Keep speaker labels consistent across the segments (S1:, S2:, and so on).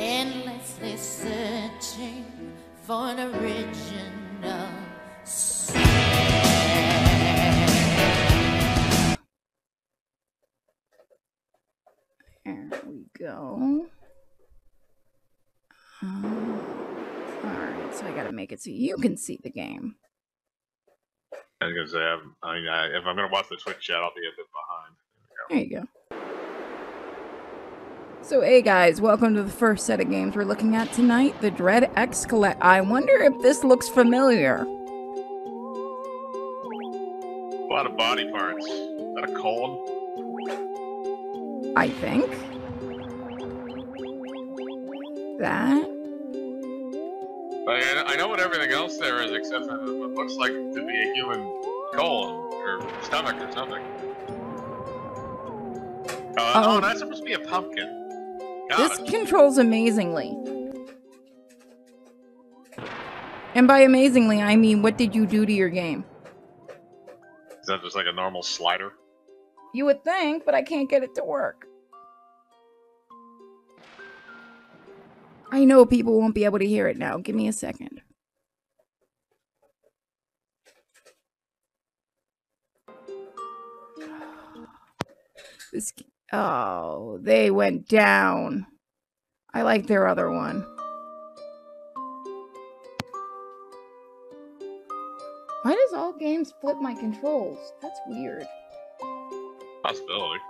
S1: endlessly searching for an original
S2: There we go. Um, all right, so I gotta make it so you can see the game.
S3: I was gonna say, I'm, I mean, I, if I'm gonna watch the Twitch chat, I'll be a bit behind.
S2: There you go. So, hey guys, welcome to the first set of games we're looking at tonight the Dread X Collect. I wonder if this looks familiar.
S3: A lot of body parts. Is that a colon?
S2: I think. That.
S3: I, I know what everything else there is, except for what looks like to be a human colon or stomach or something. Uh, oh,
S2: Oh.
S3: that's supposed to be a pumpkin. Got
S2: This
S3: it.
S2: controls amazingly. And by amazingly, I mean, what did you do to your game?
S3: Is that just like a normal slider?
S2: You would think, but I can't get it to work. I know people won't be able to hear it now. Give me a second. This Oh, they went down. I like their other one. Why does all games flip my controls? That's weird.
S3: Possibility.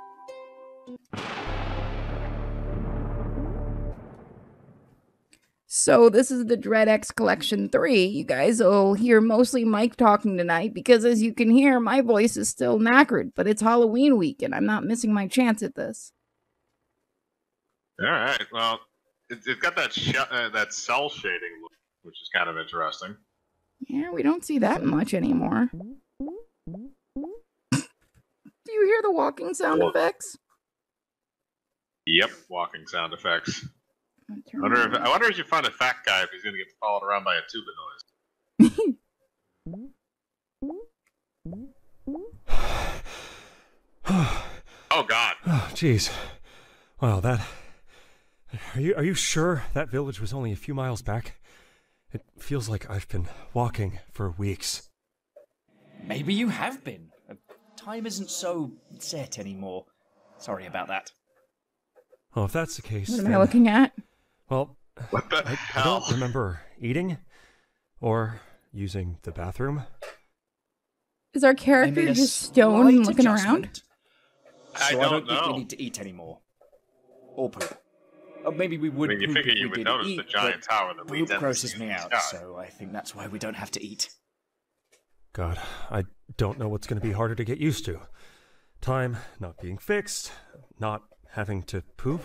S2: So this is the Dread X Collection 3. You guys will hear mostly Mike talking tonight because as you can hear, my voice is still knackered, but it's Halloween week and I'm not missing my chance at this.
S3: All right. Well, it, it's got that sh- uh, that cell shading look, which is kind of interesting.
S2: Yeah, we don't see that much anymore. Do you hear the walking sound effects?
S3: Yep, walking sound effects.
S2: I'll
S3: I
S2: turn
S3: wonder if I wonder if you find a fat guy if he's gonna get followed around by a tuba noise. Oh God!
S4: Oh, jeez. Wow, that. Are you are you sure that village was only a few miles back? It feels like I've been walking for weeks.
S5: Maybe you have been. Uh, Time isn't so set anymore. Sorry about that.
S4: Well, if that's the case,
S2: What am
S4: then,
S2: I looking at?
S4: Well,
S3: What the
S4: I, I don't remember eating or using the bathroom.
S2: Is our
S5: I
S2: character just stone
S5: slight
S2: looking around?
S3: I
S5: So I
S3: don't
S5: don't think we need to eat anymore. Or poop. Or oh, maybe we
S3: I
S5: would
S3: mean, you
S5: poop
S3: figure
S5: if
S3: you
S5: we
S3: would
S5: did
S3: notice
S5: eat,
S3: the giant tower that leads
S5: Poop
S3: into
S5: grosses me out,
S3: sky.
S5: so I think that's why we don't have to eat.
S4: God, I don't know what's going to be harder to get used to. Time not being fixed, not having to poop,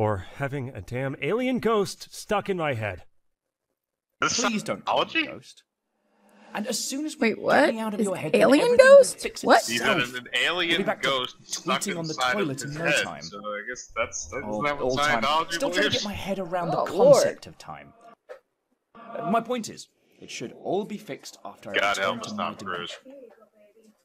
S4: or having a damn alien ghost stuck in my head.
S3: This
S5: Please don't call me ghost. And as soon as we
S2: Wait,
S5: get
S2: what?
S5: me out of
S2: Is
S5: your head,
S2: alien ghost? What?
S3: He said
S5: itself.
S3: an
S5: We'll
S3: alien
S5: be back to
S3: ghost
S5: tweeting on the toilet
S3: of his
S5: in no
S3: head.
S5: time.
S3: So I guess that's that's
S5: all,
S3: that what
S5: all time. Still trying to get my head around
S2: Oh,
S5: the
S2: Lord.
S5: concept of time. Uh, my point is, it should all be fixed after I
S3: God
S5: return
S3: help us,
S5: to my
S3: Tom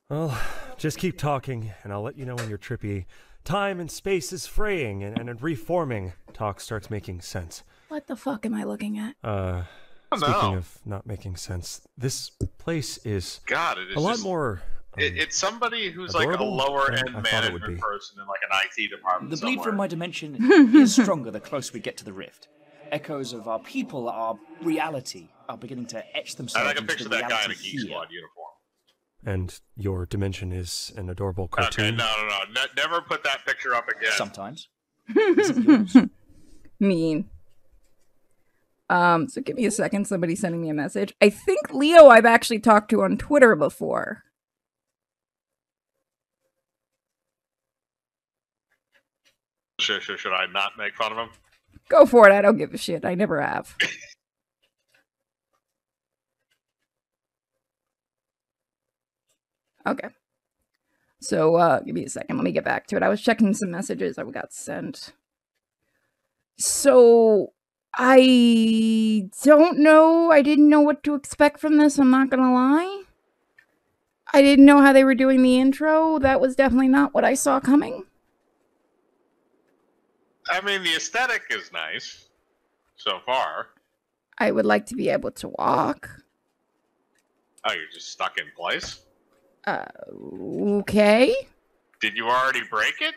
S4: Well, just keep talking, and I'll let you know when your trippy time and space is fraying and, and reforming talk starts making sense.
S2: What the fuck am I looking at?
S4: Uh,
S3: Oh,
S4: speaking
S3: no.
S4: of not making sense, this place is
S3: God, it is
S4: a lot
S3: just,
S4: more. um,
S3: It, it's somebody who's like a lower end
S4: I thought it would
S3: management person in like an IT department.
S5: The bleed from my dimension is stronger the closer we get to the rift. Echoes of our people, our reality, are beginning to etch
S3: I
S5: themselves
S3: like a
S5: into
S3: picture
S5: the
S3: of that guy in a Geek. Squad uniform.
S4: And your dimension is an adorable
S3: Okay,
S4: cartoon.
S3: no, no, no. Ne- never put that picture up again.
S5: Sometimes. Is it yours?
S2: mean. Um, so give me a second. Somebody sending me a message. I think Leo I've actually talked to on Twitter before.
S3: Should, should, should I not make fun of him?
S2: Go for it. I don't give a shit. I never have. Okay. So uh give me a second. Let me get back to it. I was checking some messages I got sent. So I don't know. I didn't know what to expect from this. I'm not going to lie. I didn't know how they were doing the intro. That was definitely not what I saw coming.
S3: I mean, the aesthetic is nice. so far.
S2: I would like to be able to walk.
S3: Oh, you're just stuck in place?
S2: Uh, okay.
S3: Did you already break it?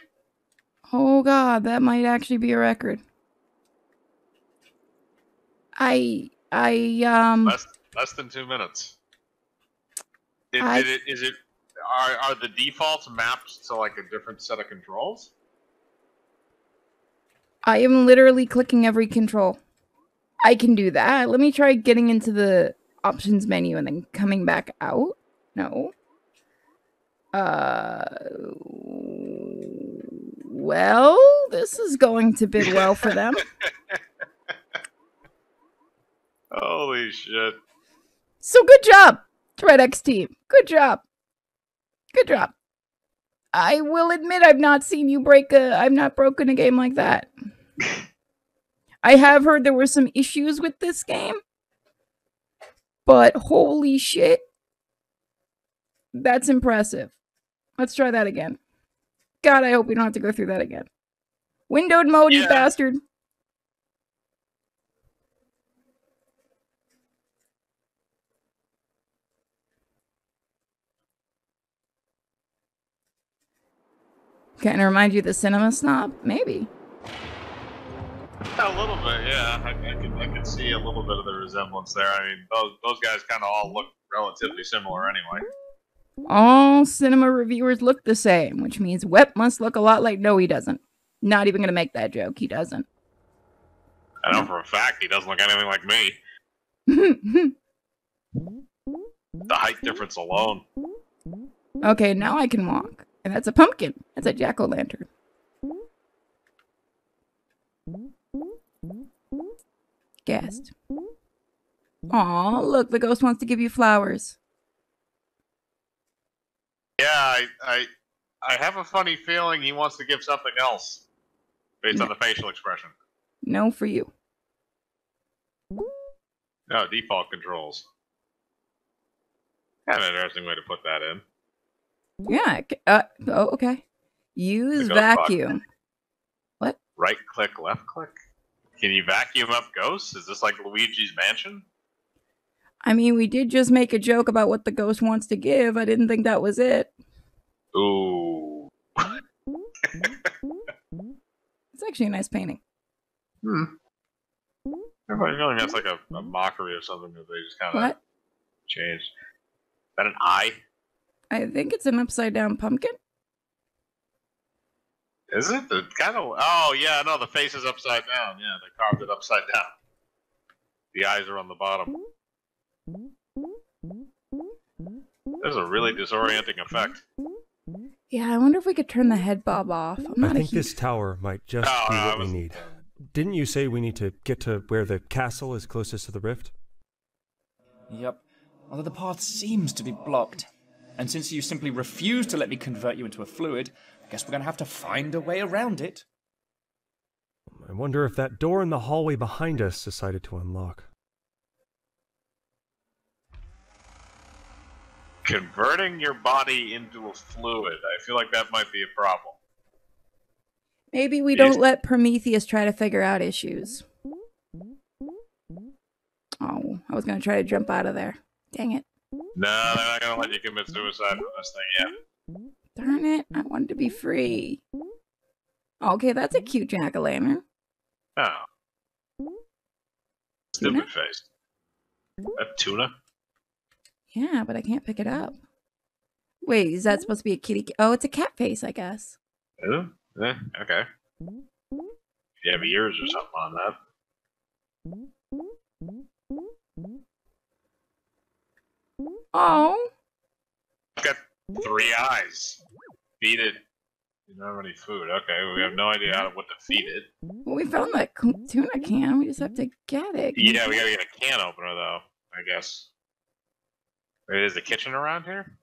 S2: Oh god, that might actually be a record. I I um
S3: Less less than two minutes. Is,
S2: I-
S3: it, is it are are the defaults mapped to like a different set of controls?
S2: I am literally clicking every control. I can do that. Let me try getting into the options menu and then coming back out. No. Uh well, this is going to bid well for them.
S3: Holy shit!
S2: So good job, Dread X team. Good job. Good job. I will admit I've not seen you break a I've not broken a game like that. I have heard there were some issues with this game. But holy shit. That's impressive. Let's try that again. God, I hope we don't have to go through that again. Windowed mode, you bastard. Can I remind you of the cinema snob? Maybe.
S3: A little bit, yeah. I, I can I can see a little bit of the resemblance there. I mean, those those guys kind of all look relatively similar anyway.
S2: All cinema reviewers look the same, which means Wet must look a lot like. No, he doesn't. Not even gonna make that joke. He doesn't.
S3: I know for a fact he doesn't look anything like me. The height difference alone.
S2: okay, now I can walk, and that's a pumpkin. That's a jack o' lantern. Guessed. Aw, look, the ghost wants to give you flowers.
S3: Yeah, I, I I have a funny feeling he wants to give something else based on the facial expression.
S2: No for you.
S3: No, default controls. Kind of interesting way to put that in.
S2: Yeah. Uh, oh, okay. Use
S3: vacuum. bot.
S2: vacuum.
S3: Right click, left click. Can you vacuum up ghosts? Is this like Luigi's Mansion?
S2: I mean, we did just make a joke about what the ghost wants to give. I didn't think that was it.
S3: Ooh.
S2: It's actually a nice painting.
S3: Hmm. I have a feeling that's like a, a mockery or something that they just kind of
S2: What?
S3: changed. Is that an eye?
S2: I think it's an upside down pumpkin.
S3: Is it? The kind of. Oh yeah, no, the face is upside down. Yeah, they carved it upside down. The eyes are on the bottom. There's a really disorienting effect.
S2: Yeah, I wonder if we could turn the head bob off. I'm not a
S4: think
S2: huge...
S4: this tower might just
S3: Oh,
S4: be
S3: no, I
S4: what we need. Didn't you say we need to get to where the castle is closest to the rift?
S5: Yep. Although the path seems to be blocked. And since you simply refuse to let me convert you into a fluid, I guess we're gonna have to find a way around it.
S4: I wonder if that door in the hallway behind us decided to unlock.
S3: Converting your body into a fluid. I feel like that might be a problem.
S2: Maybe we don't let Prometheus try to figure out issues. Oh, I was gonna try to jump out of there. Dang it.
S3: No, they're not gonna let you commit suicide from this thing yet.
S2: Darn it. I wanted to be free. Okay, that's a cute jack o' lantern.
S3: Oh. Stupid face. A tuna?
S2: Yeah, but I can't pick it up. Wait, is that supposed to be a kitty? Oh, it's a cat face, I guess.
S3: Eh, okay. If you have ears or something on that.
S2: Oh,
S3: It's got three eyes. Feed it. You don't have any food. Okay, we have no idea how to, what to feed it.
S2: well, we found that tuna can. We just have to get it.
S3: Yeah, we
S2: pick-
S3: gotta get a can opener though. I guess. Wait, is the kitchen around here?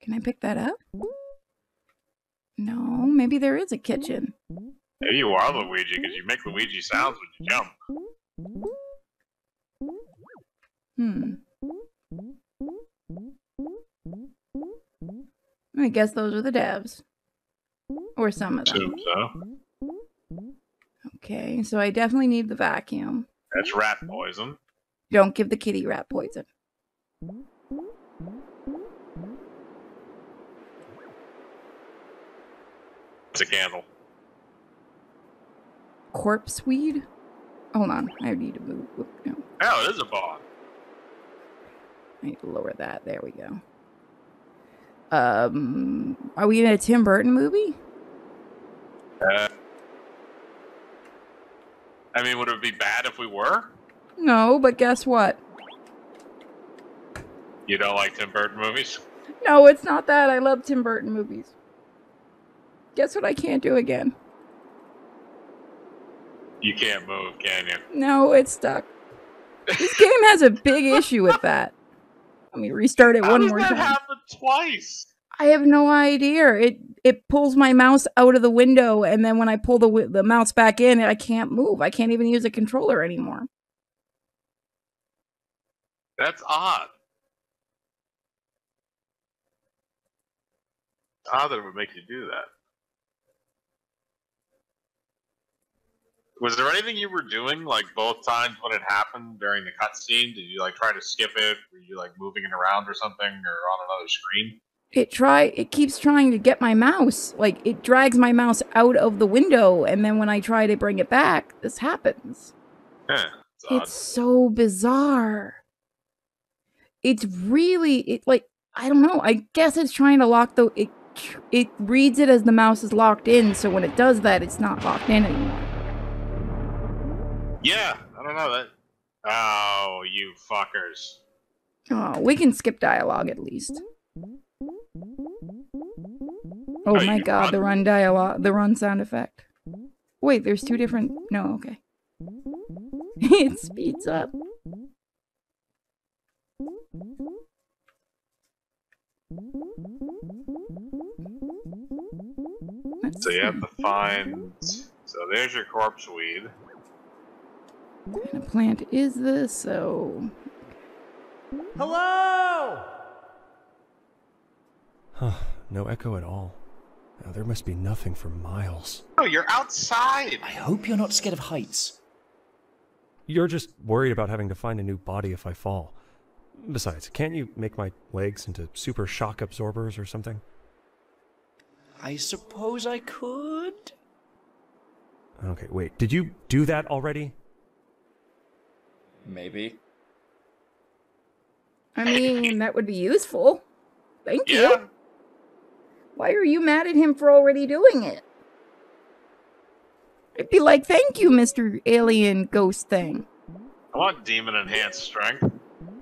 S2: Can I pick that up? No, maybe there is a kitchen.
S3: Maybe you are Luigi because you make Luigi sounds when you jump.
S2: Hmm. I guess those are the devs. Or some of them.
S3: So.
S2: Okay, so I definitely need the vacuum.
S3: That's rat poison.
S2: Don't give the kitty rat poison.
S3: It's a candle.
S2: Corpse weed? Hold on, I need to move. Whoop, no,
S3: Oh, it is a bond.
S2: I need to lower that. There we go. Um, are we in a Tim Burton movie?
S3: Uh, I mean, would it be bad if we were?
S2: No, but guess what?
S3: You don't like Tim Burton movies?
S2: No, it's not that. I love Tim Burton movies. Guess what I can't do again?
S3: You can't move, can you?
S2: No, it's stuck. This game has a big issue with that. Let me restart it
S3: How
S2: one more
S3: that
S2: time.
S3: happen twice?
S2: I have no idea. It it pulls my mouse out of the window, and then when I pull the the mouse back in, I can't move. I can't even use a controller anymore.
S3: That's odd. Odd that it would make you do that. Was there anything you were doing, like both times when it happened during the cutscene? Did you like try to skip it? Were you like moving it around or something, or on another screen?
S2: It try it keeps trying to get my mouse. Like it drags my mouse out of the window, and then when I try to bring it back, this happens.
S3: Huh, it's odd.
S2: It's so bizarre. It's really it like I don't know. I guess it's trying to lock the it it reads it as the mouse is locked in, so when it does that, it's not locked in anymore.
S3: Yeah, I don't know that. Oh, you fuckers!
S2: Oh, we can skip dialogue at least. Oh
S3: Oh,
S2: my god, the
S3: run?
S2: run dialogue, the run sound effect. Wait, there's two different. No, okay. it speeds up.
S3: So you have to find. So there's your corpse weed.
S2: What kind of plant is this? So
S4: Hello! Huh, no echo at all. Now, there must be nothing for miles.
S3: Oh, you're outside.
S5: I hope you're not scared of heights.
S4: You're just worried about having to find a new body if I fall. Besides, can't you make my legs into super shock absorbers or something?
S5: I suppose I could.
S4: Okay, wait, did you do that already?
S5: Maybe.
S2: I mean, that would be useful. Thank
S3: Yeah.
S2: you. Why are you mad at him for already doing it? It'd be like, thank you, Mr. Alien Ghost Thing.
S3: I want demon enhanced strength.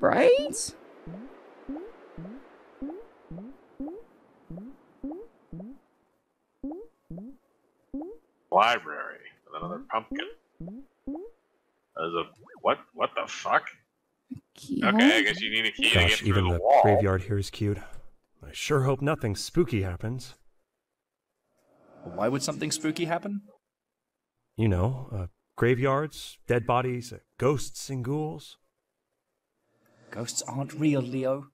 S2: Right?
S3: Library with another pumpkin. There's a what? What the fuck?
S2: Keyhole?
S3: Okay, I guess you need a key to get
S4: Gosh,
S3: through
S4: even
S3: the,
S4: the
S3: wall.
S4: graveyard here is cute. I sure hope nothing spooky happens.
S5: Why would something spooky happen?
S4: You know, uh, graveyards, dead bodies, uh, ghosts and ghouls.
S5: Ghosts aren't real, Leo.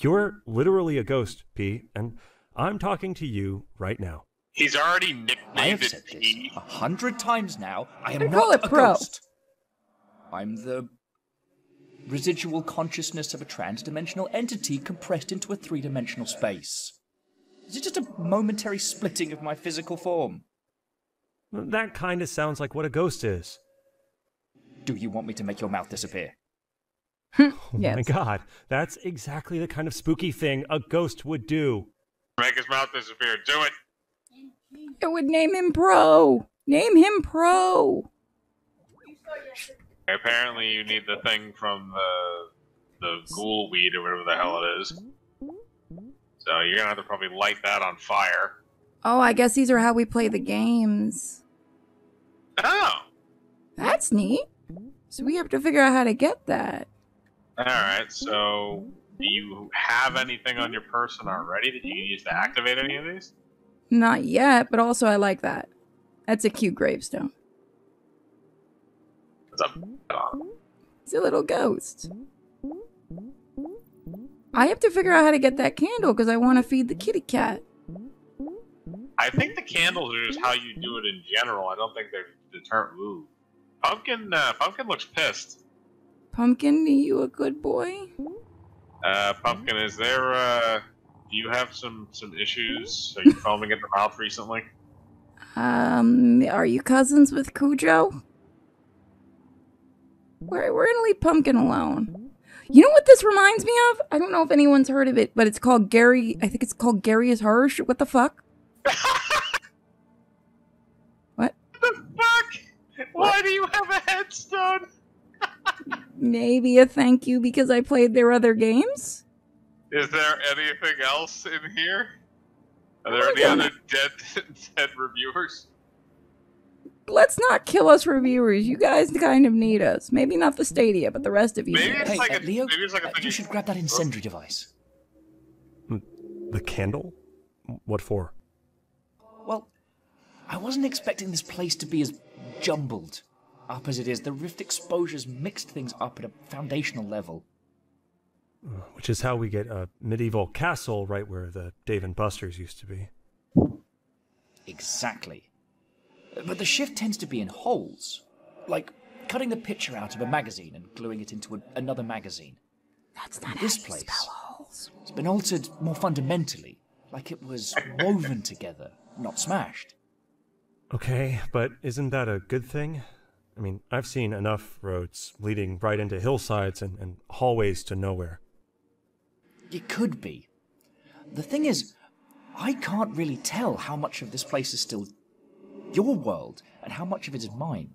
S4: You're literally a ghost, P, and I'm talking to you right now.
S3: He's already
S5: I
S3: nicknamed
S5: have
S3: it
S5: said this
S3: P.
S5: a hundred times now. I am not
S2: it
S5: a
S2: pro.
S5: ghost. I'm the residual consciousness of a trans-dimensional entity compressed into a three-dimensional space. Is it just a momentary splitting of my physical form?
S4: That kind of sounds like what a ghost is.
S5: Do you want me to make your mouth disappear? Hmm.
S4: Oh my god, that's exactly the kind of spooky thing a ghost would do.
S3: Make his mouth disappear. Do it.
S2: I would name him Pro. Name him Pro.
S3: Apparently, you need the thing from the the ghoul weed or whatever the hell it is. So you're gonna have to probably light that on fire.
S2: Oh, I guess these are how we play the games.
S3: Oh.
S2: That's neat. So we have to figure out how to get that.
S3: All right. So, do you have anything on your person already that you can use to activate any of these?
S2: Not yet, but also I like that. That's a cute gravestone.
S3: What's up?
S2: It's a little ghost. I have to figure out how to get that candle because I want to feed the kitty cat.
S3: I think the candles are just how you do it in general. I don't think they're determine. Ooh, pumpkin. Uh, pumpkin looks pissed.
S2: Pumpkin, are you a good boy?
S3: Uh, pumpkin, is there? Uh, do you have some some issues? Are you foaming at the mouth recently?
S2: Um, are you cousins with Cujo? We're, we're gonna leave Pumpkin alone. You know what this reminds me of? I don't know if anyone's heard of it, but it's called Gary. I think it's called Gary's Hirsch. What the fuck? What?
S3: the fuck? Why do you have a headstone?
S2: Maybe a thank you because I played their other games?
S3: Is there anything else in here? Are there
S2: I
S3: any
S2: don't
S3: other dead dead reviewers?
S2: Let's not kill us reviewers. You guys kind of need us. Maybe not the Stadia, but the rest of you.
S3: Maybe
S2: need us.
S3: it's
S5: Hey,
S3: like
S5: uh,
S3: a-
S5: Leo,
S3: maybe it's like a
S5: uh,
S3: thing
S5: you
S3: you-
S5: should grab that incendiary device.
S4: The candle? What for?
S5: Well, I wasn't expecting this place to be as jumbled up as it is. The rift exposures mixed things up at a foundational level.
S4: Which is how we get a medieval castle right where the Dave and Buster's used to be.
S5: Exactly. But the shift tends to be in holes, like cutting the picture out of a magazine and gluing it into a, another magazine.
S2: That's not
S5: This
S2: how you
S5: place.
S2: spell holes.
S5: It's been altered more fundamentally, like it was woven together, not smashed.
S4: Okay, but isn't that a good thing? I mean, I've seen enough roads leading right into hillsides and, and hallways to nowhere.
S5: It could be. The thing is, I can't really tell how much of this place is still your world and how much of it is mine.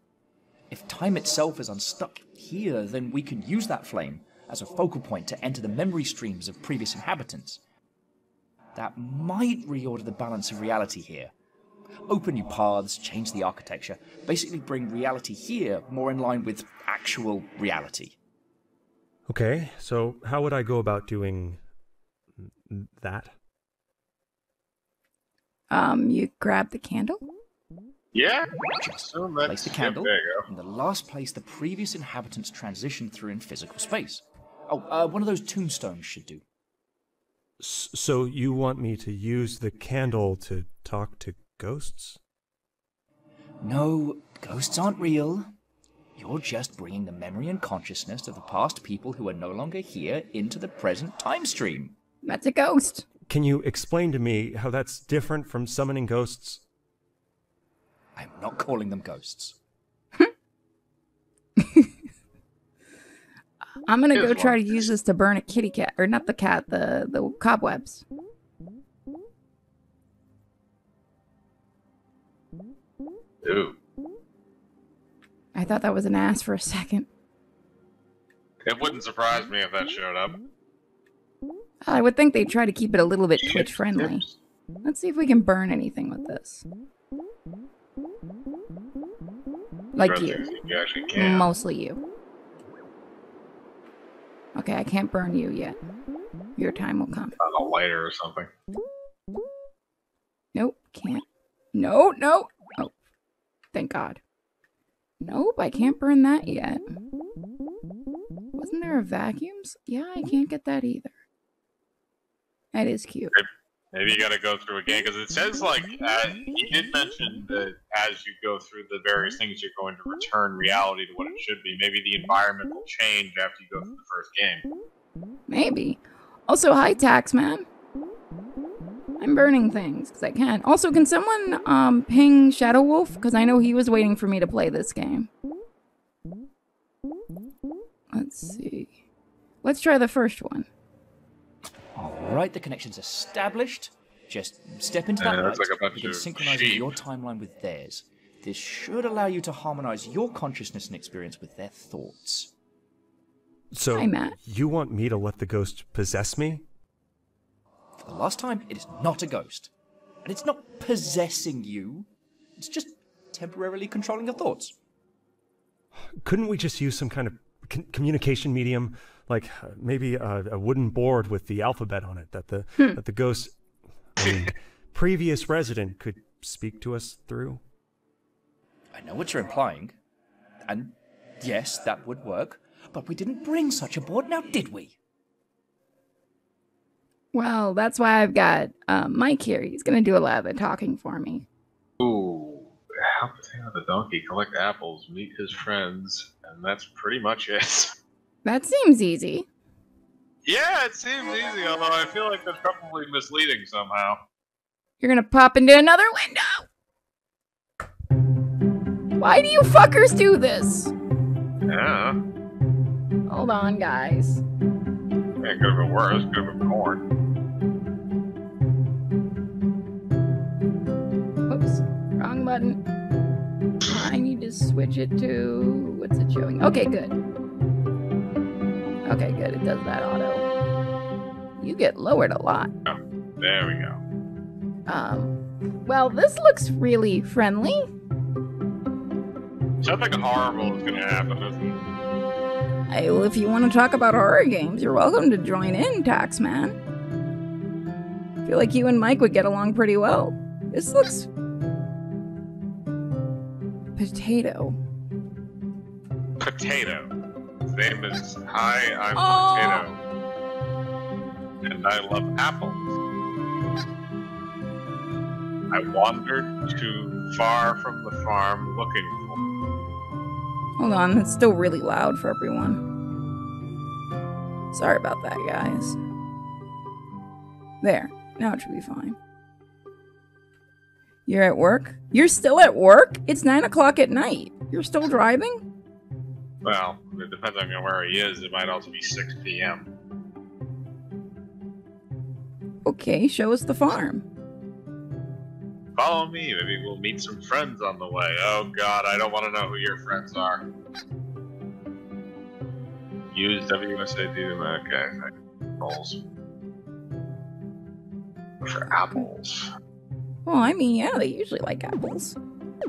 S5: If time itself is unstuck here, then we can use that flame as a focal point to enter the memory streams of previous inhabitants. That might reorder the balance of reality here. Open new paths, change the architecture, basically bring reality here more in line with actual reality.
S4: Okay, so how would I go about doing that?
S2: Um, you grab the candle.
S3: Yeah.
S5: Just
S3: Assume that's
S5: place the
S3: yep,
S5: candle
S3: there you go.
S5: in the last place the previous inhabitants transitioned through in physical space. Oh, uh, one of those tombstones should do.
S4: S- so you want me to use the candle to talk to ghosts?
S5: No, ghosts aren't real. You're just bringing the memory and consciousness of the past people who are no longer here into the present time stream.
S2: That's a ghost.
S4: Can you explain to me how that's different from summoning ghosts?
S5: I'm not calling them ghosts.
S2: I'm gonna
S3: Here's
S2: go try
S3: one.
S2: to use this to burn a kitty cat, or not the cat, the the cobwebs.
S3: Ooh.
S2: I thought that was an ass for a second.
S3: It wouldn't surprise me if that showed up.
S2: I would think they'd try to keep it a little bit Twitch friendly. Let's see if we can burn anything with this. Like you.
S3: You actually can.
S2: Mostly you. Okay, I can't burn you yet. Your time will come.
S3: On a lighter or something.
S2: Nope, can't. No, no. Oh, thank God. Nope, I can't burn that yet. Wasn't there a vacuums? Yeah, I can't get that either. That is cute.
S3: Maybe you got to go through again because it says like uh, he did mention that as you go through the various things, you're going to return reality to what it should be. Maybe the environment will change after you go through the first game.
S2: Maybe. Also, hi, tax man. I'm burning things because I can. Also, can someone um ping Shadow Wolf because I know he was waiting for me to play this game. Let's see. Let's try the first one.
S5: All right, the connection's established. Just step into that
S3: Yeah,
S5: light.
S3: that's like a bunch
S5: begin synchronizing your timeline with theirs. This should allow you to harmonize your consciousness and experience with their thoughts.
S4: So
S2: Hi, Matt.
S4: you want me to let the ghost possess me?
S5: For the last time, it is not a ghost. And it's not possessing you, it's just temporarily controlling your thoughts.
S4: Couldn't we just use some kind of con- communication medium, like maybe a, a wooden board with the alphabet on it that the that the ghost, I mean, previous resident could speak to us through?
S5: I know what you're implying. And yes, that would work. But we didn't bring such a board now, did we?
S2: Well, that's why I've got uh, Mike here. He's gonna do a lot of the talking for me.
S3: Ooh, help Potato the donkey collect apples, meet his friends, and that's pretty much it.
S2: That seems easy.
S3: yeah, it seems easy, although I feel like that's probably misleading somehow.
S2: You're gonna pop into another window. Why do you fuckers do this?
S3: Yeah,
S2: Hold on, guys.
S3: it could have been worse. Could have been corn.
S2: Oops, wrong button. I need to switch it to what's it showing? Okay, good. Okay, good. It does that auto. You get lowered a lot.
S3: There we go.
S2: Um, well, this looks really friendly.
S3: Something horrible is going to happen?
S2: Hey, well, if you want to talk about horror games, you're welcome to join in, Taxman. feel like you and Mike would get along pretty well. This looks. Potato.
S3: Potato. His name is Hi, I'm
S2: Oh.
S3: Potato. And I love apples. I wandered too far from the farm looking for.
S2: Hold on, it's still really loud for everyone. Sorry about that, guys. There, now it should be fine. You're at work? You're still at work? It's 9 o'clock at night. You're still driving?
S3: Well, it depends on where he is. It might also be 6 p.m.
S2: Okay, show us the farm.
S3: Follow me. Maybe we'll meet some friends on the way. Oh God, I don't want to know who your friends are. Use WSAD to okay. Apples. For apples.
S2: Well, I mean, yeah, they usually like apples.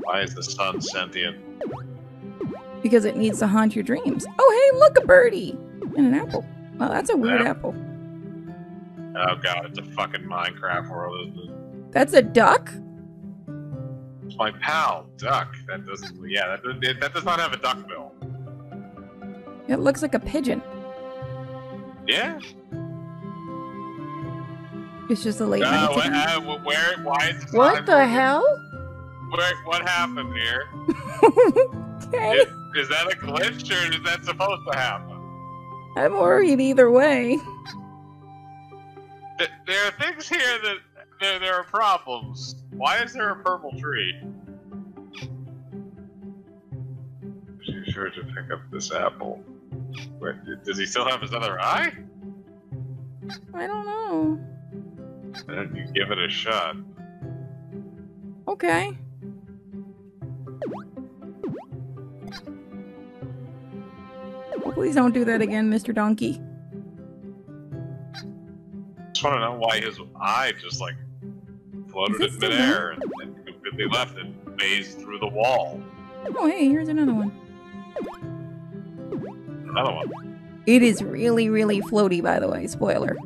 S3: Why is the sun sentient?
S2: Because it needs to haunt your dreams. Oh, hey, look, a birdie! And an apple. Well, that's a weird
S3: Yeah.
S2: apple.
S3: Oh God, it's a fucking Minecraft world, isn't it?
S2: That's a duck?
S3: It's my pal, Duck. That doesn't. Yeah, that, that, that does not have a duck bill.
S2: It looks like a pigeon.
S3: Yeah.
S2: It's just a late
S3: Uh,
S2: night.
S3: what, uh, where? Why is this
S2: What the hell?
S3: Where, what happened here?
S2: okay.
S3: Is, is that a glitch or is that supposed to happen?
S2: I'm worried either way.
S3: There are things here that there, there are problems. Why is there a purple tree? Be sure to pick up this apple. Wait, does he still have his other eye?
S2: I don't know.
S3: Why don't you give it a shot?
S2: Okay. Please don't do that again, Mr. Donkey.
S3: Just want to know why his eye just like floated in midair and, and completely left and phased through the wall.
S2: Oh, hey, here's another one.
S3: Another one.
S2: It is really, really floaty, by the way. Spoiler.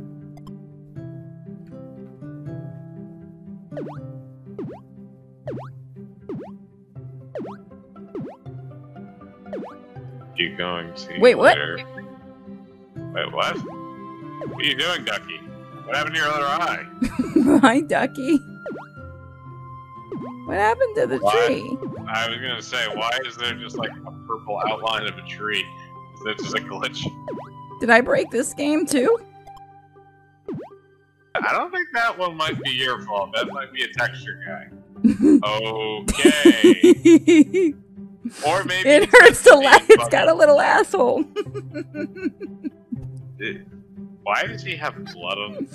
S3: Keep going. You
S2: Wait, what?
S3: later. Wait, what? What are you doing, Ducky? What happened to your other eye?
S2: Hi, Ducky. What happened to the
S3: Why?
S2: tree?
S3: I was gonna say, why is there just like a purple outline of a tree? Is that just a glitch?
S2: Did I break this game too?
S3: I don't think that one might be your fault. That might be a texture guy. Okay. Or maybe
S2: it hurts to laugh. It's got a little asshole.
S3: Why does he have blood on?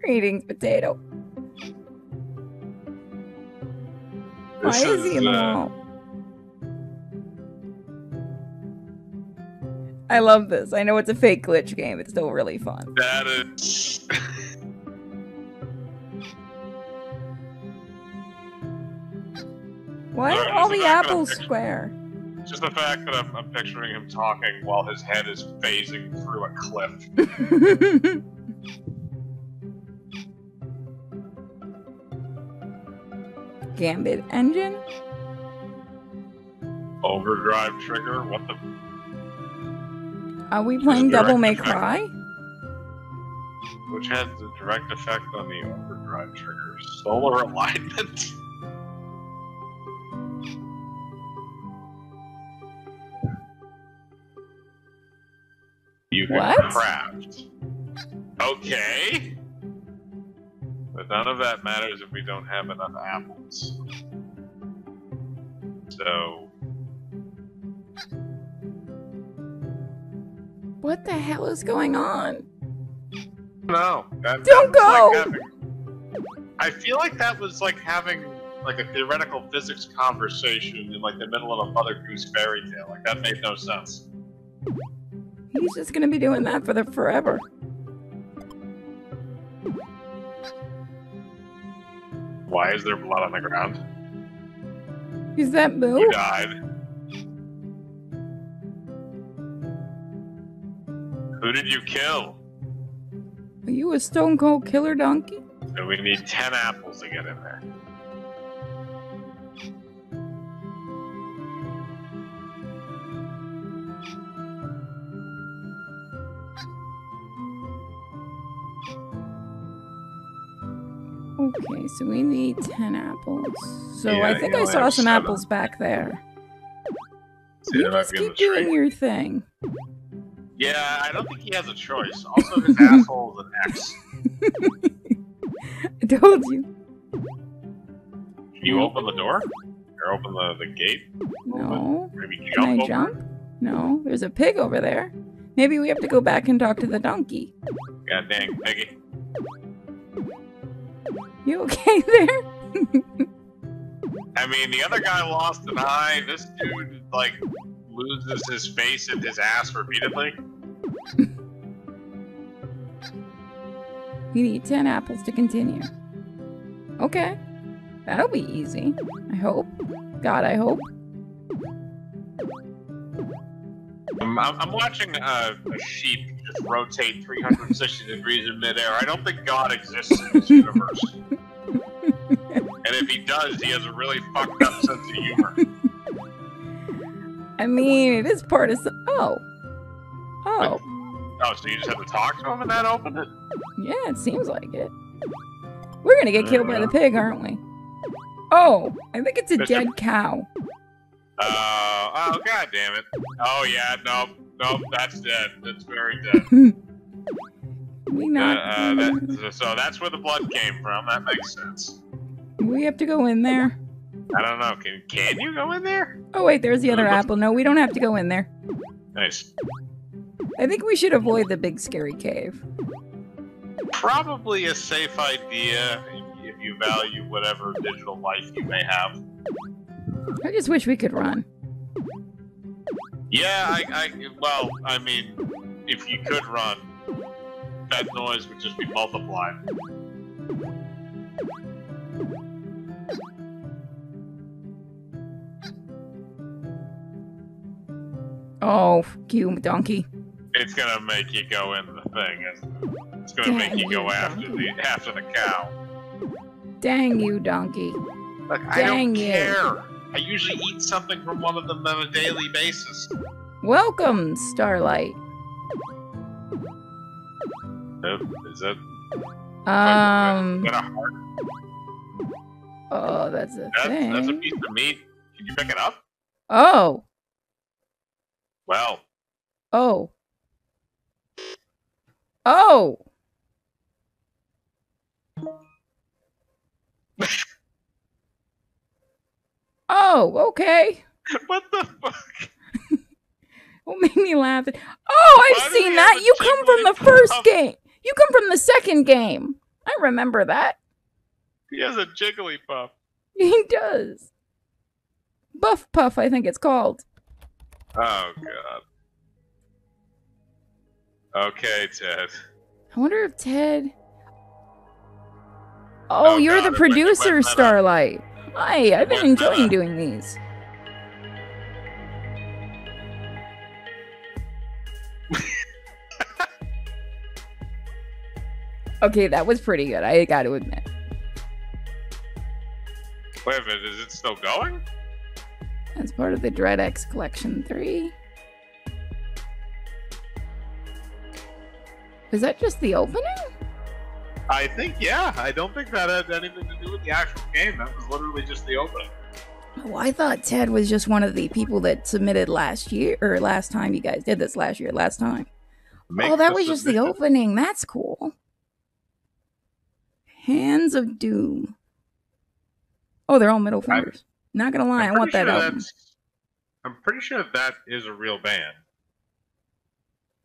S2: Greetings, potato. Why
S3: This
S2: is he in the
S3: uh?
S2: I love this. I know it's a fake glitch game. It's still really fun.
S3: That is.
S2: Why are all
S3: is
S2: the apples
S3: fix-
S2: square?
S3: Just the fact that I'm, I'm picturing him talking while his head is phasing through a cliff.
S2: Gambit engine?
S3: Overdrive trigger? What the?
S2: Are we playing Double May
S3: effect.
S2: Cry?
S3: Which has a direct effect on the overdrive trigger. Solar alignment? You can
S2: What?
S3: craft. Okay. But none of that matters if we don't have enough apples. So,
S2: What the hell is going on?
S3: no. That,
S2: Don't
S3: that
S2: go!
S3: Like I feel like that was like having like a theoretical physics conversation in like the middle of a Mother Goose fairy tale. Like that made no sense.
S2: He's just gonna be doing that for the forever.
S3: Why is there blood on the ground?
S2: Is that
S3: Who
S2: Moo?
S3: died? Who did you kill?
S2: Are you a stone cold killer donkey?
S3: So we need 10 apples to get in there.
S2: Okay, so we need 10 apples. So
S3: Yeah,
S2: I think I saw some
S3: seven.
S2: apples back there.
S3: See,
S2: You just keep doing your thing.
S3: Yeah, I don't think he has a choice. Also, his asshole is an X.
S2: I told you.
S3: Can you open the door? Or open the, the gate?
S2: No.
S3: Maybe
S2: Can I
S3: over?
S2: jump? No. There's a pig over there. Maybe we have to go back and talk to the donkey.
S3: God dang, Peggy.
S2: You okay there?
S3: I mean, the other guy lost an eye. This dude, like, loses his face and his ass repeatedly.
S2: We need 10 apples to continue. Okay. That'll be easy. I hope. God, I hope.
S3: I'm, I'm I'm watching uh, a sheep just rotate 360 degrees in midair. I don't think God exists in this universe. and if he does, he has a really fucked up sense of humor.
S2: I mean, it is part of. Some- oh. Oh.
S3: Oh, so you just have to talk to him and that opened it?
S2: Yeah, it seems like it. We're gonna get killed by the pig, aren't we? Oh, I think it's a
S3: Mr.
S2: dead cow.
S3: Uh, oh, god damn it. Oh, yeah, nope, nope, that's dead. That's very dead.
S2: We
S3: Uh,
S2: not.
S3: uh, that, so that's where the blood came from. That makes sense.
S2: we have to go in there.
S3: I don't know. Can can you go in there?
S2: Oh wait, there's the other apple. No, we don't have to go in there.
S3: Nice.
S2: I think we should avoid the big scary cave.
S3: Probably a safe idea if, if you value whatever digital life you may have.
S2: I just wish we could run.
S3: Yeah, I, I well, I mean, if you could run, that noise would just be multiplied.
S2: Oh, f- you donkey.
S3: It's gonna make you go in the thing. It's, it's gonna make you go after the after the cow.
S2: Dang you, donkey.
S3: Look, I don't
S2: Dang you.
S3: care. I usually eat something from one of them on a daily basis.
S2: Welcome, Starlight.
S3: Uh, Is that,
S2: Um.
S3: is that a heart?
S2: Oh, that's a
S3: That,
S2: thing.
S3: that's a piece of meat. Can you pick it up?
S2: Oh.
S3: Well,
S2: Oh. Oh. oh, okay.
S3: what the fuck?
S2: What made me laugh? Oh, I've
S3: do
S2: seen that. You come from the first game. You come from the second game. I remember that.
S3: He has a jiggly puff.
S2: He does. Buff Puff, I think it's called.
S3: Oh god. Okay, Ted.
S2: I wonder if Ted. Oh,
S3: Oh,
S2: you're
S3: God,
S2: the
S3: it went- it went
S2: producer. Starlight. Hi, I've been enjoying doing these. okay, that was pretty good. I got to admit.
S3: Wait a minute, is it still going?
S2: As part of the Dread X Collection 3. Is that just the opening?
S3: I think yeah. I don't think that had anything to do with the actual game. That was literally just the opening.
S2: Oh, I thought Ted was just one of the people that submitted last year or last time you guys did this last year, last time.
S3: Make
S2: oh, that was just the opening. That's cool. Hands of Doom. Oh, they're all middle
S3: I'm-
S2: fingers. Not gonna lie, I want
S3: pretty
S2: that
S3: sure
S2: album.
S3: I'm pretty sure that is a real band.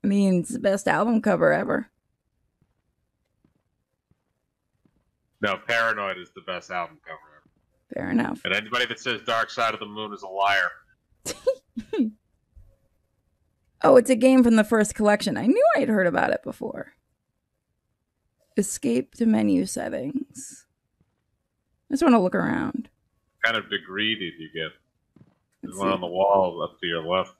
S2: I mean, it's the best album cover ever.
S3: No, Paranoid is the best album cover ever.
S2: Fair enough.
S3: And anybody that says Dark Side of the Moon is a liar.
S2: Oh, it's a game from the first collection. I knew I'd heard about it before. Escape to menu settings. I just want to look around.
S3: What kind of degree did you get? There's
S2: Let's
S3: one
S2: see.
S3: on the wall up to your left.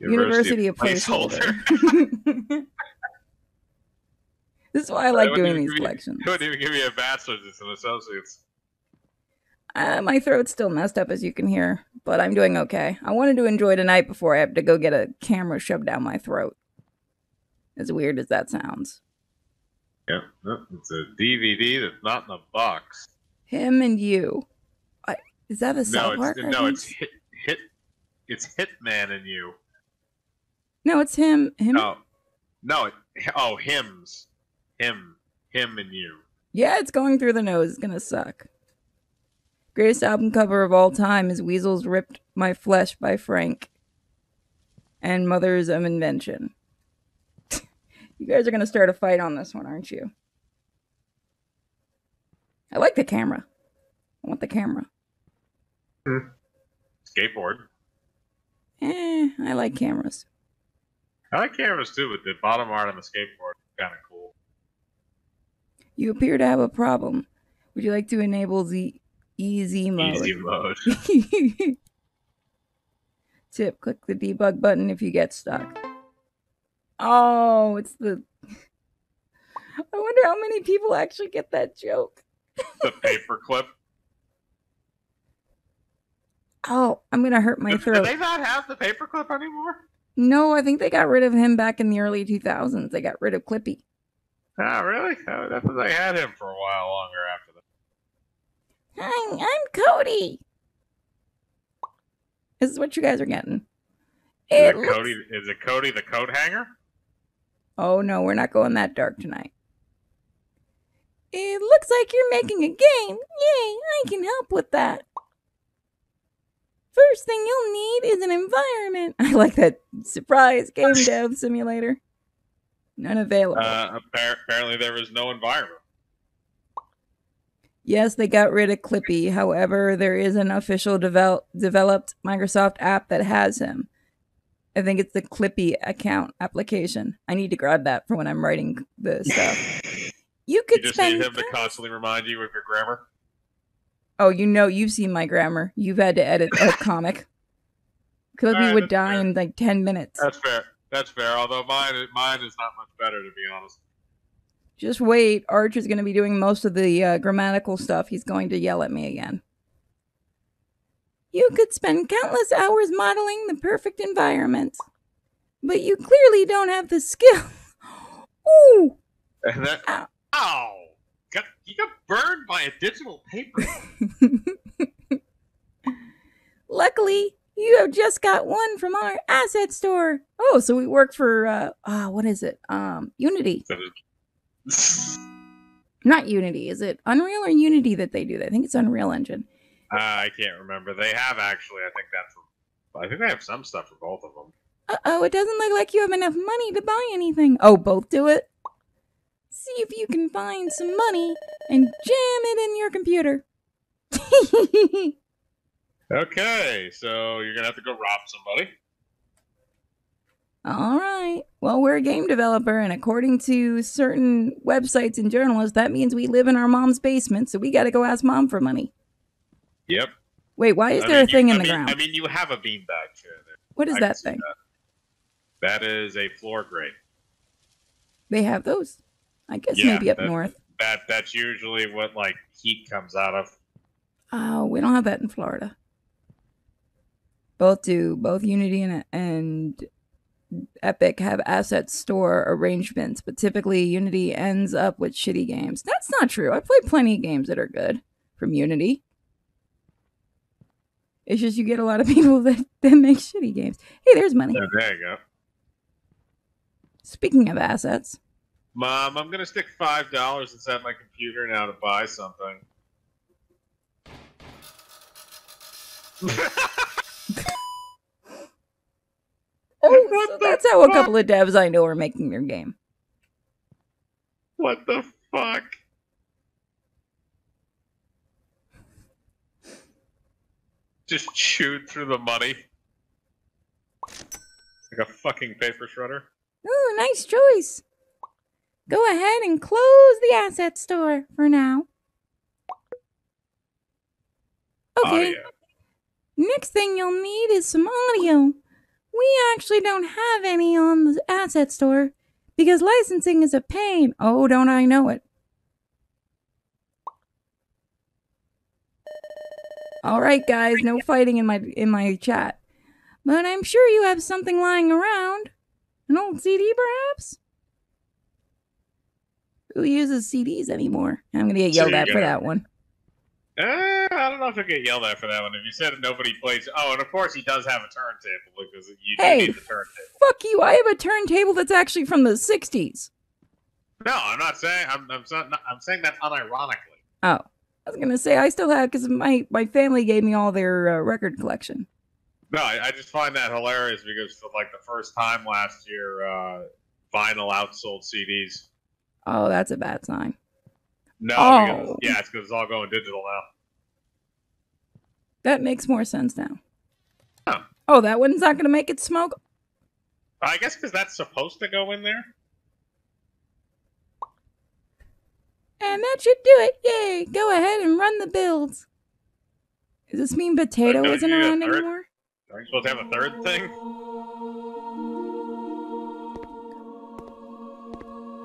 S2: University of Placeholder. this is why I like doing these
S3: me-
S2: collections.
S3: Couldn't even give me a bachelor's, it's an associate's.
S2: Uh, my throat's still messed up, as you can hear, but I'm doing okay. I wanted to enjoy tonight before I have to go get a camera shoved down my throat. As weird as that sounds.
S3: Yep, yep, it's a DVD that's not in a box.
S2: Him and you. I, is that a
S3: No,
S2: South
S3: it's
S2: Park?
S3: no, it's hit, hit, it's Hitman and you.
S2: no, it's him. Him.
S3: No, no, it, oh hymns, him, him and you.
S2: Yeah, it's going through the nose. It's gonna suck. Greatest album cover of all time is Weasels Ripped My Flesh by Frank. And Mothers of Invention. you guys are gonna start a fight on this one, aren't you? I like the camera. I want the camera.
S3: Skateboard.
S2: Eh, I like cameras.
S3: I like cameras too, but the bottom art on the skateboard kind of cool.
S2: You appear to have a problem. Would you like to enable the easy mode?
S3: Easy mode.
S2: Tip, click the debug button if you get stuck. Oh, it's the. I wonder how many people actually get that joke.
S3: the paperclip.
S2: Oh, I'm gonna hurt my
S3: Do, do
S2: throat.
S3: they not have the paperclip anymore?
S2: No, I think they got rid of him back in the early 2000s. They got rid of Clippy.
S3: Ah, really? Oh, I thought they had him for a while longer after that.
S2: Hi, I'm Cody. This is what you guys are getting.
S3: Is
S2: It
S3: it
S2: looks-
S3: Cody? Is it Cody the coat hanger?
S2: Oh no, we're not going that dark tonight. It looks like you're making a game. Yay, I can help with that. First thing you'll need is an environment. I like that surprise game dev simulator. None available.
S3: Uh, appar- apparently there is no environment.
S2: yes, they got rid of Clippy. However, there is an official devel- developed Microsoft app that has him. I think it's the Clippy account application. I need to grab that for when I'm writing the stuff. You
S3: You
S2: could
S3: just
S2: spend
S3: need him to constantly remind you of your grammar.
S2: Oh, you know, you've seen my grammar. You've had to edit a comic. Clippy
S3: Alright,
S2: would die
S3: fair.
S2: in like 10 minutes.
S3: That's fair. That's fair. Although mine, mine is not much better to be honest.
S2: Just wait. Arch is going to be doing most of the uh, grammatical stuff. He's going to yell at me again. You could spend countless hours modeling the perfect environment, but you clearly don't have the skill. Ooh!
S3: And that,
S2: Ow.
S3: ow! Got, you got burned by a digital paper.
S2: Luckily, you have just got one from our asset store. Oh, so we work for uh, uh what is it? Um, Unity. Not Unity. Is it Unreal or Unity that they do that? I think it's Unreal Engine.
S3: Uh, I can't remember. They have actually. I think that's. For, I think they have some stuff for both of them.
S2: Uh oh, it doesn't look like you have enough money to buy anything. Oh, both do it? See if you can find some money and jam it in your computer.
S3: Okay, so you're gonna have to go rob somebody.
S2: All right. Well, we're a game developer, and according to certain websites and journalists, that means we live in our mom's basement, so we got to go ask mom for money.
S3: Yep.
S2: Wait, why is
S3: I
S2: there
S3: mean,
S2: a thing
S3: you,
S2: in
S3: I
S2: the
S3: mean,
S2: ground?
S3: I mean, you have a beanbag chair there.
S2: what is
S3: I
S2: that thing?
S3: That. that is a floor grate.
S2: They have those. I guess
S3: Yeah,
S2: maybe up
S3: that-
S2: north.
S3: That that's usually what like heat comes out of.
S2: Oh, we don't have that in Florida. Both do, both Unity and and Epic have asset store arrangements, but typically Unity ends up with shitty games. That's not true. I played plenty of games that are good from Unity. It's just you get a lot of people that, that make shitty games. Hey, there's money.
S3: There, there you go.
S2: Speaking of assets,
S3: Mom, I'm gonna stick five dollars inside my computer now to buy something.
S2: oh, so that's how a couple of devs I know are making their game.
S3: what the fuck? Just chewed through the money. Like a fucking paper shredder.
S2: Ooh, nice choice. Go ahead and close the asset store for now. Okay,
S3: Audio.
S2: Next thing you'll need is some audio. We actually don't have any on the asset store because licensing is a pain. Oh, don't I know it? All right, guys, no fighting in my in my chat. But I'm sure you have something lying around. An old CD, perhaps? Who uses CDs anymore? I'm gonna get yelled at for that one.
S3: Uh, I don't know if I get yelled at for that one. If you said nobody plays, oh, and of course he does have a turntable because you do
S2: Hey.
S3: need the turntable.
S2: Fuck you! I have a turntable that's actually from the '60s.
S3: No, I'm not saying. I'm. I'm, so- I'm saying that unironically.
S2: Oh, I was gonna say I still have because my my family gave me all their uh, record collection.
S3: No, I, I just find that hilarious because for like the first time last year, uh, vinyl outsold CDs.
S2: Oh, that's a bad sign.
S3: No,
S2: Oh.
S3: because, yeah, it's because it's all going digital now.
S2: That makes more sense now.
S3: Huh.
S2: Oh, that one's not gonna make it smoke.
S3: I guess because that's supposed to go in there.
S2: And that should do it. Yay! Go ahead and run the builds. Does this mean potato isn't around anymore?
S3: Are you supposed to have a third thing?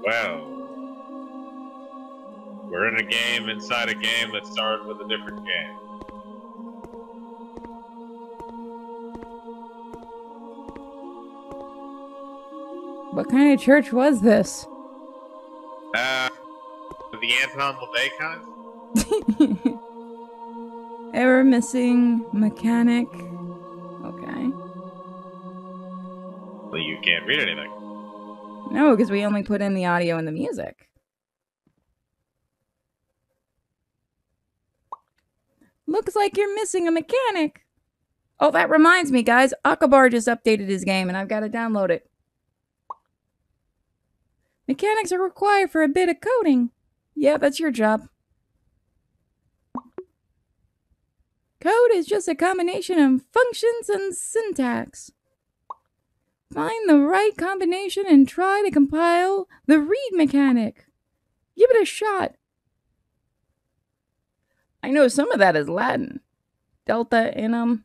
S3: Well, we're in a game inside a game that started with a different game.
S2: What kind of church was this?
S3: Uh, the Anton LaVey kind?
S2: Ever missing mechanic. Okay.
S3: Well, you can't read anything.
S2: No, because we only put in the audio and the music. Looks like you're missing a mechanic. Oh, that reminds me, guys. Akabar just updated his game, and I've got to download it. Mechanics are required for a bit of coding. Yeah, that's your job. Code is just a combination of functions and syntax. Find the right combination and try to compile the read mechanic. Give it a shot. I know some of that is Latin. Delta inum.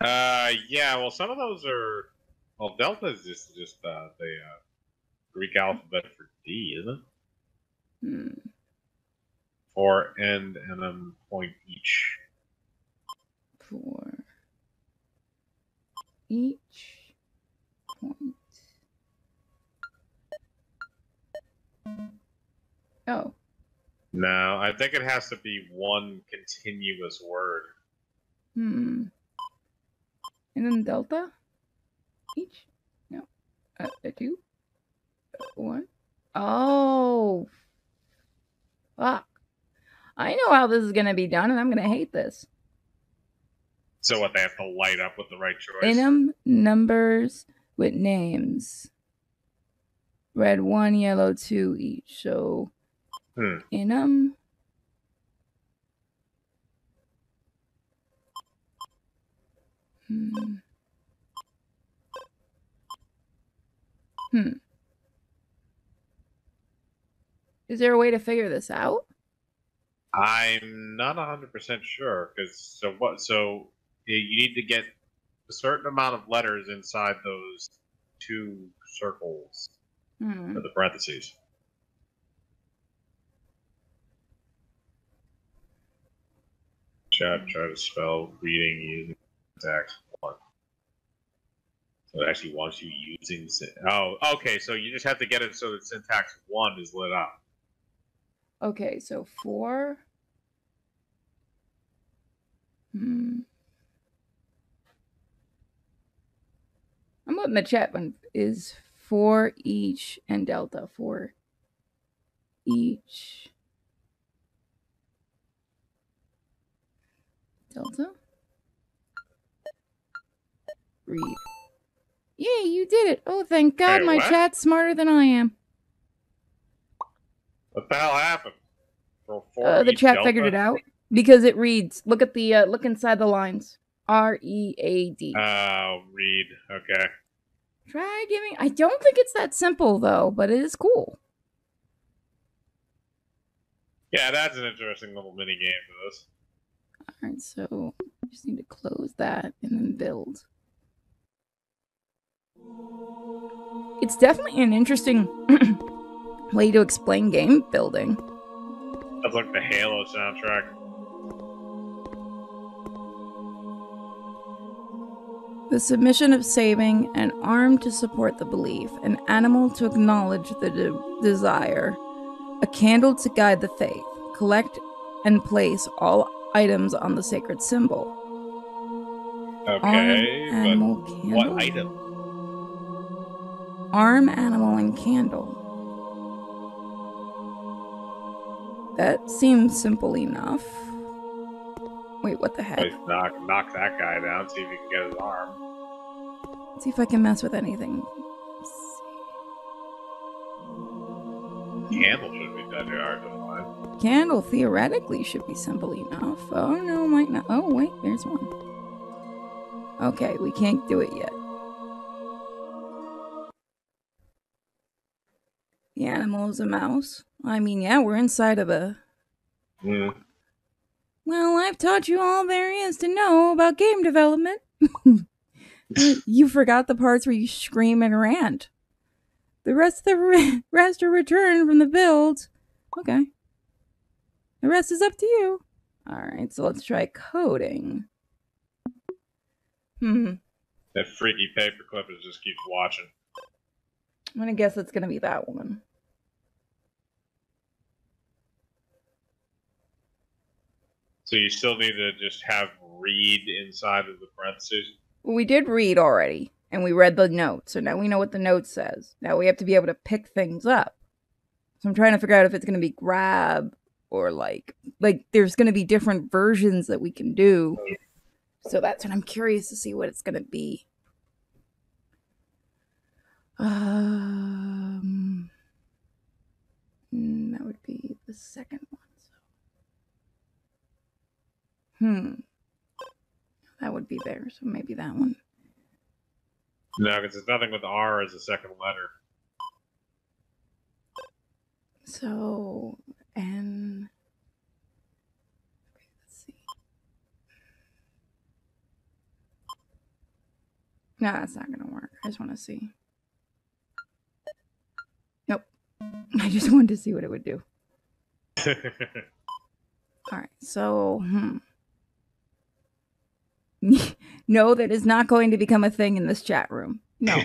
S3: Uh, yeah. Well, some of those are. Well, Delta is just just uh, the uh, Greek alphabet for D, isn't it?
S2: Hmm.
S3: Four end and then point each.
S2: For each point. Oh,
S3: No, I think it has to be one continuous word.
S2: hmm. And then delta? Each? No. Uh, a two? Uh, one? Oh. Fuck. I know how this is gonna be done, and I'm gonna hate this.
S3: So what? They have to light up with the right choice.
S2: Enum numbers with names. Red one, yellow two each. So
S3: Hmm.
S2: enum. Hmm. Hmm. Is there a way to figure this out?
S3: I'm not hundred percent sure because so what? So you need to get a certain amount of letters inside those two circles
S2: Hmm.
S3: the parentheses. Chat try to spell reading using syntax. One. So it actually wants you using. Oh, okay. So you just have to get it so that syntax one is lit up.
S2: Okay, so four. Hmm. I'm putting the chat one is for each and delta for each delta. Read. Yay, you did it! Oh, thank God,
S3: Hey,
S2: my
S3: what?
S2: chat's smarter than I am.
S3: What the hell happened?
S2: Uh, the chat
S3: delta?
S2: figured it out because it reads. Look at the uh, look inside the lines. R E A D.
S3: Oh, read. Okay.
S2: Try giving. I don't think it's that simple though, but it is cool.
S3: Yeah, that's an interesting little mini game for this.
S2: All right, so just need to close that and then build. It's definitely an interesting way to explain game building.
S3: That's like the Halo soundtrack.
S2: The submission of saving, an arm to support the belief, an animal to acknowledge the de- desire, a candle to guide the faith. Collect and place all items on the sacred symbol.
S3: Okay,
S2: arm, animal,
S3: but
S2: candle.
S3: what item?
S2: Arm, animal, and candle. That seems simple enough. Wait, what the heck?
S3: Knock, knock that guy down. See if you can get his arm.
S2: Let's see if I can mess with anything.
S3: Candle should be that hard.
S2: Candle theoretically should be simple enough. Oh no, might not. Oh wait, there's one. Okay, we can't do it yet. The animal is a mouse. I mean, yeah, we're inside of a.
S3: Hmm.
S2: Well, I've taught you all there is to know about game development. you forgot the parts where you scream and rant. The rest of the re- rest are returned from the build. Okay. The rest is up to you. All right, so let's try coding. Hmm.
S3: That freaky paperclip is just keeps watching.
S2: I'm gonna guess it's gonna be that one.
S3: So you still need to just have read inside of the parentheses.
S2: Well, we did read already, and we read the note, so now we know what the note says. Now we have to be able to pick things up. So I'm trying to figure out if it's gonna be grab or like like there's gonna be different versions that we can do. So that's what I'm curious to see what it's gonna be. Um, mm, that would be the second one. So. Hmm. That would be there, so maybe that one.
S3: No, because there's nothing with R as a second letter.
S2: So, and okay, let's see. No, that's not gonna work. I just want to see. Nope. I just wanted to see what it would do. All right. So, hmm. no, that is not going to become a thing in this chat room. No.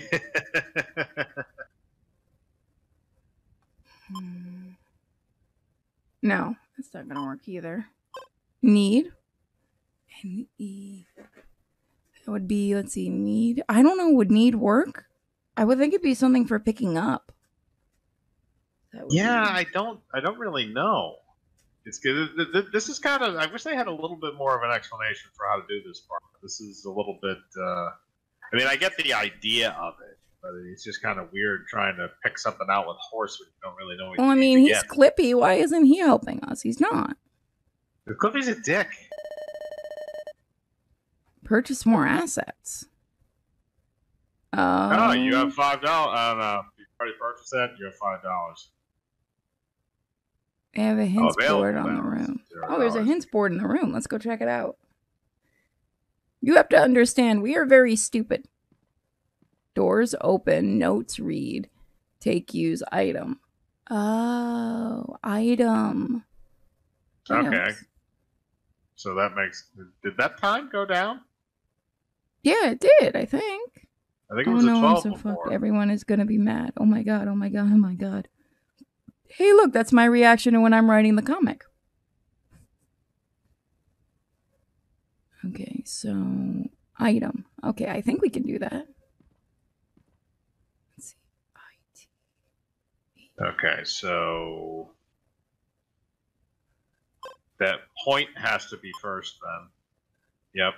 S2: No, that's not gonna work either. Need. N E. That would be, let's see, need. I don't know, would need work? I would think it'd be something for picking up. That would
S3: yeah,
S2: be-
S3: I don't. I don't really know. It's good. th- th- This is kind of. I wish they had a little bit more of an explanation for how to do this part. This is a little bit. Uh, I mean, I get the idea of it, but it's just kind of weird trying to pick something out with horse when you don't really know. What
S2: Well, I mean, he's
S3: get.
S2: Clippy. Why isn't he helping us? He's not.
S3: Clippy's a dick.
S2: Purchase more assets. Um,
S3: oh, you have five dollars. I don't know. You already purchased that. You have five dollars.
S2: I have a
S3: Oh,
S2: hints
S3: available
S2: board on the room. Oh, there's a hints board in the room. Let's go check it out. You have to understand, we are very stupid. Doors open, notes read, take use item. Oh, item.
S3: Okay. So that makes. Did that time go down?
S2: Yeah, it did, I think.
S3: I think it
S2: Oh
S3: was a
S2: no, I'm
S3: 12
S2: so
S3: before.
S2: fucked. Everyone is gonna be mad. Oh my god, oh my god, oh my god. Hey, look, that's my reaction to when I'm writing the comic. Okay, so item. Okay, I think we can do that. Let's see. IT.
S3: Okay, so that point has to be first then. Yep.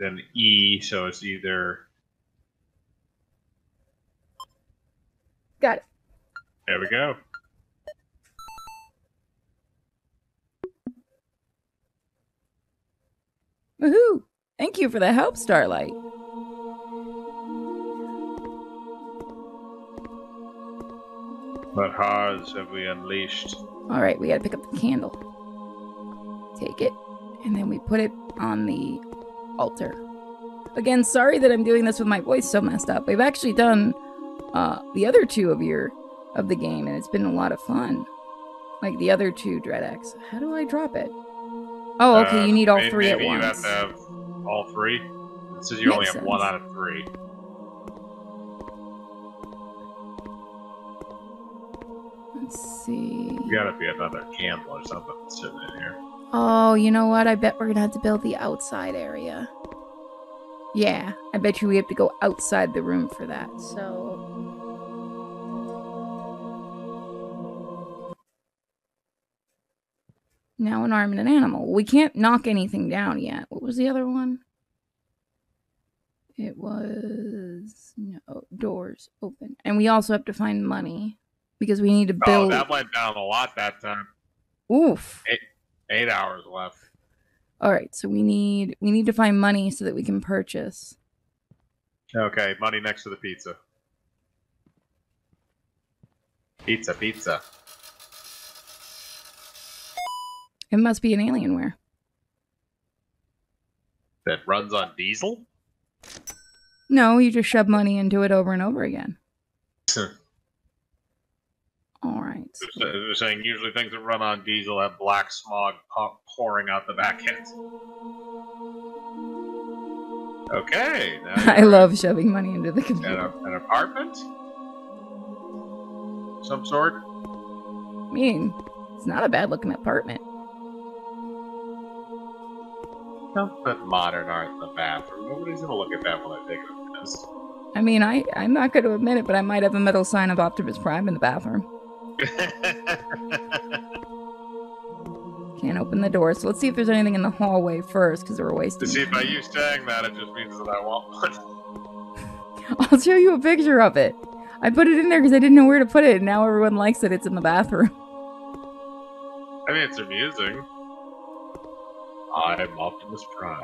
S3: Then E, so it's either
S2: Got it.
S3: there we go.
S2: Woohoo! Thank you for the help, Starlight.
S3: What Haas have we unleashed?
S2: All right, we gotta pick up the candle. Take it, and then we put it on the altar. Again, sorry that I'm doing this with my voice so messed up. We've actually done uh, the other two of your of the game, and it's been a lot of fun. Like the other two Dread X. How do I drop it? Oh, okay.
S3: Uh,
S2: you need all
S3: may-
S2: three at
S3: maybe
S2: once.
S3: you have to have all three. It says you only have one out of three.
S2: Let's see.
S3: You gotta be another candle or something sitting in here.
S2: Oh, you know what? I bet we're gonna have to build the outside area. Yeah, I bet you we have to go outside the room for that. So. Now an arm and an animal. We can't knock anything down yet. What was the other one? It was no doors open, and we also have to find money because we need to build.
S3: Oh,
S2: build.
S3: that went down a lot that time.
S2: Oof.
S3: Eight hours left.
S2: All right, so we need we need to find money so that we can purchase.
S3: Okay, money next to the pizza. Pizza, pizza.
S2: It must be an Alienware.
S3: That runs on diesel?
S2: No, you just shove money into it over and over again. All right.
S3: They're saying usually things that run on diesel have black smog pouring out the back end. Okay.
S2: I love shoving money into the
S3: An,
S2: computer.
S3: an apartment? Some sort?
S2: I mean, it's not a bad looking apartment.
S3: Don't put modern art in the bathroom. Nobody's gonna look at that when I take a piss.
S2: I mean, I I'm not going to admit it, but I might have a metal sign of Optimus Prime in the bathroom. Can't open the door, so let's see if there's anything in the hallway first, because we're wasting.
S3: to see, by you saying that, it just means that I want one.
S2: I'll show you a picture of it. I put it in there because I didn't know where to put it, and now everyone likes it. It's in the bathroom.
S3: I mean, it's amusing. I'm Optimus Prime,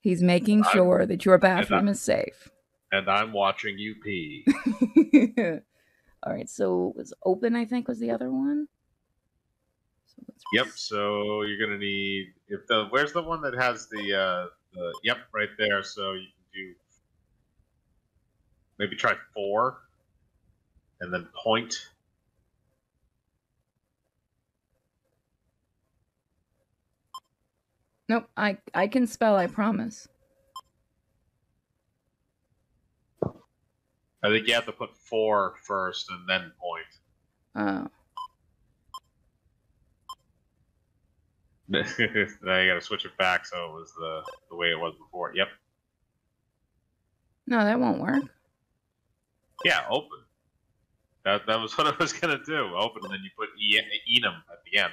S2: He's making
S3: I'm-
S2: sure that your bathroom is safe.
S3: and I'm watching you pee.
S2: All right, so it was open. I think was the other one. So
S3: Yep. So you're gonna need if the where's the one that has the uh the yep right there. So you can do maybe try four, and then point.
S2: Nope, I I can spell. I promise.
S3: I think you have to put four first and then point.
S2: Oh,
S3: now you gotta switch it back so it was the the way it was before. Yep.
S2: no, that won't work.
S3: Yeah, open. That that was what I was gonna do. Open and then you put e- enum at the end.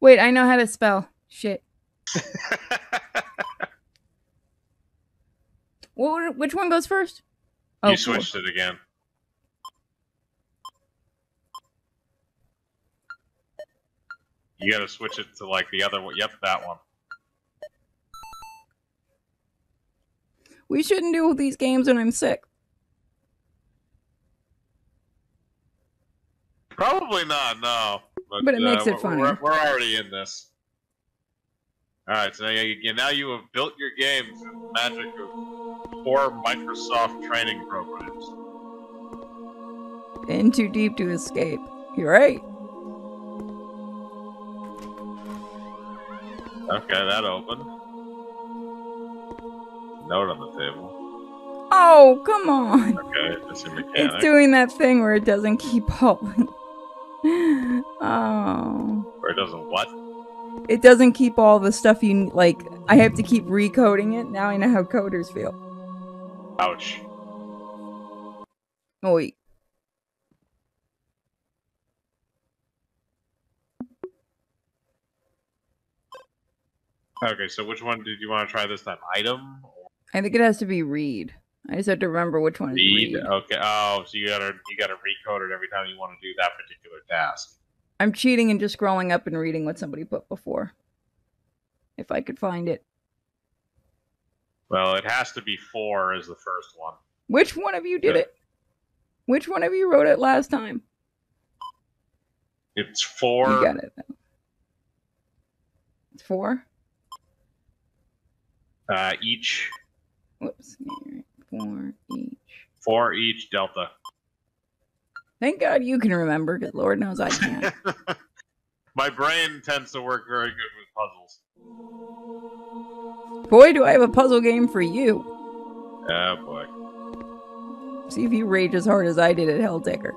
S2: Wait, I know how to spell. Shit. What? Which one goes first?
S3: Oh, you
S2: cool.
S3: switched it again. You gotta switch it to like the other one. Yep, that one.
S2: We shouldn't do these games when I'm sick.
S3: Probably not, no. But,
S2: But it makes uh,
S3: it
S2: funny.
S3: We're, we're already in this. All right, so now you, now you have built your game through the magic of four Microsoft training programs.
S2: In too deep to escape. You're right.
S3: Okay, that opened. note on the table.
S2: Oh, come on.
S3: Okay, it's a mechanic.
S2: It's doing that thing where it doesn't keep all. oh.
S3: Or it doesn't what?
S2: It doesn't keep all the stuff you like. I have to keep recoding it. Now I know how coders feel.
S3: Ouch.
S2: Wait.
S3: Okay, so which one did you want to try this time? Item
S2: I think it has to be read. I just have to remember which one is
S3: read?
S2: read.
S3: Okay. Oh, so you gotta you gotta recode it every time you want to do that particular task.
S2: I'm cheating and just scrolling up and reading what somebody put before. If I could find it.
S3: Well, it has to be four as the first one.
S2: Which one of you did
S3: Yeah.
S2: it? Which one of you wrote it last time?
S3: It's four.
S2: You got it. It's four.
S3: Uh, each
S2: Whoops. Four each.
S3: four each delta.
S2: Thank God you can remember, because Lord knows I can't.
S3: My brain tends to work very good with puzzles.
S2: Boy, do I have a puzzle game for you.
S3: Oh boy.
S2: See if you rage as hard as I did at Helltaker.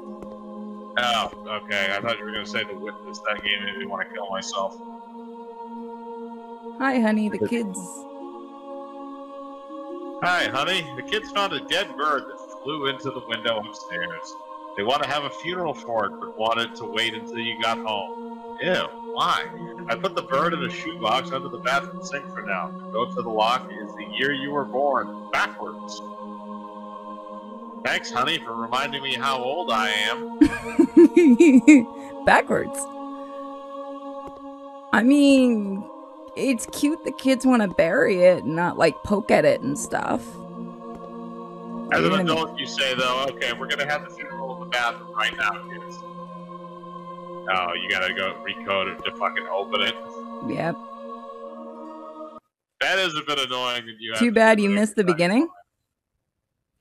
S3: Oh, okay. I thought you were gonna say the witness that game made me want to kill myself.
S2: Hi, honey, the kids.
S3: Hi, honey. The kids found a dead bird that flew into the window upstairs. They want to have a funeral for it, but wanted to wait until you got home. Ew, why? I put the bird in a shoebox under the bathroom sink for now. Go to the lock is the year you were born, backwards. Thanks, honey, for reminding me how old I am.
S2: Backwards. I mean, it's cute the kids want to bury it and not like poke at it and stuff.
S3: As an adult, you say, though, okay, we're gonna have the funeral in the bathroom right now, kids. Oh, you gotta go recode it to fucking open it.
S2: Yep.
S3: That is a bit annoying that you
S2: Too bad
S3: do
S2: you missed the beginning.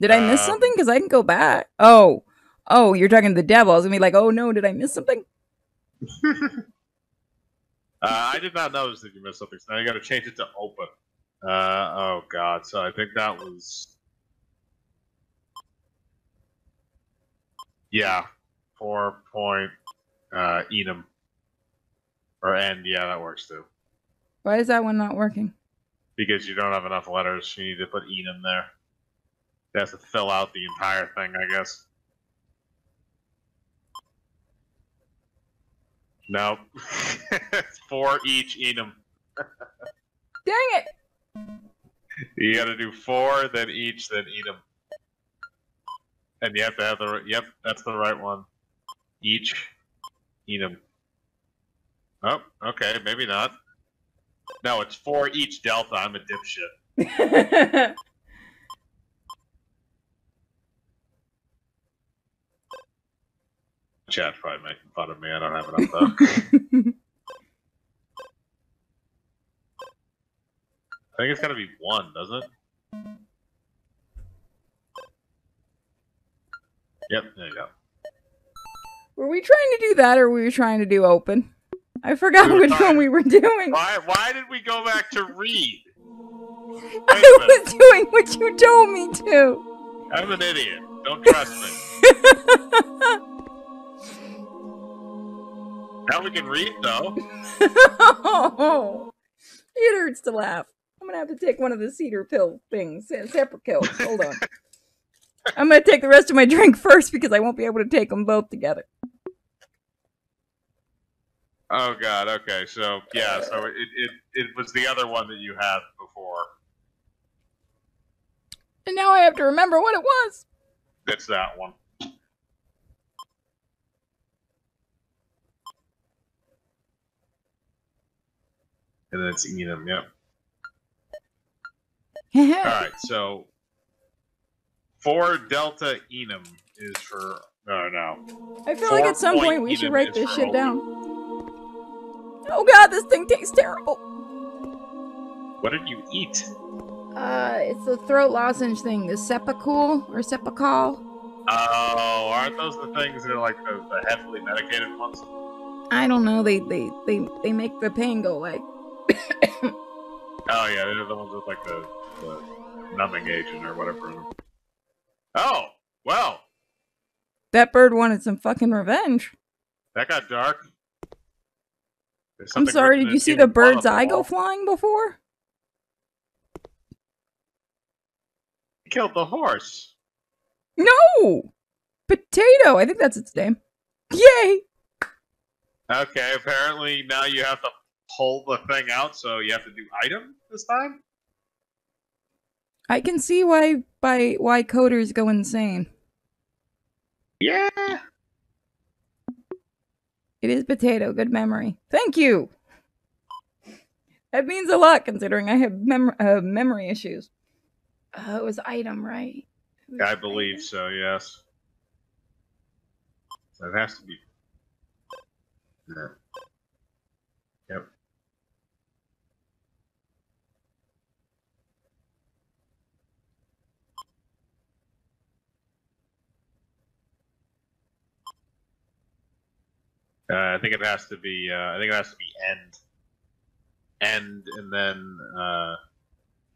S2: Did I miss
S3: Um,
S2: something? Because I can go back. Oh, oh, you're talking to the devil. I was gonna be like, oh no, did I miss something?
S3: Uh, I did not notice that you missed something, so now you gotta change it to open. Uh, oh god, so I think that was. Yeah, four point uh, Enum. Or end, yeah, that works too.
S2: Why is that one not working?
S3: Because you don't have enough letters, you need to put Enum there. It has to fill out the entire thing, I guess. Nope. it's four each Enum.
S2: Dang it!
S3: You gotta do four, then each, then eat. And you have to have the yep, that's the right one. Each, eat them. Oh, okay, maybe not. No, it's four each delta. I'm a dipshit. Chat's probably making fun of me. I don't have enough though. I think it's gotta be one, doesn't it? Yep, there you go.
S2: Were we trying to do that, or were we trying to do open? I forgot
S3: We
S2: which one we were doing.
S3: Why? Why did we go back to read?
S2: I was doing what you told me to.
S3: I'm an idiot. Don't trust me. Now we can read though.
S2: oh, it hurts to laugh. I'm gonna have to take one of the cedar pill things, se- separate pills. Hold on. I'm gonna take the rest of my drink first because I won't be able to take them both together.
S3: Oh god. Okay. So yeah. So uh, it, it it was the other one that you had before.
S2: And now I have to remember what it was.
S3: It's that one. And then it's Enum. Yep. All right. So four delta Enum is for no no.
S2: I feel like at some point we
S3: point
S2: should write this shit
S3: open.
S2: down. Oh god, this thing tastes terrible.
S3: What did you eat?
S2: Uh, it's the throat lozenge thing, the Cepacol or Cepacol.
S3: Oh, aren't those the things that are like the, the heavily medicated ones?
S2: I don't know. They they they they make the pain go away.
S3: Oh yeah, they're the ones with like the, the numbing agent or whatever. Oh, well,
S2: That bird wanted some fucking revenge.
S3: that got dark.
S2: I'm sorry, did you see the bird's eye go flying before?
S3: He killed the horse.
S2: No! Potato! I think that's its name. Yay!
S3: Okay, apparently now you have to pull the thing out, so you have to do item this time?
S2: I can see why by why coders go insane.
S3: Yeah.
S2: It is potato. Good memory. Thank you. That means a lot considering I have mem- uh, memory issues. Uh, it was item, right? Was
S3: I believe so, yes. So it has to be. Yeah. Yep. Uh, I think it has to be. Uh, I think it has to be end. End, and then. Uh,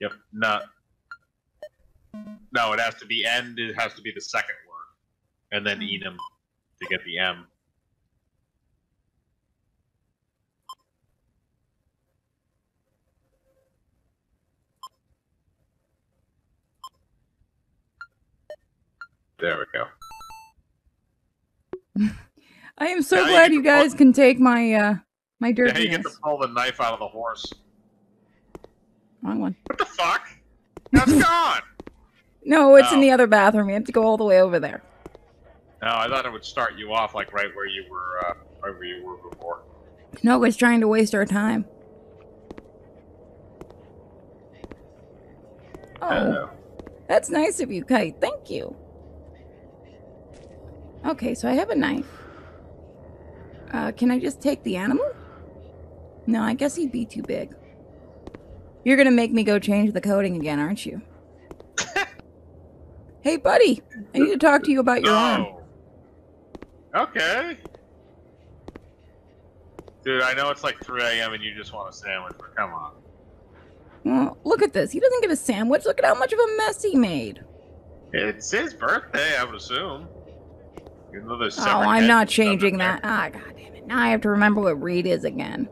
S3: yep. Not. No, it has to be end. It has to be the second word, and then enum to get the M. There we go.
S2: I am so
S3: Now
S2: glad
S3: get
S2: you
S3: to pull-
S2: guys can take my uh my
S3: Yeah,
S2: dirtiness.
S3: you get to pull the knife out of the horse.
S2: Wrong one.
S3: What the fuck? That's gone.
S2: No, it's in the other bathroom. You have to go all the way over there.
S3: No, I thought it would start you off like right where you were, uh, right where you were before.
S2: No, it's trying to waste our time. Oh,
S3: Uh,
S2: that's nice of you, Kite. Thank you. Okay, so I have a knife. Uh, can I just take the animal? No, I guess he'd be too big. You're gonna make me go change the coding again, aren't you? hey, buddy, I need to talk to you about your arm.
S3: Okay. Dude, I know it's like 3 a.m. and you just want a sandwich, but come on.
S2: Well, look at this. He doesn't get a sandwich. Look at how much of a mess he made.
S3: It's his birthday, I would assume.
S2: Oh, I'm not
S3: and stuff in
S2: changing that. Ah, god. Now I have to remember what read is again.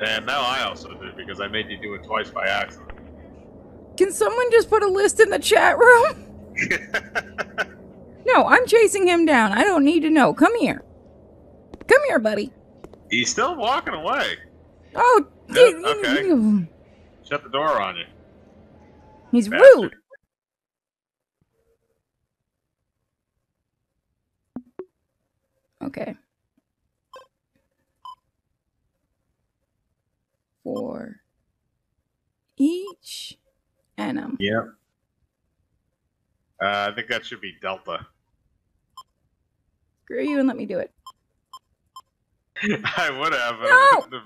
S3: And now I also did because I made you do it twice by accident.
S2: Can someone just put a list in the chat room? No, I'm chasing him down. I don't need to know. Come here. Come here, buddy.
S3: He's still walking away.
S2: Oh,
S3: Yeah, okay. Shut the door on you.
S2: he's
S3: bastard.
S2: rude. Okay. For each enum.
S3: Yep. Uh, I think that should be Delta.
S2: Screw you and let me do it.
S3: I would have. it
S2: No!
S3: have been-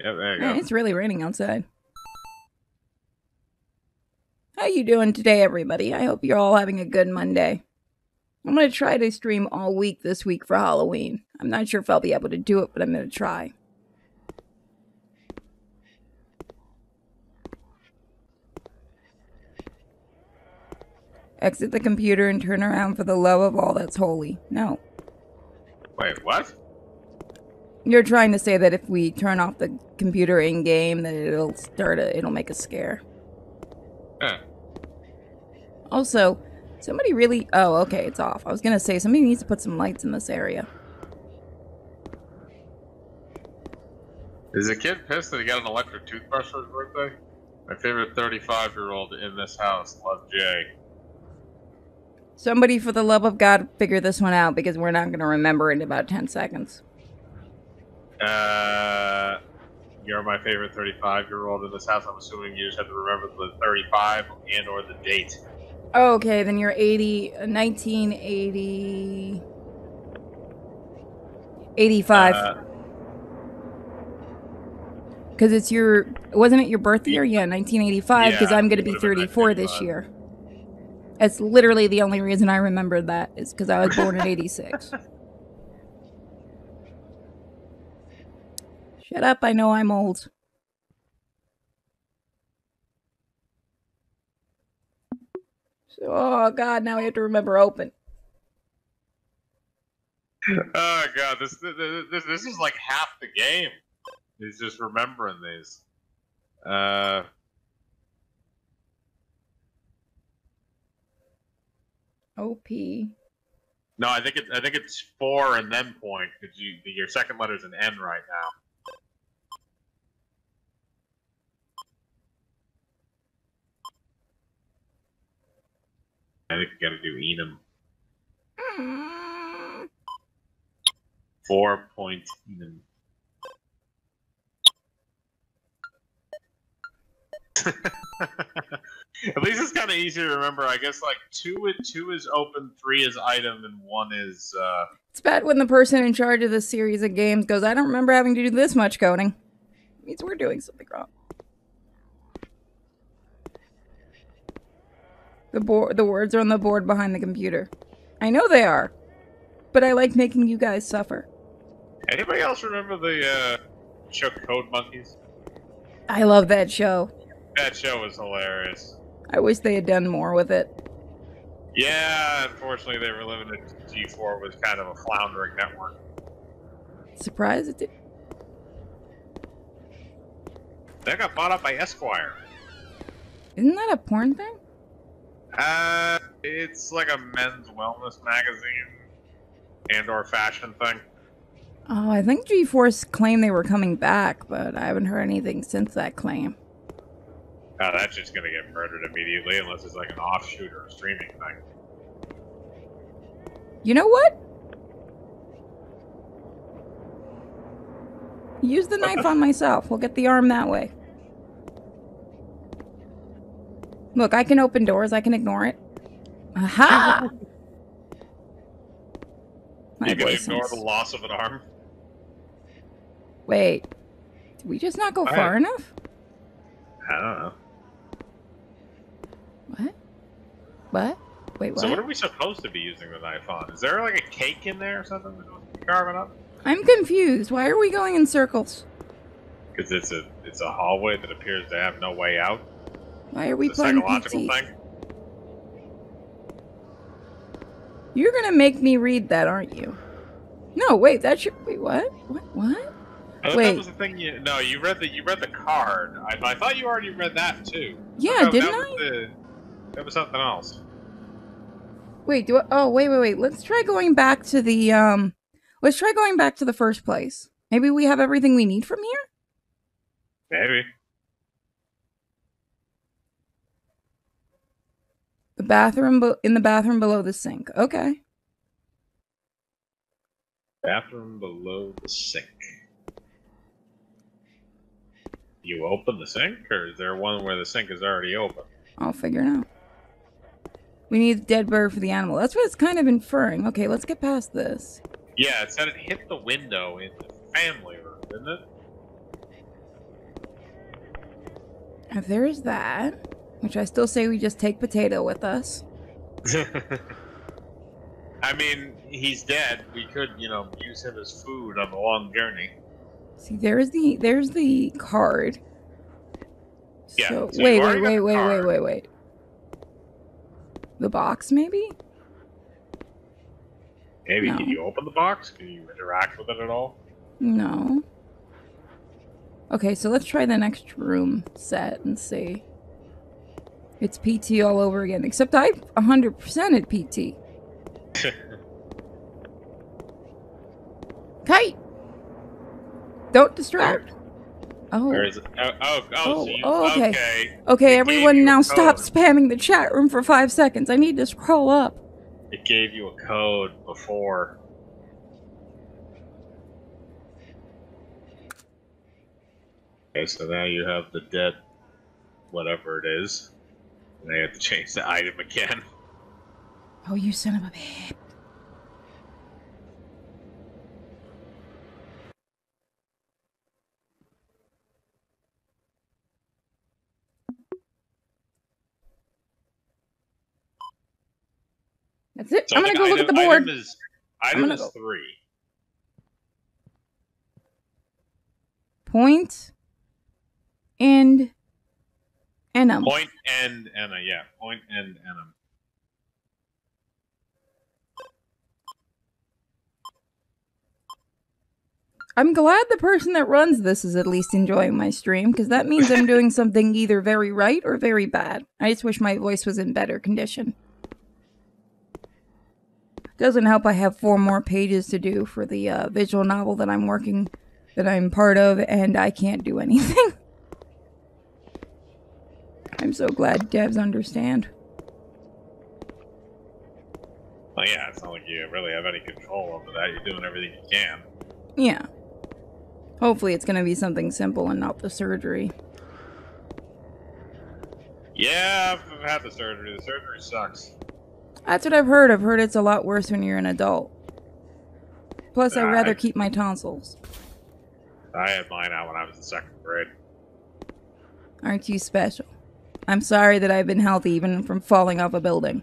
S3: Yep, there you
S2: Man,
S3: go.
S2: it's really raining outside. How you doing today, everybody? I hope you're all having a good Monday. I'm gonna try to stream all week this week for Halloween. I'm not sure if I'll be able to do it, but I'm gonna try. Exit the computer and turn around for the love of all that's holy. No.
S3: Wait, what?
S2: You're trying to say that if we turn off the computer in game, that it'll start a, it'll make a scare.
S3: Huh.
S2: Also, somebody really. Oh, okay, it's off. I was gonna say somebody needs to put some lights in this area.
S3: Is the kid pissed that he got an electric toothbrush for his birthday? My favorite 35 year old in this house, love Jay.
S2: Somebody, for the love of God, figure this one out because we're not gonna remember in about ten seconds.
S3: Uh, you're my favorite 35 year old in this house. I'm assuming you just have to remember the 35 and or the date.
S2: Okay, then you're 80, uh, 1980, 85.
S3: Uh,
S2: Because it's your, wasn't it your birth year? Yeah, 1985. Because
S3: Yeah,
S2: I'm going to be 34 this year. That's literally the only reason I remember that is because I was born in 86. Shut up! I know I'm old. Oh god, now we have to remember open.
S3: Oh god, this this, this is like half the game. He's just remembering these. Uh,
S2: OP.
S3: no, I think it I think it's four and then point because you your second letter's an N right now. I think you got to do Enum.
S2: Mm.
S3: Four points Enum. At least it's kind of easy to remember. I guess like two is two is open, three is item, and one is uh,
S2: It's bad when the person in charge of this series of games goes, I don't remember having to do this much coding. It means we're doing something wrong. The board the words are on the board behind the computer. I know they are. But I like making you guys suffer.
S3: Anybody else remember the uh, show Code Monkeys?
S2: I love that show.
S3: That show was hilarious.
S2: I wish they had done more with it.
S3: Yeah, unfortunately they were limited to G4 was kind of a floundering network.
S2: Surprised it did.
S3: That got bought up by Esquire.
S2: Isn't that a porn thing?
S3: Uh, it's like a men's wellness magazine and or fashion thing.
S2: Oh, I think G4 claimed they were coming back, but I haven't heard anything since that claim.
S3: Oh, that's just gonna get murdered immediately unless it's like an offshoot or a streaming thing.
S2: You know what? Use the knife on myself. We'll get the arm that way. Look, I can open doors. I can ignore it. Aha! My
S3: you can ignore
S2: is-
S3: the loss of an arm.
S2: Wait. Did we just not go
S3: All
S2: far
S3: right.
S2: enough?
S3: I don't know.
S2: What? What? Wait, what?
S3: So what are we supposed to be using the knife on? Is there like a cake in there or something we're supposed to be carving up?
S2: I'm confused. Why are we going in circles?
S3: Because it's a it's a hallway that appears to have no way out.
S2: Why are we playing
S3: psychological
S2: PT?
S3: thing.
S2: You're gonna make me read that, aren't you? No, wait, that should wait, what? What what?
S3: I thought
S2: Wait.
S3: that was the thing. You, no, you read the you read the card. I, I thought you already read that too.
S2: Yeah,
S3: That-
S2: didn't
S3: that
S2: I?
S3: was the- that was something else.
S2: Wait, do I, oh wait, wait, wait. Let's try going back to the um let's try going back to the first place. Maybe we have everything we need from here?
S3: Maybe.
S2: The bathroom be- in the bathroom below the sink. Okay.
S3: Bathroom below the sink. You open the sink, or is there one where the sink is already open?
S2: I'll figure it out. We need dead bird for the animal. That's what it's kind of inferring. Okay, let's get past this.
S3: Yeah, it said it hit the window in the family room, didn't it?
S2: If there's that, which I still say we just take potato with us.
S3: I mean, he's dead. We could, you know, use him as food on the long journey.
S2: See, there's the there's the card.
S3: Yeah,
S2: So,
S3: so
S2: wait, wait, wait, wait, wait, wait, wait. The box, maybe?
S3: Maybe
S2: No.
S3: can you open the box? Can you interact with it at all?
S2: No. Okay, so let's try the next room set and see. It's PT all over again, except I 100% at PT. Kite! Don't distract. Oh,
S3: it? Oh, oh, oh,
S2: Oh,
S3: so you,
S2: oh, okay.
S3: okay.
S2: okay, everyone now stop spamming the chat room for five seconds. I need to scroll up.
S3: It gave you a code before. Okay, so now you have the dead, whatever it is. And they have to change the item again.
S2: Oh, you son of a bitch. That's it.
S3: So
S2: I'm gonna go look at the board.
S3: Item is, item is
S2: go-
S3: three.
S2: Point and um,
S3: Point And Anna, yeah. Point and Annum.
S2: I'm glad the person that runs this is at least enjoying my stream because that means I'm doing something either very right or very bad. I just wish my voice was in better condition. Doesn't help I have four more pages to do for the uh, visual novel that I'm working, that I'm part of, and I can't do anything. I'm so glad devs understand.
S3: Well, yeah, it's not like you really have any control over that. You're doing everything you can.
S2: Yeah. Hopefully it's gonna be something simple and not the surgery.
S3: Yeah, I've I've had the surgery. The surgery sucks.
S2: That's what I've heard. I've heard it's a lot worse when you're an adult. Plus, I'd rather
S3: I-
S2: keep my tonsils.
S3: I had mine out when I was in second grade.
S2: Aren't you special? I'm sorry that I've been healthy even from falling off a building.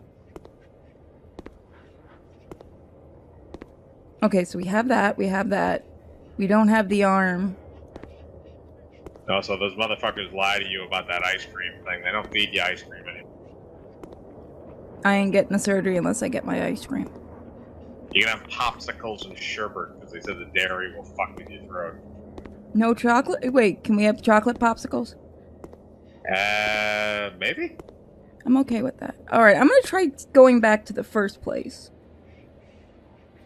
S2: Okay, so we have that. We have that. We don't have the arm.
S3: Also, those motherfuckers lie to you about that ice cream thing. They don't feed you ice cream anymore.
S2: I ain't getting the surgery unless I get my ice cream.
S3: You can have popsicles and sherbet because they said the dairy will fuck with your throat.
S2: No chocolate? Wait, can we have chocolate popsicles?
S3: Uh, maybe?
S2: I'm okay with that. Alright, I'm gonna try going back to the first place.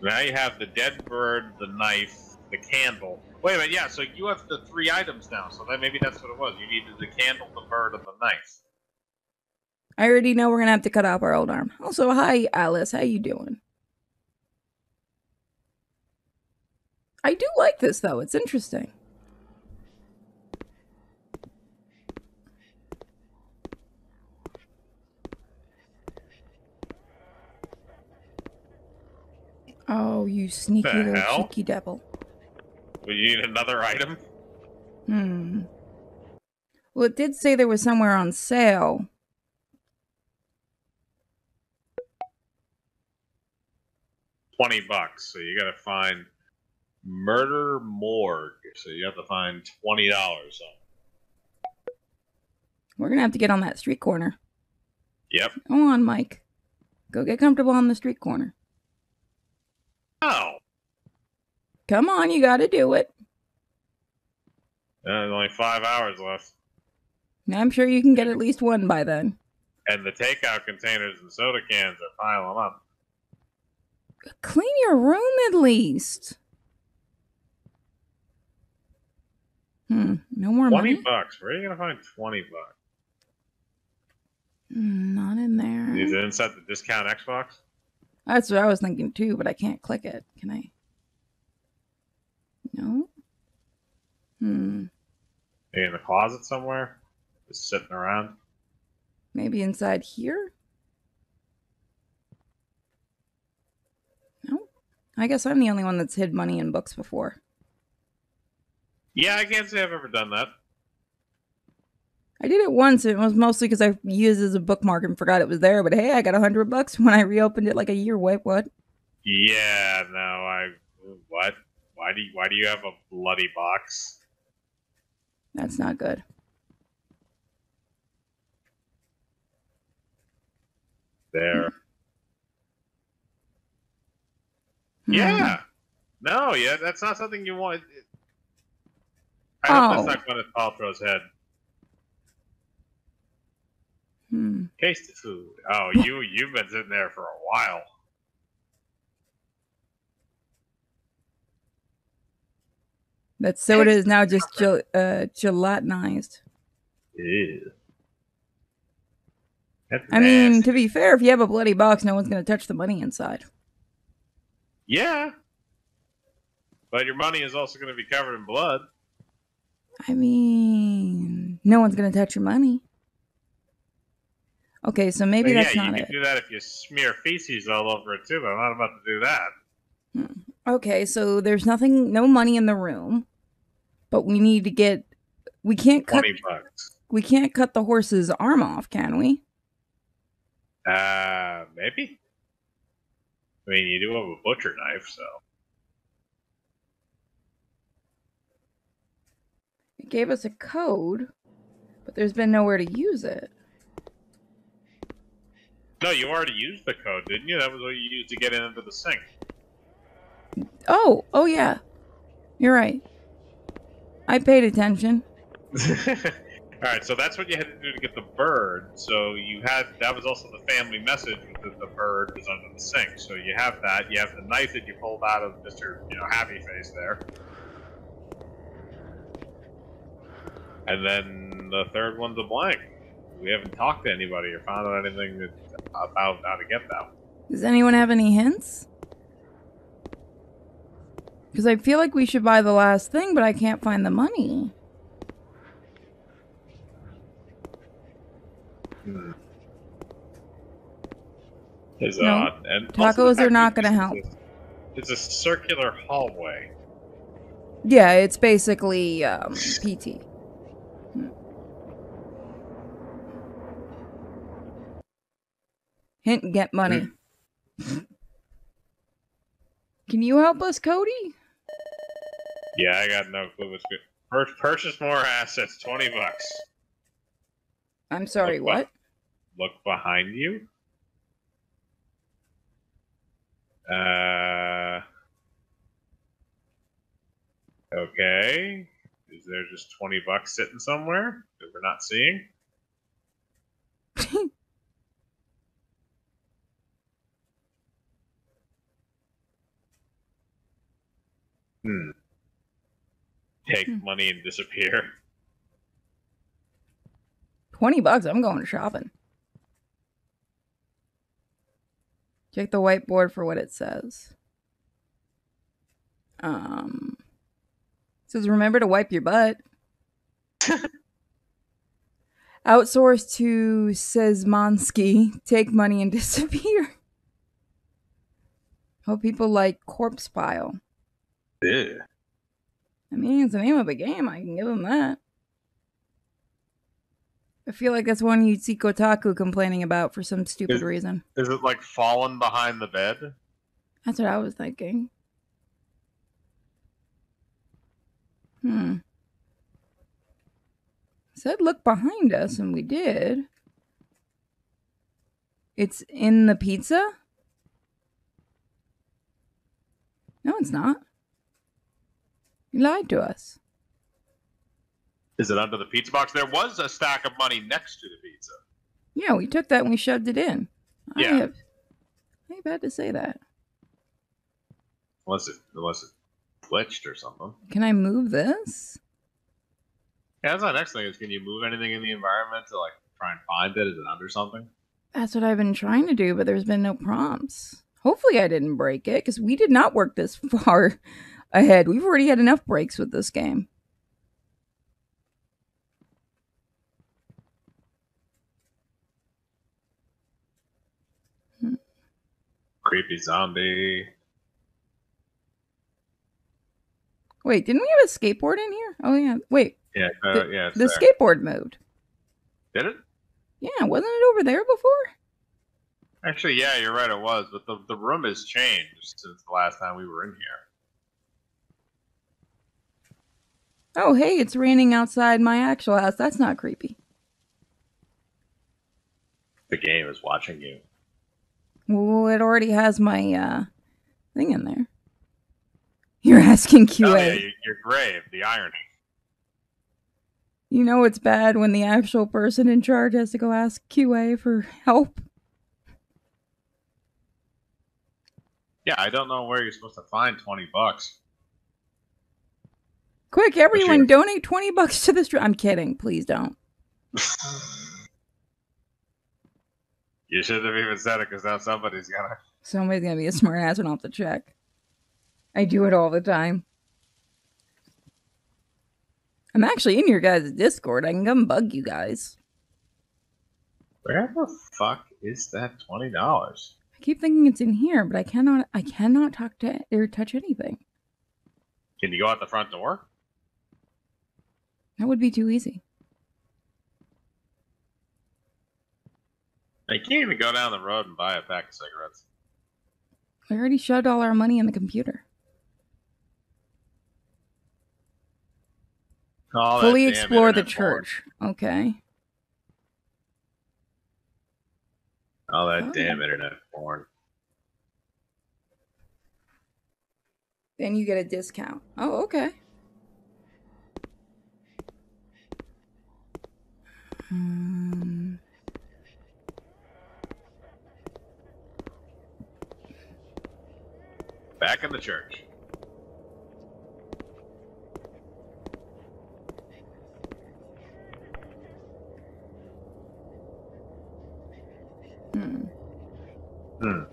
S3: Now you have the dead bird, the knife, the candle. Wait a minute, yeah, so you have the three items now, so that maybe that's what it was. You needed the candle, the bird, and the knife.
S2: I already know we're gonna have to cut off our old arm. Also, hi Alice, how you doing? I do like this though. It's interesting. Oh, you sneaky
S3: The
S2: little
S3: hell?
S2: cheeky devil.
S3: Would you need another item?
S2: Hmm. Well, it did say there was somewhere on sale.
S3: Twenty bucks. So you gotta find Murder Morgue. So you have to find twenty dollars.
S2: We're gonna have to get on that street corner.
S3: Yep.
S2: Go on, Mike. Go get comfortable on the street corner. Come on, you gotta do it.
S3: There's only five hours left.
S2: I'm sure you can get at least one by then.
S3: And the takeout containers and soda cans are piling up.
S2: Clean your room at least. Hmm. No more
S3: Twenty
S2: money.
S3: bucks. Where are you gonna find twenty bucks?
S2: Hmm, Not in
S3: Is
S2: there.
S3: it inside the discount Xbox?
S2: That's what I was thinking too, but I can't click it. Can I? No. Hmm.
S3: Maybe in the closet somewhere? Just sitting around?
S2: Maybe inside here. No. I guess I'm the only one that's hid money in books before.
S3: Yeah, I can't say I've ever done that.
S2: I did it once. It was mostly because I used it as a bookmark and forgot it was there. But hey, I got a hundred bucks when I reopened it like a year. Wait, what?
S3: Yeah, no, I what? Why do you, why do you have a bloody box?
S2: That's not good.
S3: There.
S2: Hmm.
S3: Yeah. No, yeah, that's not something you want. I hope
S2: Oh.
S3: that's not Gwyneth Paltrow's head.
S2: Hmm.
S3: Taste the food. Oh, you you've been sitting there for a while.
S2: That soda is now just gel- uh, gelatinized.
S3: Ew. That's
S2: I mean, to be fair, if you have a bloody box, no one's going to touch the money inside.
S3: yeah. But your money is also going to be covered in blood.
S2: I mean, no one's going to touch your money. Okay, so maybe
S3: But
S2: that's
S3: yeah,
S2: not
S3: you
S2: it.
S3: can do that if you smear feces all over it too, but I'm not about to do that.
S2: Okay, so there's nothing, no money in the room, but we need to get. We can't cut.
S3: Twenty bucks.
S2: We can't cut the horse's arm off, can we?
S3: Uh, maybe. I mean, you do have a butcher knife, so
S2: It gave us a code, but there's been nowhere to use it.
S3: No, you already used the code, didn't you? That was what you used to get into the sink.
S2: Oh, oh yeah. You're right. I paid attention.
S3: All right, so that's what you had to do to get the bird. So you had that was also the family message that the bird was under the sink. So you have that. You have the knife that you pulled out of Mister, you know, Happy Face there. And then the third one's a blank. We haven't talked to anybody or found out anything that, about how to get that.
S2: Does anyone have any hints? Because I feel like we should buy the last thing, but I can't find the money.
S3: Hmm. Is,
S2: No.
S3: uh, and
S2: Tacos are not gonna help.
S3: It's a circular hallway.
S2: Yeah, it's basically um, PT. Hint: get money. Can you help us, Cody?
S3: Yeah, I got no clue what's good. Pur- purchase more assets, twenty bucks.
S2: I'm sorry.
S3: Look
S2: What?
S3: Look behind you. Uh. Okay. Is there just twenty bucks sitting somewhere that we're not seeing? Hmm. Take
S2: Hmm.
S3: money and disappear.
S2: Twenty bucks. I'm going to shopping. Check the whiteboard for what it says. Um, it says remember to wipe your butt. Outsource to Sezmansky. Take money and disappear. Hope people like Corpse Pile.
S3: Ew.
S2: I mean, it's the name of a game. I can give them that. I feel like that's one you'd see Kotaku complaining about for some stupid
S3: Is-
S2: reason.
S3: Is it like fallen behind the bed?
S2: That's what I was thinking. Hmm. Said look behind us, and we did. It's in the pizza? No, it's not. You lied to us.
S3: Is it under the pizza box? There was a stack of money next to the pizza.
S2: Yeah, we took that and we shoved it in. I
S3: Yeah.
S2: have. I bad to say that.
S3: Unless it unless it glitched or something.
S2: Can I move this?
S3: Yeah, that's my next thing is can you move anything in the environment to like try and find it? Is it under something?
S2: That's what I've been trying to do, but there's been no prompts. Hopefully, I didn't break it because we did not work this far ahead. We've already had enough breaks with this game.
S3: Creepy zombie.
S2: Wait, didn't we have a skateboard in here? Oh yeah. Wait,
S3: Yeah, uh,
S2: The-
S3: yeah.
S2: The
S3: there.
S2: skateboard moved.
S3: Did it?
S2: Yeah, wasn't it over there before?
S3: Actually, yeah, you're right. It was, but the the room has changed since the last time we were in here.
S2: Oh, hey, it's raining outside my actual house. That's not creepy.
S3: The game is watching you.
S2: Well, it already has my uh thing in there. You're asking QA.
S3: Oh, yeah, you- your grave. The irony.
S2: You know it's bad when the actual person in charge has to go ask QA for help.
S3: Yeah, I don't know where you're supposed to find twenty bucks.
S2: Quick, everyone, donate 20 bucks to this. Dr- I'm kidding. Please don't.
S3: You shouldn't have even said it because now somebody's gonna.
S2: Somebody's to be a smart ass and off the check. I do it all the time. I'm actually in your guys' Discord. I can come bug you guys.
S3: Where the fuck is that twenty dollars?
S2: I keep thinking it's in here, but I cannot. I cannot talk to or touch anything.
S3: Can you go out the front door?
S2: That would be too easy.
S3: I can't even go down the road and buy a pack of cigarettes.
S2: We already shoved all our money in the computer. Fully explore the church. Okay.
S3: All that
S2: Oh.
S3: damn internet porn.
S2: Then you get a discount. Oh, okay. Um,
S3: Back in the church.
S2: hmm.
S3: Hmm.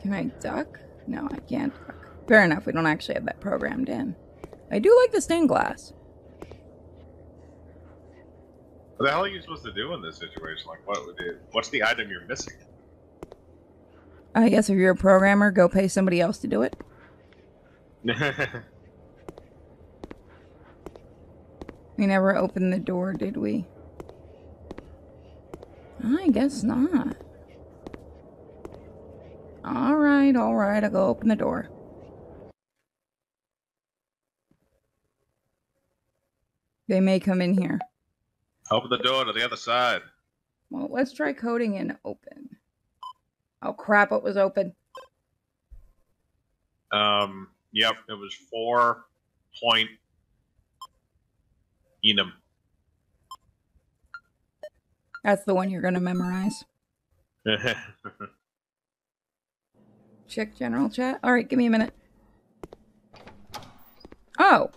S2: Can I duck? No, I can't duck. Fair enough, we don't actually have that programmed in. I do like the stained glass.
S3: What the hell are you supposed to do in this situation? Like, what? What's the item you're missing?
S2: I guess if you're a programmer, go pay somebody else to do it. We never opened the door, did we? I guess not. Alright, alright, I'll go open the door. They may come in here.
S3: Open the door to the other side.
S2: Well, let's try coding in open. Oh crap, it was open.
S3: Um. Yep, it was four point. Enum.
S2: That's the one you're gonna memorize. Check general chat. Alright, give me a minute. Oh.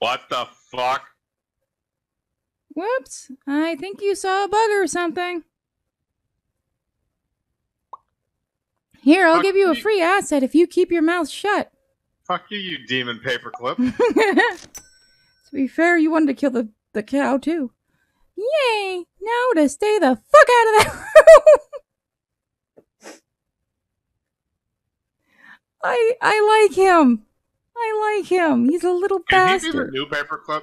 S3: What the fuck?
S2: Whoops. I think you saw a bug or something. Here, I'll
S3: Fuck
S2: give you a free asset if you keep your mouth shut.
S3: Fuck you, you demon paperclip.
S2: to be fair, you wanted to kill the, the cow too. Yay! Now to stay the fuck out of that room! I I like him. I like him. He's a little
S3: Can he be the
S2: bastard.
S3: new paperclip?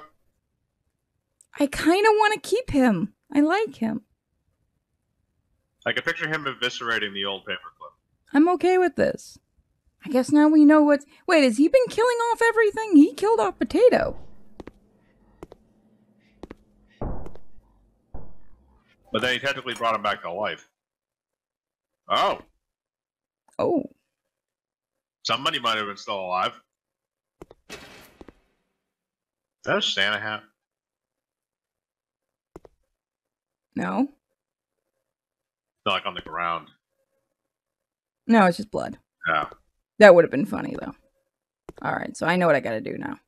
S2: I kind of want to keep him. I like him.
S3: I can picture him eviscerating the old paperclip.
S2: I'm okay with this. I guess now we know what's. Wait, has he been killing off everything? He killed off Potato.
S3: But then he technically brought him back to life. Oh,
S2: Oh,
S3: somebody might have been still alive. Is that a Santa hat?
S2: no.
S3: Not like on the ground.
S2: No, it's just blood.
S3: Yeah.
S2: That would have been funny, though. Alright, so I know what I gotta do now.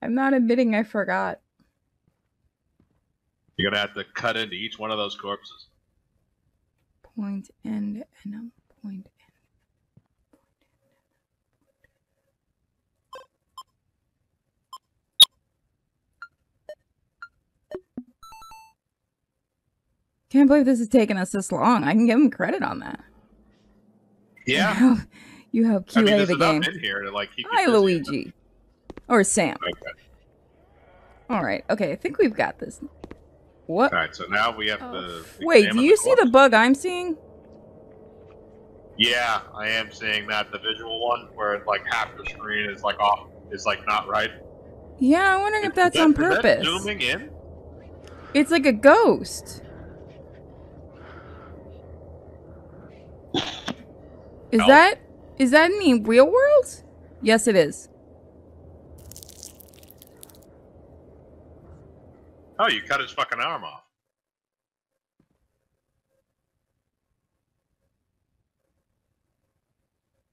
S2: I'm not admitting I forgot.
S3: You're gonna have to cut into each one of those corpses.
S2: Point end and a um, point end. Can't believe this is taking us this long. I can give him credit on that.
S3: Yeah.
S2: you have
S3: I
S2: QA
S3: mean, there's
S2: the
S3: enough
S2: game.
S3: in here to like keep
S2: Hi. Luigi. Or Sam.
S3: Okay.
S2: All right. Okay, I think we've got this. What?
S3: All right. So now we have
S2: Oh,
S3: to.
S2: Wait, do
S3: examine
S2: you see the bug I'm seeing?
S3: Yeah, I am seeing that the visual one where like half the screen is like off, is like not right.
S2: Yeah, I'm wondering if
S3: Is
S2: that's
S3: that-
S2: on
S3: is that
S2: purpose.
S3: zooming in.
S2: It's like a ghost. Is
S3: No.
S2: that is that in the real world? Yes, it is.
S3: Oh, you cut his fucking arm off.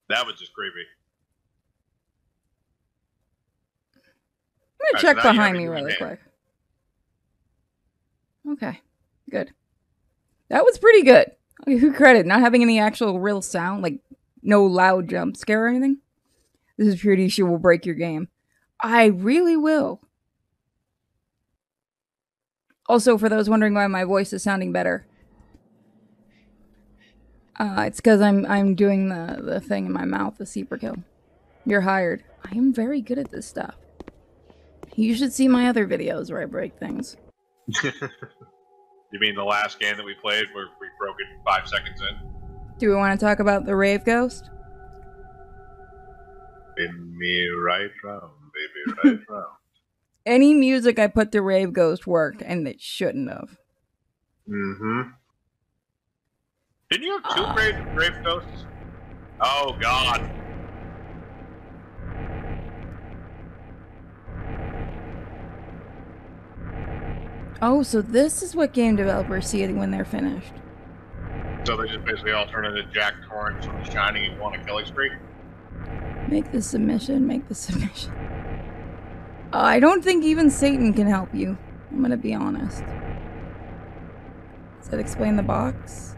S3: That was just creepy.
S2: I'm gonna check behind me really quick. Okay, good. That was pretty good. Okay, who credit, not having any actual real sound, like no loud jump scare or anything. This is pretty sure will break your game. I really will. Also, for those wondering why my voice is sounding better, uh, it's because I'm I'm doing the the thing in my mouth, the Cepacol. You're hired. I am very good at this stuff. You should see my other videos where I break things.
S3: you mean the last game that we played where we broke it five seconds in?
S2: Do we want to talk about the rave ghost?
S3: Spin me right round, baby, right round.
S2: Any music I put to rave ghost worked, and it shouldn't have.
S3: Mm-hmm. Didn't you have two brave, brave ghosts? Oh God.
S2: Oh, so this is what game developers see when they're finished.
S3: So they just basically all turn into Jack Torrance from The Shining and want a killing spree?
S2: Make the submission, make the submission. I don't think even Satan can help you. I'm gonna be honest. Does that explain the box?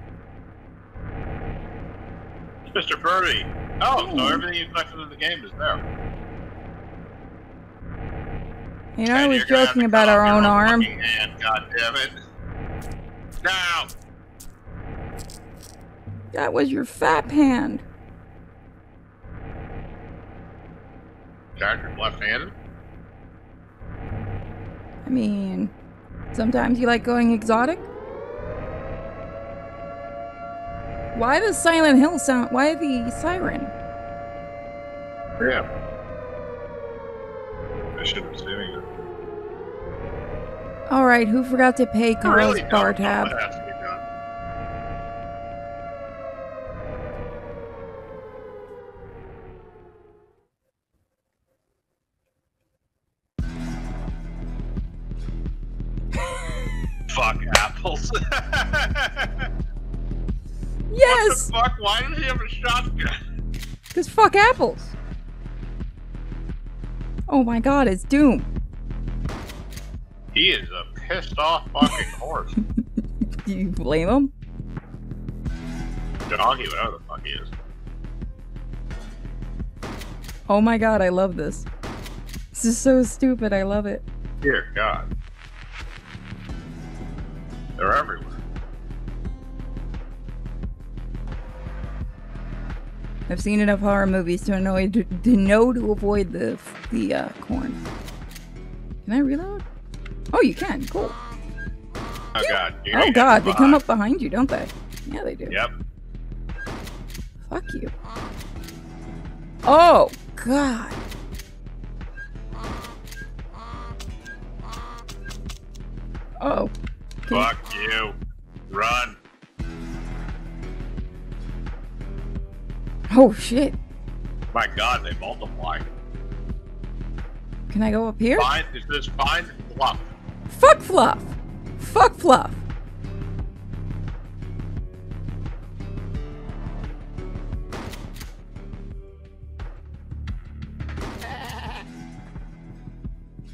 S3: Mr. Birdie. Oh, so
S2: Hmm.
S3: everything you collected in the game is there.
S2: You know, I was
S3: you're gonna have
S2: joking about our
S3: your
S2: own arm.
S3: Hand, God damn it. Now!
S2: That was your fat hand.
S3: Character's left-handed?
S2: I mean, sometimes you like going exotic. Why the Silent Hill sound? Why the siren?
S3: Yeah. I should have seen it.
S2: All right, who forgot to pay Carl's
S3: really
S2: bar
S3: know
S2: tab?
S3: what has to be. Fuck.
S2: Yes,
S3: Fuck, why does he have a shotgun?
S2: because fuck apples. Oh my god, it's Doom.
S3: He is a pissed off fucking horse.
S2: Do you blame him?
S3: Doggy, whatever the fuck he is.
S2: Oh my god, I love this. This is so stupid. I love it.
S3: Dear God. They're everywhere.
S2: I've seen enough horror movies to know to, to know to avoid the the uh, corn. Can I reload? Oh, you can. Cool.
S3: Oh God.
S2: Oh god, they come up behind you, don't they? Yeah, they do.
S3: Yep.
S2: Fuck you. Oh god. Oh.
S3: Fuck you. Run.
S2: Oh shit.
S3: My God, they multiply.
S2: Can I go up here?
S3: Find it says find fluff.
S2: Fuck fluff. Fuck fluff.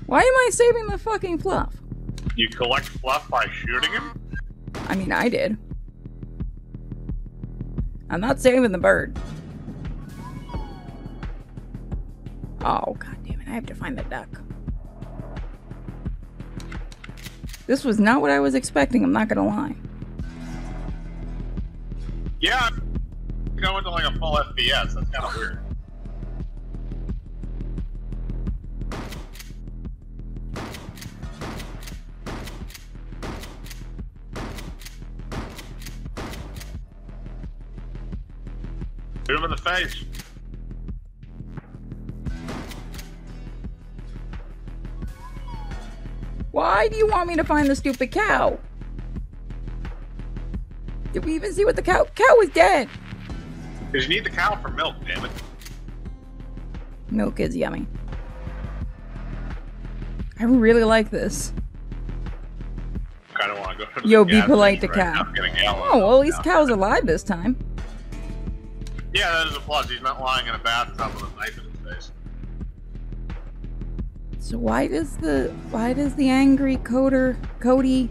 S2: Why am I saving the fucking fluff?
S3: You collect fluff by shooting him?
S2: I mean, I did. I'm not saving the bird. Oh, god damn it. I have to find the duck. This was not what I was expecting, I'm not gonna lie.
S3: Yeah. I'm going to like a full FPS. That's kind of weird. Shoot him in the face.
S2: Why do you want me to find the stupid cow? Did we even see what the cow? Cow is dead.
S3: Because you need the cow for milk, damn it.
S2: Milk is yummy. I really like this.
S3: Kind of want to go to
S2: Yo, be polite to
S3: right
S2: cow.
S3: now, get a gallon
S2: Oh, well, at least cow's alive this time.
S3: Yeah, that is a plus. He's not lying in a bathtub with a knife in his face.
S2: So why does the why does the angry coder Cody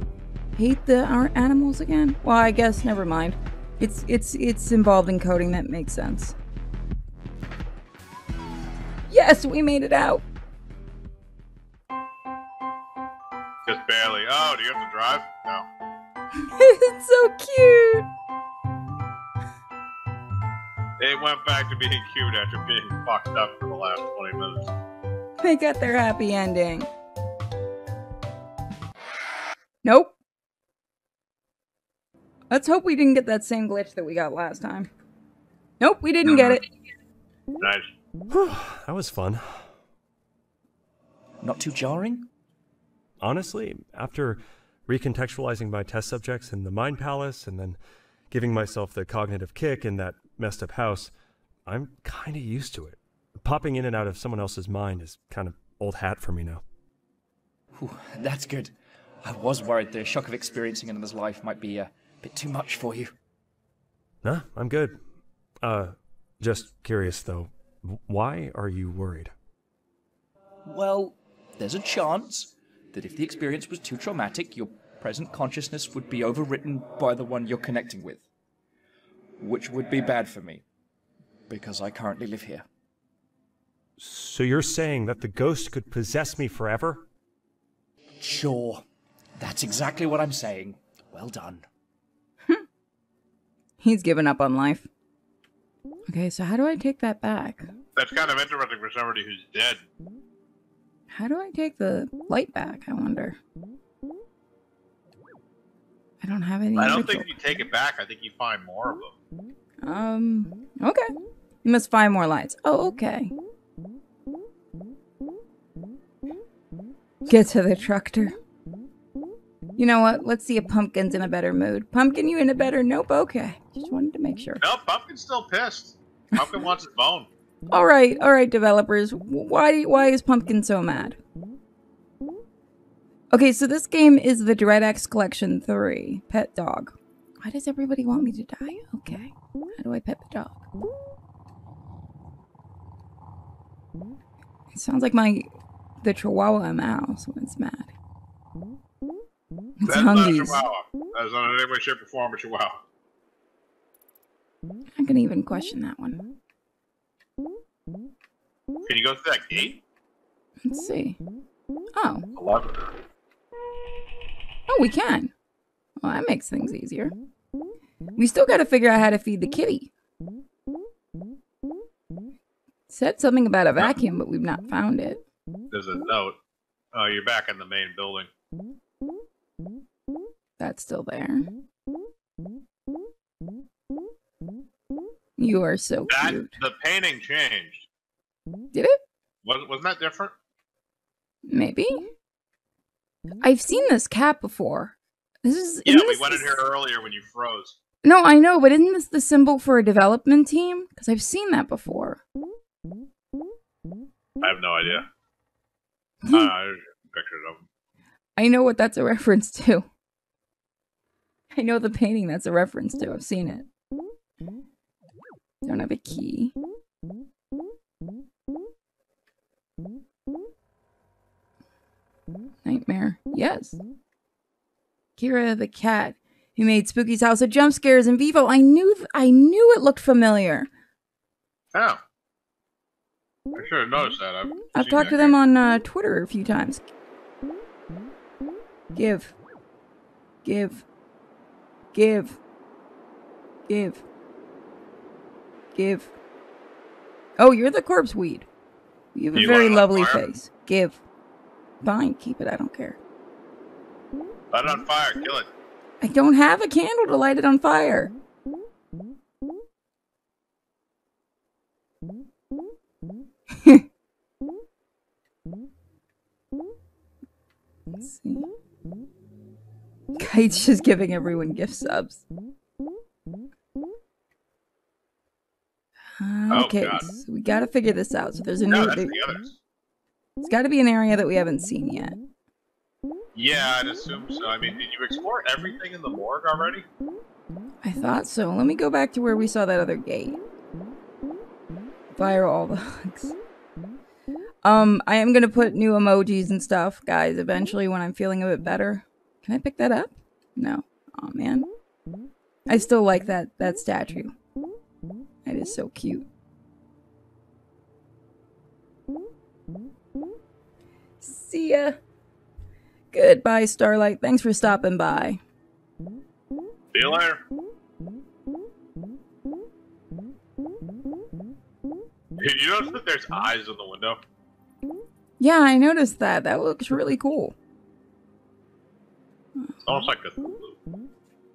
S2: hate the animals again? Well, I guess never mind. It's it's it's involved in coding. That makes sense. Yes, we made it out.
S3: Just barely. Oh, do you have to drive? No.
S2: it's so cute.
S3: It went back to being cute after being fucked up for the last 20 minutes.
S2: They got their happy ending. Nope. Let's hope we didn't get that same glitch that we got last time. Nope, we didn't get it.
S3: Nice.
S4: that was fun.
S5: Not too jarring?
S4: Honestly, after recontextualizing my test subjects in the Mind Palace and then giving myself the cognitive kick in that messed up house, I'm kind of used to it. Popping in and out of someone else's mind is kind of old hat for me now.
S5: Whew, that's good. I was worried the shock of experiencing another's life might be a bit too much for you.
S4: Nah, I'm good. Uh, just curious though, why are you worried?
S5: Well, there's a chance that if the experience was too traumatic, your present consciousness would be overwritten by the one you're connecting with. Which would be bad for me, because I currently live here.
S4: So you're saying that the ghost could possess me forever?
S5: Sure. That's exactly what I'm saying. Well done.
S2: He's given up on life. Okay, so how do I take that back?
S3: That's kind of interesting for somebody who's dead.
S2: How do I take the light back? I wonder. I don't have any.
S3: I don't
S2: ritual-
S3: think you take it back. I think you find more of them.
S2: Um. Okay. You must find more lights. Oh, okay. Get to the tractor. You know what? Let's see if Pumpkin's in a better mood. Pumpkin, you in a better? Nope. Okay. Just wanted to make sure.
S3: No, Pumpkin's still pissed. Pumpkin wants his bone.
S2: All right, all right, developers. Why why is Pumpkin so mad? Okay, so this game is the Dread X Collection 3, Pet Dog. Why does everybody want me to die? Okay. How do I pet the dog? It sounds like my the Chihuahua mouse when it's mad. It's
S3: That's not a chihuahua. That's not in any way, shape, or form a chihuahua.
S2: I'm gonna even question that one.
S3: Can you go through that gate?
S2: Let's see. Oh,
S3: Eleven.
S2: Oh, we can. Well, that makes things easier. We still got to figure out how to feed the kitty. Said something about a vacuum, but we've not found it.
S3: There's a note. Oh, you're back in the main building.
S2: That's still there. You are so
S3: That
S2: cute.
S3: the painting changed.
S2: Did it?
S3: Was wasn't that different?
S2: Maybe. I've seen this cat before. This is.
S3: Yeah, we in here earlier when you froze.
S2: No, I know, but isn't this the symbol for a development team? Because I've seen that before.
S3: I have no idea. uh, I pictures of them.
S2: I know what that's a reference to. I know the painting that's a reference to. I've seen it. Don't have a key. Nightmare. Yes. Kira the cat who made Spooky's house of jump scares in Vivo. I knew I knew it looked familiar.
S3: Oh. I should have noticed that. I've,
S2: I've talked to
S3: that
S2: them on uh, Twitter a few times. Give. Give. Give. Give. Give. Oh, you're the corpse weed. You have a
S3: You
S2: very
S3: want it on
S2: lovely face. Give. Fine, keep it. I don't care.
S3: Light it on fire. Kill it.
S2: I don't have a candle to light it on fire. Let's see. Kite's just giving everyone gift subs.
S3: Oh,
S2: Okay,
S3: God.
S2: so we gotta figure this out. So there's a
S3: No,
S2: new. there-
S3: the.
S2: It's got to be an area that we haven't seen yet.
S3: Yeah, I'd assume so. I mean, did you explore everything in the morgue already?
S2: I thought so. Let me go back to where we saw that other gate. Fire all the hugs. Um, I am gonna put new emojis and stuff, guys, eventually when I'm feeling a bit better. Can I pick that up? No. Oh man. I still like that that statue. That is so cute. See ya. Goodbye, Starlight. Thanks for stopping by.
S3: See you later. Did you notice that there's eyes in the window?
S2: Yeah, I noticed that. That looks really cool.
S3: It's almost like a.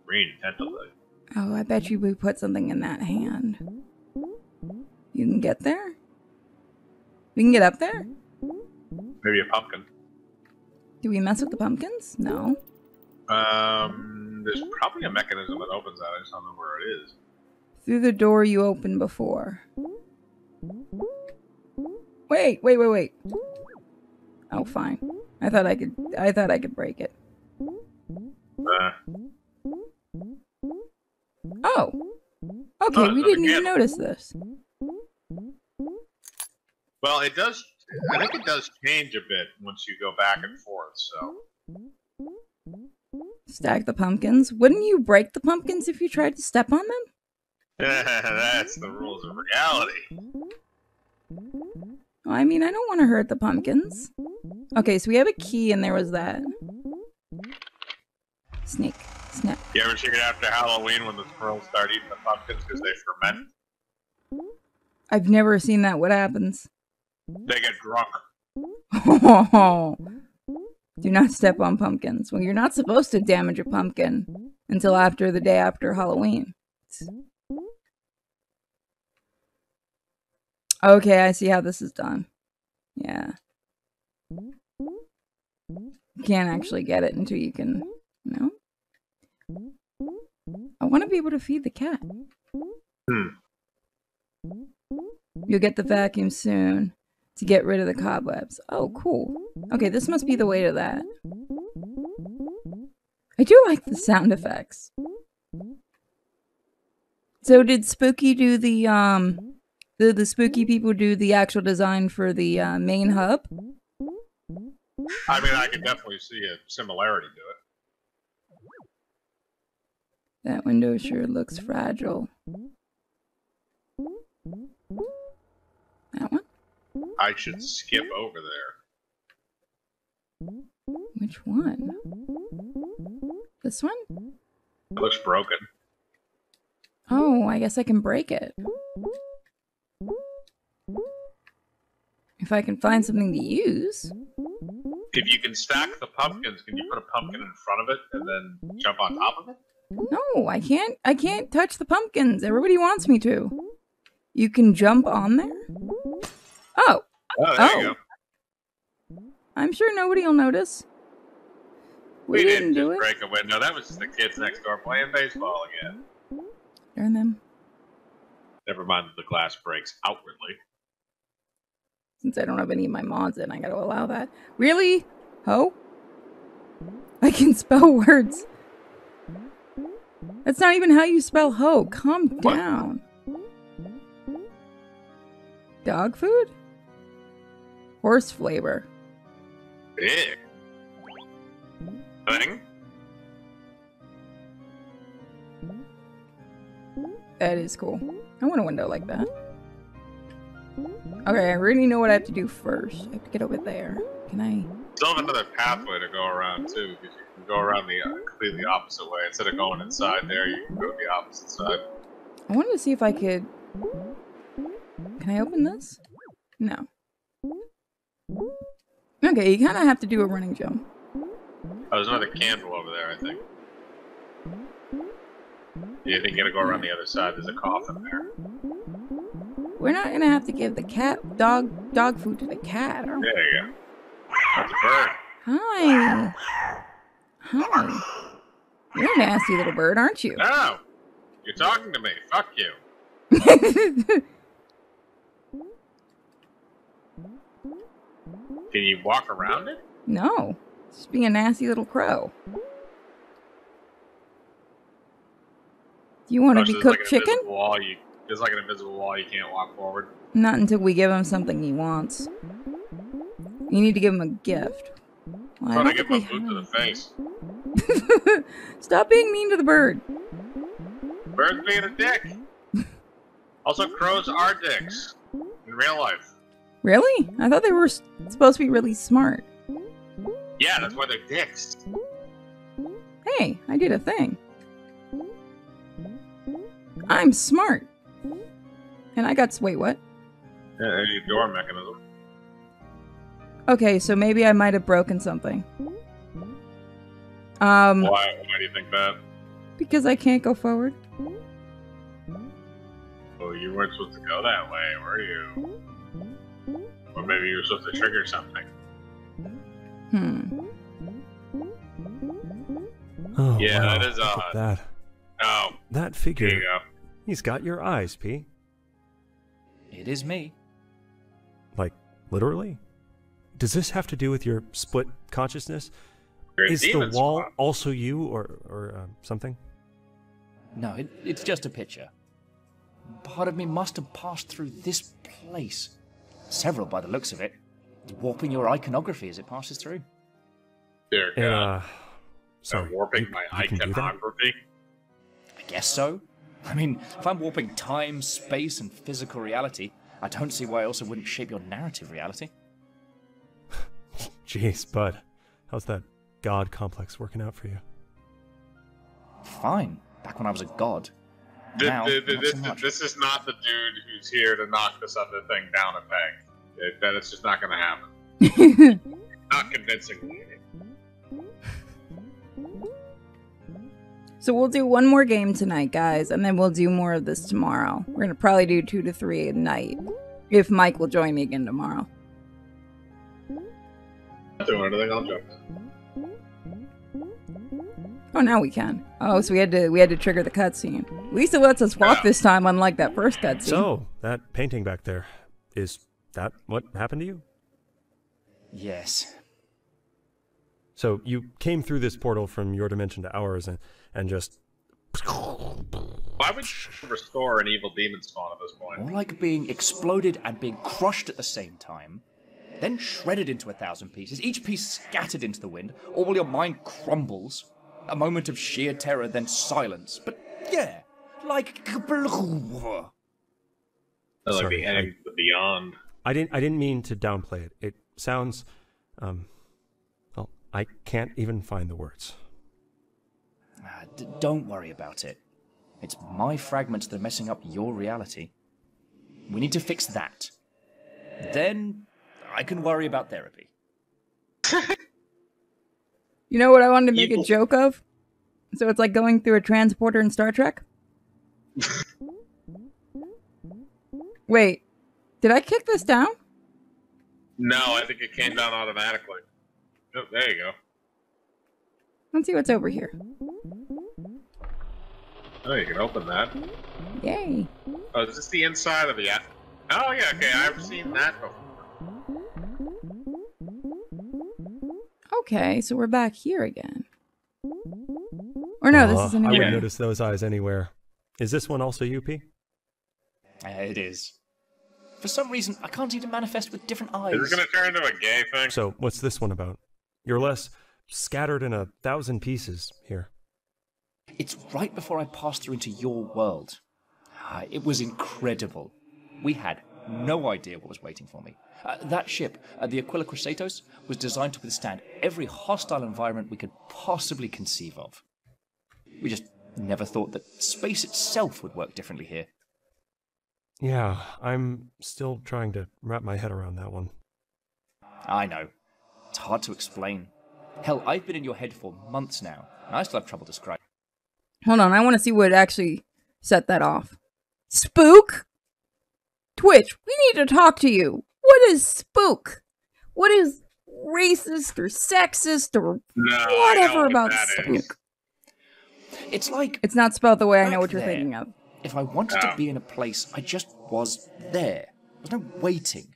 S3: green tentacles.
S2: Oh, I bet you we put something in that hand. You can get there? We can get up there?
S3: Maybe a pumpkin.
S2: Do we mess with the pumpkins? No.
S3: Um, there's probably a mechanism that opens that. I just don't know where it is.
S2: Through the door you opened before. Wait, wait, wait, wait. Oh, fine. I thought I could. I thought I could break it.
S3: Uh,
S2: Oh. Okay,
S3: Oh,
S2: we didn't even notice this.
S3: well, it does. I think it does change a bit once you go back and forth. So
S2: Stack the pumpkins. Wouldn't you break the pumpkins if you tried to step on them?
S3: that's the rules of reality.
S2: Well, I mean, I don't want to hurt the pumpkins. Okay, so we have a key, and there was that. Snake. Snap.
S3: You ever seen it after Halloween when the squirrels start eating the pumpkins because they ferment?
S2: I've never seen that. What happens?
S3: They get drunk.
S2: Do not step on pumpkins. Well, you're not supposed to damage a pumpkin until after the day after Halloween. Okay, I see how this is done. Yeah. You can't actually get it until you can, No? I want to be able to feed the cat.
S3: Hmm.
S2: You'll get the vacuum soon to get rid of the cobwebs. Oh, cool. Okay, this must be the way to that. I do like the sound effects. So did Spooky do the um the the spooky people do the actual design for the uh, main hub?
S3: I mean, I can definitely see a similarity to it.
S2: That window sure looks fragile. That one?
S3: I should skip over there.
S2: Which one? This one?
S3: It looks broken.
S2: Oh, I guess I can break it. If I can find something to use.
S3: If you can stack the pumpkins, can you put a pumpkin in front of it and then jump on top of it?
S2: No, I can't I can't touch the pumpkins. Everybody wants me to. You can jump on there? Oh,
S3: Oh, there
S2: Oh.
S3: you go.
S2: I'm sure nobody'll notice. We,
S3: We
S2: didn't
S3: didn't
S2: do
S3: just
S2: it.
S3: break a window. That was just the kids next door playing baseball again.
S2: Darn them.
S3: Never mind that the glass breaks outwardly.
S2: Since I don't have any of my mods in, I gotta allow that. Really? Ho? I can spell words. That's not even how you spell ho. Calm
S3: What?
S2: down. Dog food? Horse flavor.
S3: Big. Thing?
S2: That is cool. I want a window like that. Okay, I really know what I have to do first. I have to get over there. Can I?
S3: Still have another pathway to go around too, because you can go around the uh, completely opposite way. Instead of going inside there, you can go the opposite side.
S2: I wanted to see if I could. Can I open this? No. Okay, you kind of have to do a running jump.
S3: Oh, there's another candle over there, I think. You think you gotta go around the other side? There's a coffin there.
S2: We're not gonna have to give the cat dog dog food to the cat, are we?
S3: There you go. That's a bird.
S2: Hi. Hi. You're a nasty little bird, aren't you?
S3: No! You're talking to me. Fuck you. Can you walk around it?
S2: no. Just being a nasty little crow. Do you want
S3: Oh,
S2: to be
S3: like
S2: cooked
S3: an
S2: chicken?
S3: Wall, you, there's like an invisible wall you can't walk forward.
S2: Not until we give him something he wants. You need to give him a gift. Well, I
S3: Trying to
S2: don't
S3: give him a boot to the face.
S2: Stop being mean to the bird.
S3: Bird's being a dick. Also, crows are dicks in real life.
S2: Really? I thought they were supposed to be really smart.
S3: Yeah, that's why they're dicks.
S2: Hey, I did a thing. I'm smart. And I got. Wait, what?
S3: Yeah, door mechanism.
S2: Okay, so maybe I might have broken something. Um,
S3: Why? Why do you think that?
S2: Because I can't go forward.
S3: Oh, you weren't supposed to go that way, were you? Or maybe you're supposed to trigger something.
S2: Hmm.
S4: Oh,
S3: Yeah,
S4: wow.
S3: that is
S4: Look
S3: odd.
S4: that.
S3: Oh,
S4: That
S3: here
S4: figure.
S3: you go.
S4: He's got your eyes, P.
S5: It is me.
S4: Like, literally? Does this have to do with your split consciousness?
S3: You're
S4: Is the wall
S3: spawn.
S4: also you, or or uh, something?
S5: No, it, it's just a picture. Part of me must have passed through this place. Several by the looks of it. Warping your iconography as it passes through.
S3: Dear
S4: And,
S3: God.
S4: uh,
S3: So warping
S4: you-
S3: my
S4: you can do that?
S3: iconography.
S5: I guess so. I mean, if I'm warping time, space, and physical reality, I don't see why I also wouldn't shape your narrative reality.
S4: Jeez, bud, how's that god complex working out for you?
S5: Fine. Back when I was a god.
S3: Th-
S5: Now,
S3: th- th-
S5: not
S3: this,
S5: so
S3: is-
S5: much.
S3: this is not the dude who's here to knock this other thing down a peg. It, that is just not going to happen. Not convincingly.
S2: so we'll do one more game tonight, guys, and then we'll do more of this tomorrow. We're gonna probably do two to three at night. If Mike will join me again tomorrow.
S3: Not doing anything. I'll jump.
S2: Oh, now we can. Oh, so we had to we had to trigger the cutscene. Lisa lets us walk this time, unlike that first cutscene.
S4: So that painting back there, is that what happened to you?
S5: Yes.
S4: So you came through this portal from your dimension to ours, and and just
S3: Why would you restore an evil demon spawn at this point?
S5: More like being exploded and being crushed at the same time, then shredded into a thousand pieces, each piece scattered into the wind, all while your mind crumbles. A moment of sheer terror, then silence. But yeah, like.
S3: Like
S4: Sorry,
S3: the end, the beyond.
S4: I didn't I didn't mean to downplay it. It sounds, um, well, I can't even find the words.
S5: Ah, d- don't worry about it. It's my fragments that are messing up your reality. We need to fix that. Then I can worry about therapy.
S2: You know what I wanted to make a joke of? So it's like going through a transporter in Star Trek. Wait, did I kick this down?
S3: No, I think it came down automatically. Oh, there you go.
S2: Let's see what's over here.
S3: Oh, you can open that.
S2: Yay.
S3: Oh, is this the inside of the? Oh yeah, okay. I've seen that before.
S2: Okay, so we're back here again. Or no, this is a
S4: I
S2: I
S4: wouldn't
S2: one.
S4: notice those eyes anywhere. Is this one also UP?
S5: Uh, it is. For some reason, I can't even manifest with different eyes.
S3: Is it going to turn into a gay thing?
S4: So what's this one about? You're less scattered in a thousand pieces here.
S5: It's right before I passed through into your world. Ah, It was incredible. We had no idea what was waiting for me. Uh, that ship, uh, the Aquila Crusatos, was designed to withstand every hostile environment we could possibly conceive of. We just never thought that space itself would work differently here.
S4: Yeah, I'm still trying to wrap my head around that one.
S5: I know. It's hard to explain. Hell, I've been in your head for months now, and I still have trouble describing.
S2: Hold on, I want to see what actually set that off. Spook? Twitch, we need to talk to you. What is spook? What is racist or sexist or
S3: No,
S2: whatever
S3: what
S2: about
S3: that
S2: spook?
S3: is.
S5: It's like
S2: It's not spelled the way I know what you're
S5: there.
S2: thinking of.
S5: If I wanted
S3: Oh.
S5: to be in a place, I just was there. There was no waiting.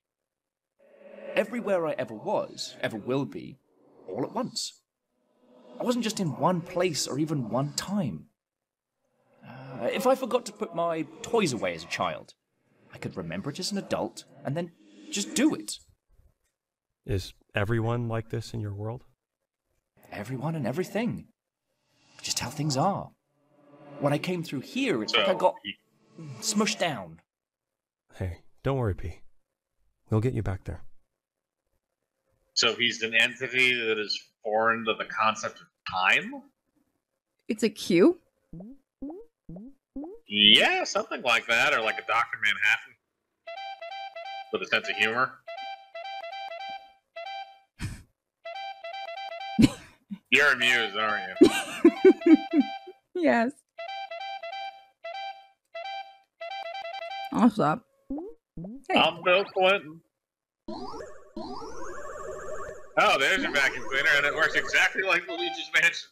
S5: Everywhere I ever was, ever will be, all at once. I wasn't just in one place or even one time. Uh, if I forgot to put my toys away as a child, I could remember it as an adult and then just do it.
S4: Is everyone like this in your world?
S5: Everyone and everything. Just how things are. When I came through here, it's like I got smushed down.
S4: Hey, don't worry, P. We'll get you back there.
S3: so he's an entity that is foreign to the concept of time.
S2: It's a Q?
S3: Yeah, something like that, or like a Doctor Manhattan with a sense of humor. You're amused, aren't you?
S2: yes. I'll stop. Hey.
S3: I'm Bill Clinton. Oh, there's your vacuum cleaner, and it works exactly like the Luigi's Mansion.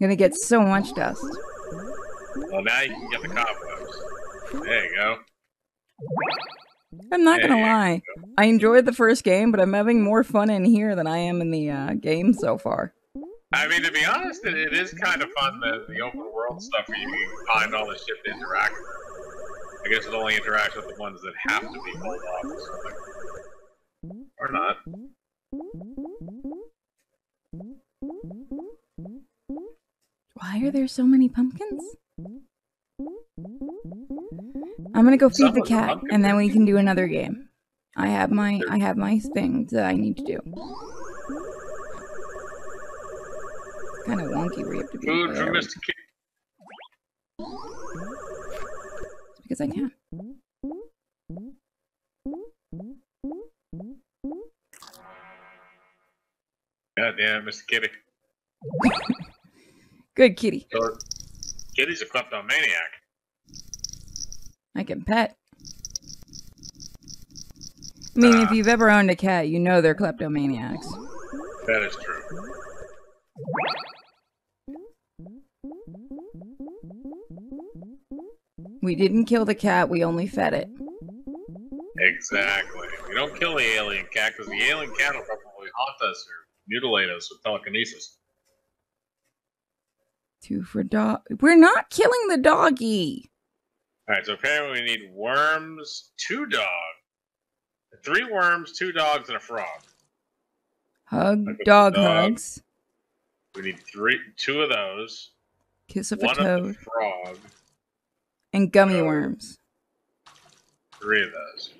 S2: Gonna get so much dust.
S3: Well, now you can get the cobwebs. There you go.
S2: I'm not gonna
S3: There
S2: lie. I enjoyed the first game, but I'm having more fun in here than I am in the uh, game so far.
S3: I mean, to be honest, it, it is kind of fun, the, the open world stuff where you can find all the shit to interact with. I guess it only interacts with the ones that have to be pulled off or something. Or not.
S2: Why are there so many pumpkins? I'm gonna go feed the cat,
S3: pumpkins
S2: and then we can do another game. I have my I have my thing that I need to do. Kind of wonky where you have to be.
S3: Food
S2: we-
S3: Mr. Kid.
S2: because I can.
S3: God damn, Mr. Kitty.
S2: Good kitty.
S3: So, Kitty's a kleptomaniac.
S2: I can pet. I mean,
S3: Ah.
S2: if you've ever owned a cat, you know they're kleptomaniacs.
S3: That is true.
S2: We didn't kill the cat, we only fed it.
S3: Exactly. We don't kill the alien cat because the alien cat will probably haunt us or mutilate us with telekinesis.
S2: Two for dog. We're not killing the doggy.
S3: Alright, so apparently we need worms, two dogs, three worms, two dogs, and a frog.
S2: Hug, dog,
S3: dog.
S2: hugs.
S3: We need three, two of those,
S2: Kiss of a
S3: one of frog,
S2: And gummy
S3: toad.
S2: worms.
S3: three of those.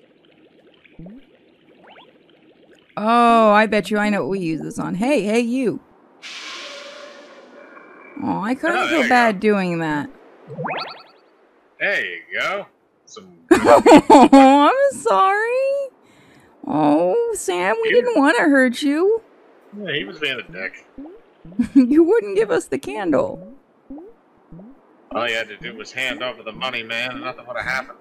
S2: Oh, I bet you I know what we use this on. Hey, hey, you. Oh, I kind
S3: Oh,
S2: of
S3: there
S2: feel bad doing that.
S3: There you go. Some
S2: oh, I'm sorry. Oh, Sam, we didn't want to hurt you.
S3: yeah, he was being a dick.
S2: you wouldn't give us the candle.
S3: All you had to do was hand over the money, man, and nothing would have happened.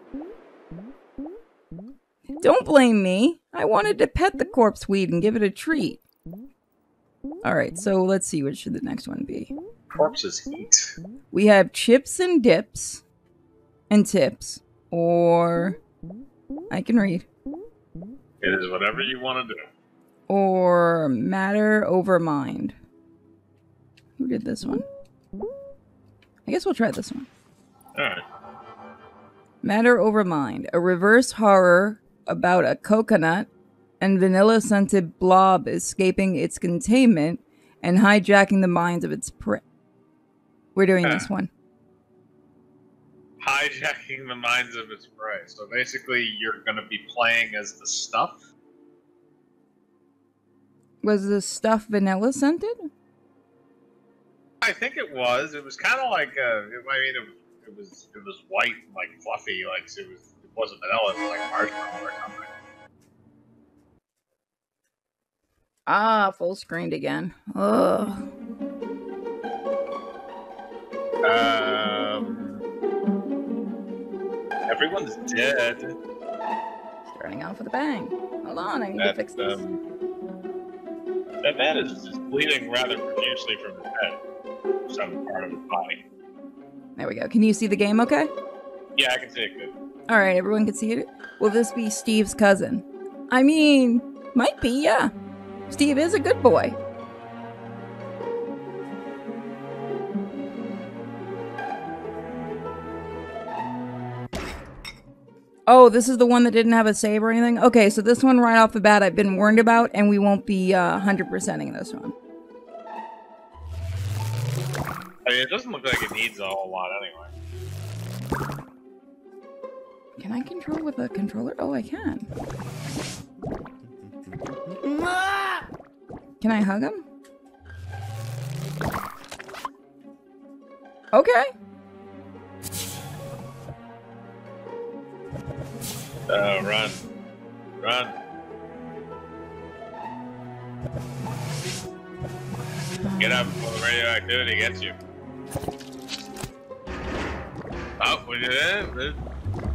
S2: Don't blame me. I wanted to pet the corpse weed and give it a treat. All right, so let's see what should the next one be.
S3: Corpses eat.
S2: We have chips and dips and tips or I can read
S3: It is whatever you want to do.
S2: or matter over mind. Who did this one? I guess we'll try this one.
S3: Alright.
S2: Matter over mind, a reverse horror about a coconut and vanilla scented blob escaping its containment and hijacking the minds of its prey. We're doing this one.
S3: Hijacking the minds of its prey. So basically, you're going to be playing as the stuff.
S2: Was the stuff vanilla scented?
S3: I think it was. It was kind of like uh, it, I mean, it, it was it was white, and, like fluffy, like it was. It wasn't vanilla. It was like marshmallow or something.
S2: Ah, full screened again. Ugh.
S3: Um, everyone's dead.
S2: Starting off with a bang. Hold on, I need to fix this.
S3: um, that man is, is bleeding rather profusely from his head, some part of his body.
S2: There we go. Can you see the game okay?
S3: Yeah, I can see it good.
S2: All right, everyone can see it. Will this be Steve's cousin? I mean, might be, yeah. Steve is a good boy. Oh, this is the one that didn't have a save or anything? Okay, so this one right off the bat I've been warned about, and we won't be uh, 100%ing this one.
S3: I mean, it doesn't look like it needs a whole lot anyway.
S2: Can I control with a controller? Oh, I can. Can I hug him? Okay.
S3: Oh, run. Run. Get up before the radioactivity gets you. Oh, we did it.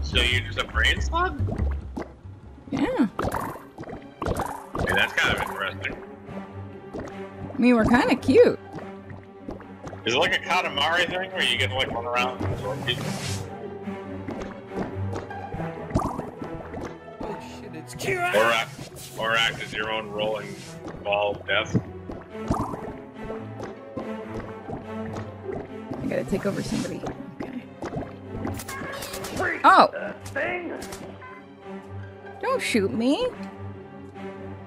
S3: So you're just a brain slug?
S2: Yeah.
S3: Hey, that's kind of interesting.
S2: I mean, we're kind of cute.
S3: Is it like a Katamari thing where you get to like run around and absorb people?
S5: Shit, it's
S3: Or act, or act as your own rolling ball of death?
S2: I gotta take over somebody. Okay. Oh! Don't shoot me.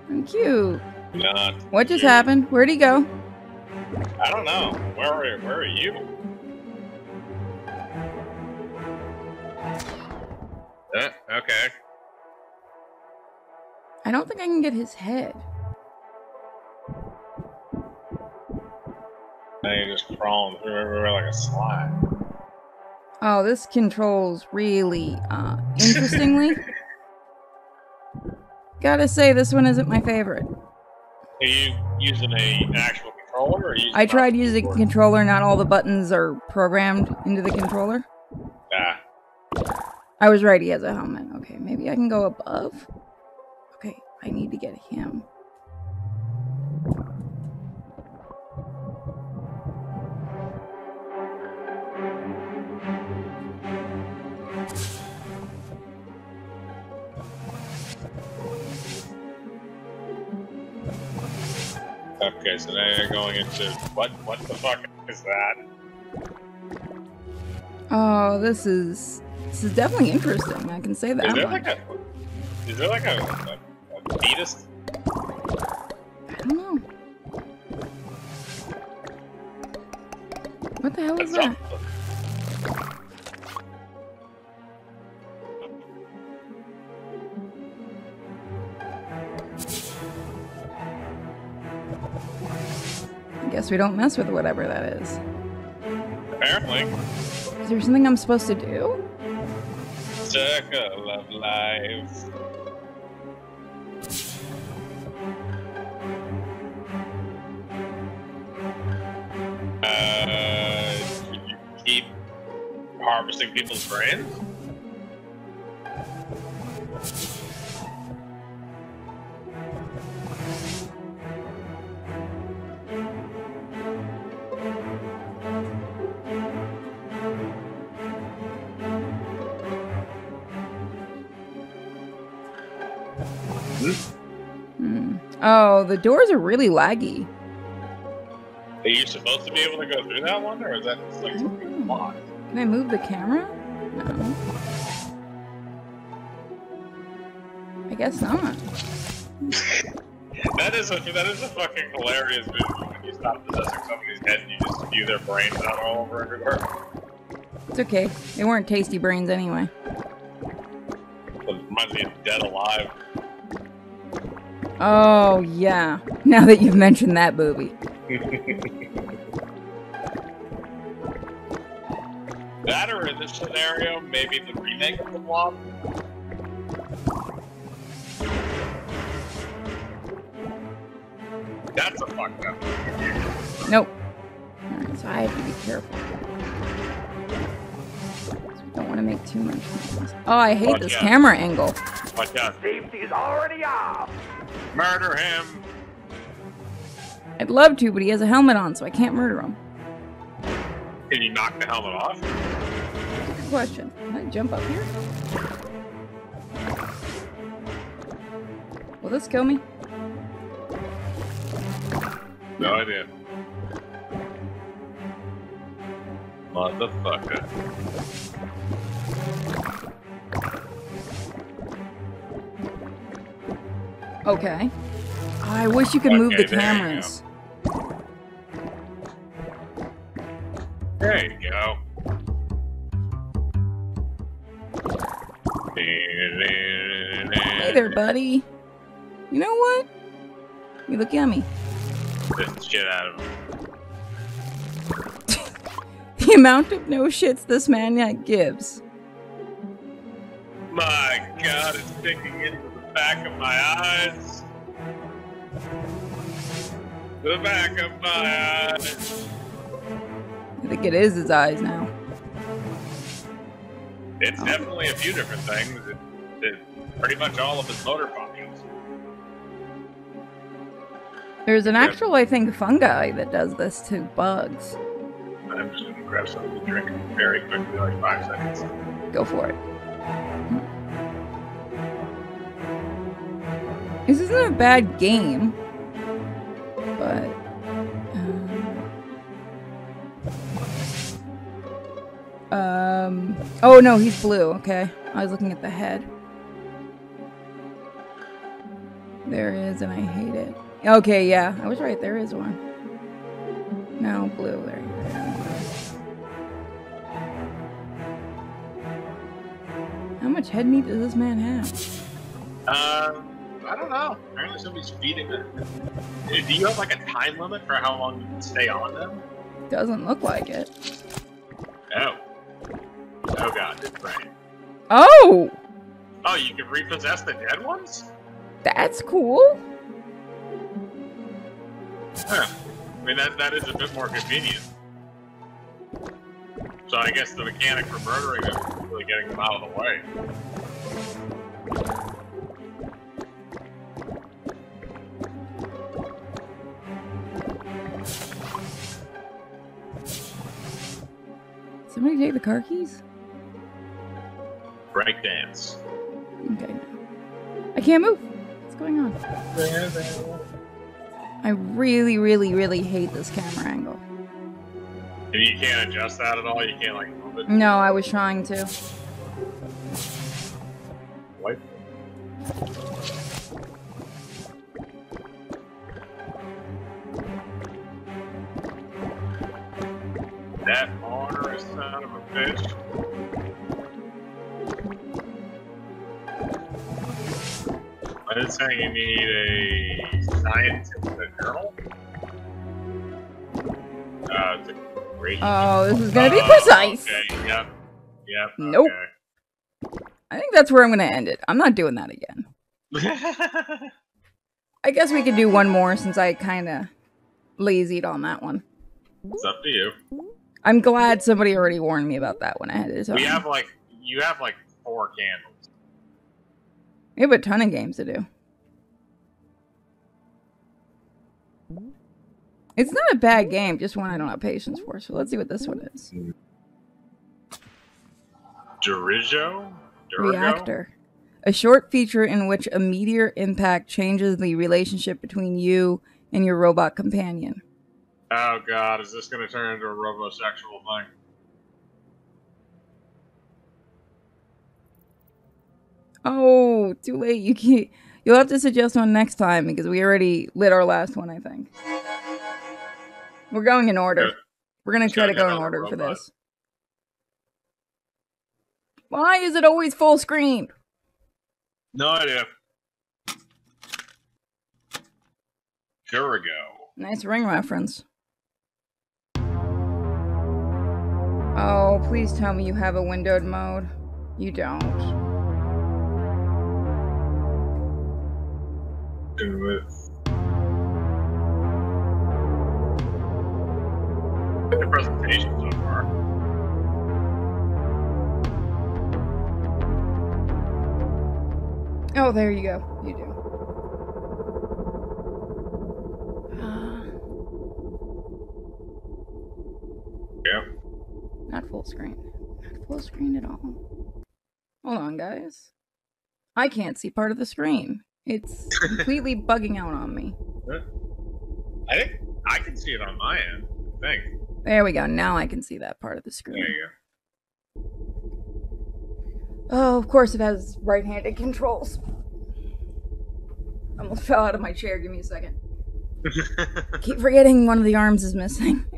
S2: I'm cute.
S3: Not.
S2: What just
S3: you.
S2: happened? Where'd he go?
S3: I don't know. Where are where are you? Uh, okay.
S2: I don't think I can get his head.
S3: Now you're just crawling through everywhere like a slime.
S2: Oh, this controls really uh, interestingly. Gotta say, this one isn't my favorite.
S3: Are you using a, an actual controller or are you using
S2: I tried using a controller, not all the buttons are programmed into the controller.
S3: Ah,
S2: I was right, he has a helmet. Okay, maybe I can go above. I need to get him.
S3: okay, so now you're going into what? What the fuck is that?
S2: Oh, this is this is definitely interesting. I can say that
S3: Is there
S2: much.
S3: like a? Is there like a fetus?
S2: I hmm. don't know. What the hell is that? I guess we don't mess with whatever that is.
S3: Apparently,
S2: Is there something I'm supposed to do?
S3: circle of life. Uh, keep harvesting people's brains?
S2: Hmm. Oh, the doors are really laggy.
S3: Are you supposed to be able to go through that one, or is that just like something locked? Mm-hmm.
S2: Can I move the camera? No. I guess not.
S3: That is a that is a fucking hilarious movie when you stop possessing somebody's head and you just spew their brains out all over everywhere.
S2: It's okay. They weren't tasty brains anyway.
S3: It reminds me of Dead Alive.
S2: Oh, yeah. Now that you've mentioned that movie.
S3: That or in this scenario, maybe the remake of the Blob. That's a fucked up.
S2: Nope. Alright, so I have to be careful. So don't want to make too much noise. Oh, I hate
S3: Watch
S2: this
S3: out.
S2: camera angle.
S3: Watch out.
S6: Safety's already off.
S3: Murder him!
S2: I'd love to, but he has a helmet on, so I can't murder him.
S3: Can you knock the helmet off?
S2: Good question. Can I jump up here? Will this kill me?
S3: No idea. Motherfucker.
S2: Okay. I wish you could move the
S3: Okay,
S2: cameras.
S3: There you go.
S2: Hey there, buddy. You know what? You look yummy.
S3: Shit out of him.
S2: The amount of no shits this maniac gives.
S3: My god, it's digging into the back of my eyes. The back of my eyes.
S2: I think it is his eyes now.
S3: It's
S2: Oh.
S3: definitely a few different things. It, it, pretty much all of his motor functions.
S2: There's an
S3: Yeah.
S2: actual, I think, fungi that does this to bugs.
S3: I'm just gonna grab something to drink very quickly, like five seconds.
S2: Go for it. This isn't a bad game, but. Um. Oh no, he's blue. Okay, I was looking at the head. There is, and I hate it. Okay, yeah, I was right. There is one. No, blue. There. How much head meat does this man have?
S3: Um, I don't know. Apparently somebody's feeding it. Do you have like a time limit for how long you can stay on them?
S2: Doesn't look like it.
S3: No. Oh god, it's right.
S2: Oh,
S3: Oh, you can repossess the dead ones?
S2: that's cool.
S3: Huh. I mean, that, that is a bit more convenient. So I guess the mechanic for murdering them is really getting them out of the way.
S2: Somebody take the car keys?
S3: Breakdance.
S2: Okay. I can't move. What's going on? I really, really, really hate this camera angle.
S3: And you can't adjust that at all? You can't, like, move it?
S2: No, I was trying to.
S3: What? That onerous son of a bitch. I was saying you need a scientific journal. Uh, it's a great.
S2: Oh, this is gonna be
S3: Oh,
S2: precise.
S3: Okay, yep. Yep.
S2: Nope. I think that's where I'm gonna end it. I'm not doing that again. I guess we could do one more since I kind of lazied on that one.
S3: it's up to you.
S2: I'm glad somebody already warned me about that one ahead of time.
S3: We have like you have like four candles.
S2: We have a ton of games to do. It's not a bad game, just one I don't have patience for. So let's see what this one is.
S3: Dirigo?
S2: Reactor. A short feature in which a meteor impact changes the relationship between you and your robot companion.
S3: Oh god, is this gonna turn into a robosexual thing?
S2: Oh, too late. You can't. You'll have to suggest one next time because we already lit our last one. I think. We're going in order.
S3: Good.
S2: We're gonna try to go in order for this. Why is it always full screen?
S3: No idea. go.
S2: Nice ring reference. Oh, please tell me you have a windowed mode. You don't.
S3: Do it. The presentation so far.
S2: Oh, there you go. You do. Ah,
S3: Yeah.
S2: not full screen. Not full screen at all. Hold on, guys. I can't see part of the screen. It's completely bugging out on me.
S3: I think I can see it on my end. I think.
S2: There we go. Now I can see that part of the
S3: There
S2: screen.
S3: you
S2: Oh, of course it has right-handed controls. I Almost fell out of my chair. Give me a second. Keep forgetting one of the arms is missing.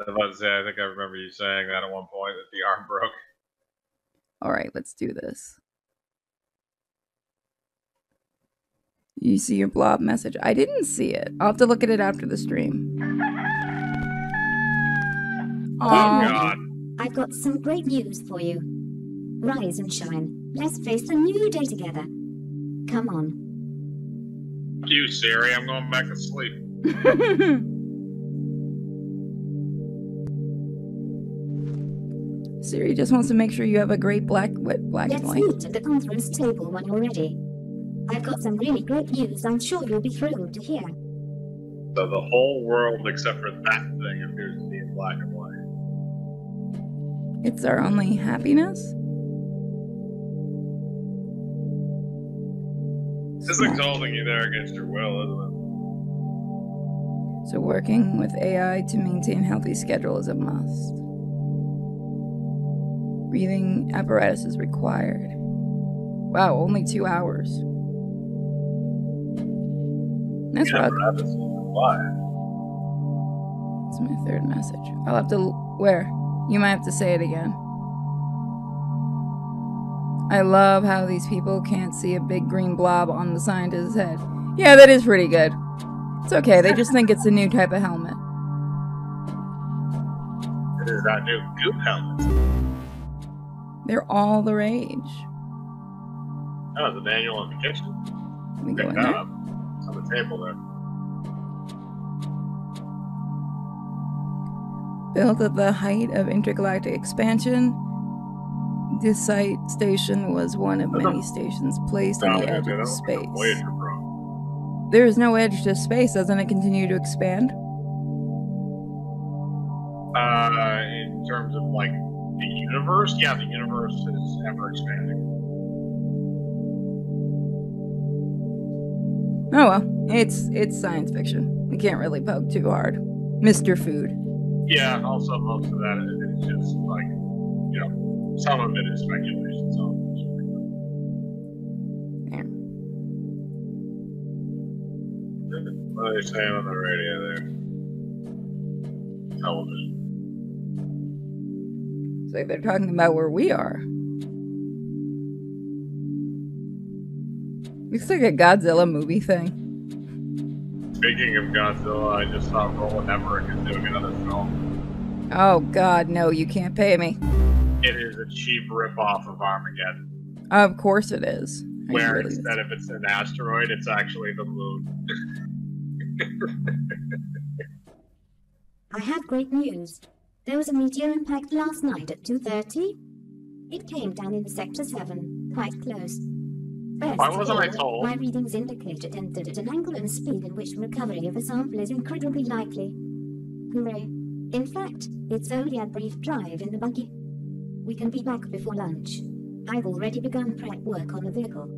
S3: I was about to say, I think I remember you saying that at one point that the arm broke.
S2: All right, let's do this. You see your blob message. I didn't see it. I'll have to look at it after the stream.
S3: Oh, oh
S2: Aw.
S3: God.
S7: I've got some great news for you. Rise and shine. Let's face the new day together. Come on.
S3: You, Siri, I'm going back to sleep.
S2: Siri just wants to make sure you have a great black, what, black and
S7: Let's
S2: white.
S7: meet at the conference table when you're ready. I've got some really great news I'm sure you'll be thrilled to hear.
S3: So the whole world, except for that thing, appears to be in black and white.
S2: It's our only happiness.
S3: This is exalting you there against your will, isn't it?
S2: So working with AI to maintain healthy schedule is a must. Breathing apparatus is required. Wow, only two hours. That's rough.
S3: why.
S2: It's my third message. I'll have to. Where? You might have to say it again. I love how these people can't see a big green blob on the scientist's head. Yeah, that is pretty good. It's okay, they just think it's a new type of helmet.
S3: It is that new goop helmet.
S2: They're all the rage.
S3: Oh, the manual in the kitchen.
S2: Let me go in there.
S3: Up. It's on the table there.
S2: Built at the height of intergalactic expansion, this site station was one of many stations placed on the edge of space. There is no edge to space, doesn't it continue to expand?
S3: Uh, in terms of like the universe, yeah, the universe is ever expanding.
S2: Oh well, it's it's science fiction. We can't really poke too hard. Mr. Food.
S3: Yeah. Also, most of that is just like, you know, some of it is speculation. Some of it is
S2: Yeah.
S3: What are they saying on the radio there? Television.
S2: So they're talking about where we are. Looks like a Godzilla movie thing.
S3: Speaking of Godzilla, I just saw Roland Emmerich is doing another film.
S2: Oh god, no, you can't pay me.
S3: It is a cheap rip-off of Armageddon,
S2: Of course it is. Are you
S3: where
S2: really-
S3: instead of it's an asteroid, it's actually the moon.
S7: I have great news. There was a meteor impact last night at 2.30. It came down in Sector 7, quite close. First
S3: Why wasn't I told?
S7: My readings indicate it entered at an angle and speed in which recovery of a sample is incredibly likely. Hooray. In fact, it's only a brief drive in the buggy. We can be back before lunch. I've already begun prep work on the vehicle.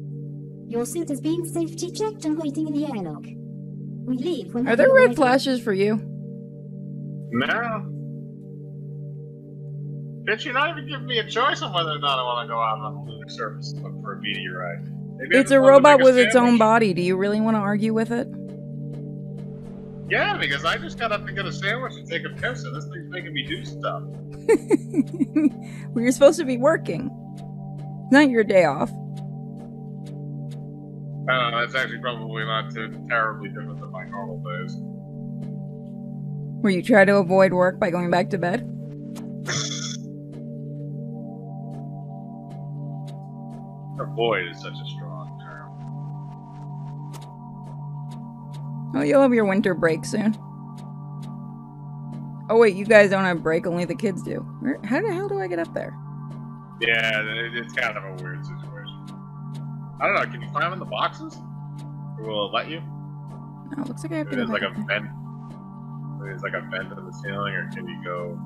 S7: Your suit is being safety checked and waiting in the airlock. We leave when
S2: Are there red
S7: ready.
S2: flashes for you?
S3: No. Did you're not even give me a choice on whether or not I want to go out on the lunar surface and look for a meteorite.
S2: It's a robot with its own body. Do you really want to argue with it?
S3: Yeah, because I just got up to get a sandwich and take a piss, and this thing's making me do stuff.
S2: well, you're supposed to be working. It's not your day off.
S3: Uh, that's actually probably not too terribly different than my normal days.
S2: Where you try to avoid work by going back to bed.
S3: Avoid is such a strong
S2: Oh, you'll have your winter break soon. Oh wait, you guys don't have break. Only the kids do. Where? How the hell do I get up there?
S3: Yeah, it's kind of a weird situation. I don't know. Can you climb in the boxes? Or will it let you?
S2: Oh, looks like I have to go
S3: there's like a
S2: there.
S3: vent. Maybe there's like a vent in the ceiling, or can you go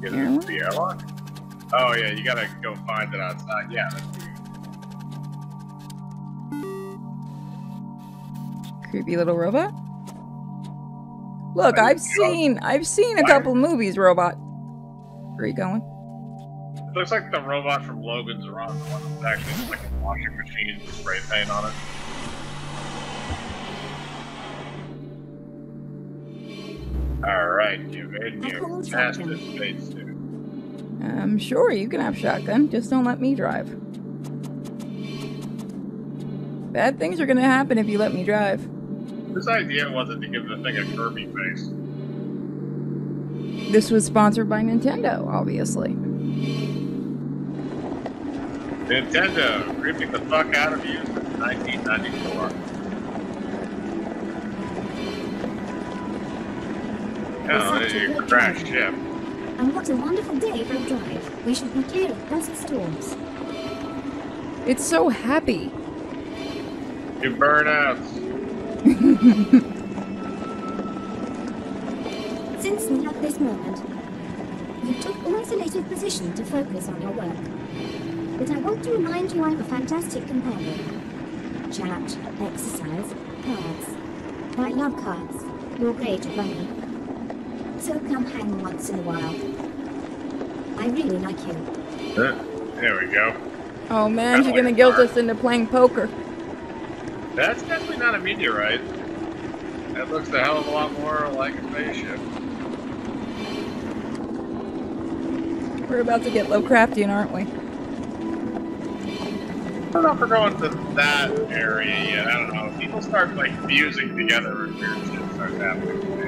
S3: get into the airlock? Oh yeah, you gotta go find it outside. Yeah,
S2: Creepy little robot. Look,
S3: I
S2: I've seen I've seen a couple movies, robot. Where are you going?
S3: It looks like the robot from Logan's Run, the one that's actually like a washing machine with spray paint on it. Alright, you made me
S7: I
S3: a
S7: called
S3: fantastic
S7: shotgun.
S3: spacesuit.
S2: Um, sure, you can have shotgun. Just don't let me drive. Bad things are gonna happen if you let me drive.
S3: This idea wasn't to give the thing a Kirby face.
S2: This was sponsored by Nintendo, obviously.
S3: Nintendo, ripping the fuck out of you since 1994. Oh, you crashed.
S7: And what a wonderful day for a drive. We should be clear of dust storms.
S2: It's so happy.
S3: You burn out.
S7: Since we have this moment, you took an isolated position to focus on your work. But I want to remind you I'm a fantastic companion. Chat, exercise, cards. I love cards. You're great at running. So come hang once in a while. I really like you.
S3: Huh. There we go.
S2: Oh man, she's gonna guilt us into playing poker.
S3: That's definitely not a meteorite. That looks a hell of a lot more like a spaceship.
S2: We're about to get Lovecraftian, aren't we?
S3: I don't know if we're going to that area yet. I don't know. People start like fusing together and weird shit starts happening.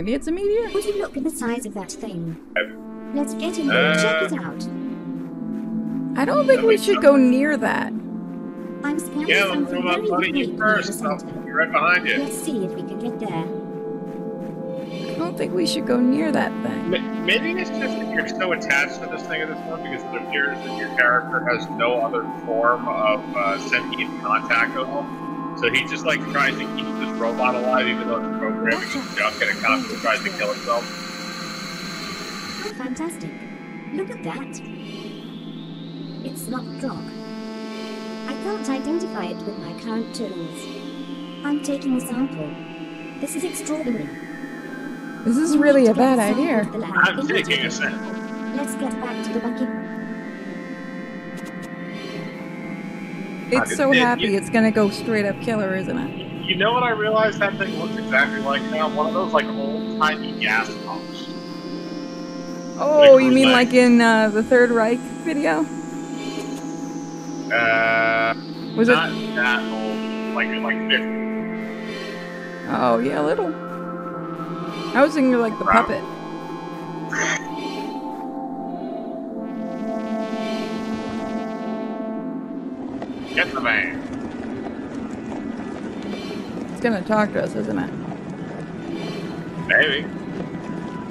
S2: Maybe it's a meteor?
S7: Would you look at the size of that thing? Let's get in there and check it out.
S2: I don't think we should go near that.
S7: I'm scanning
S3: Yeah,
S7: something very
S3: buddy
S7: unique
S3: you
S7: the
S3: first. I'll
S7: center.
S3: be right behind you.
S7: Let's see if we can get there.
S2: I don't think we should go near that thing.
S3: Maybe it's just that you're so attached to this thing at this point because it appears that your character has no other form of uh, sentient contact at all. So he just like tries to keep this robot alive even though it's programming his junk and it constantly tries to kill himself.
S7: Oh, fantastic. Look at that. It's not Drog. I can't identify it with my current tools. I'm taking a sample. This is extraordinary.
S2: This is
S7: You
S2: really a bad idea.
S7: to the lab
S3: I'm taking a sample.
S7: Let's get back to the bucket.
S2: It's so happy
S3: you-
S2: it's gonna go straight up killer, isn't it?
S3: You know what I realized that thing looks exactly like now? One of those like old timey gas pumps.
S2: Oh,
S3: Like
S2: you mean
S3: Roulette.
S2: like in uh, the Third Reich video?
S3: Uh,
S2: Was it?
S3: not that old, like like 50.
S2: Oh, yeah, a little. I was thinking like the puppet.
S3: Get in the van.
S2: It's gonna talk to us, isn't it?
S3: Maybe.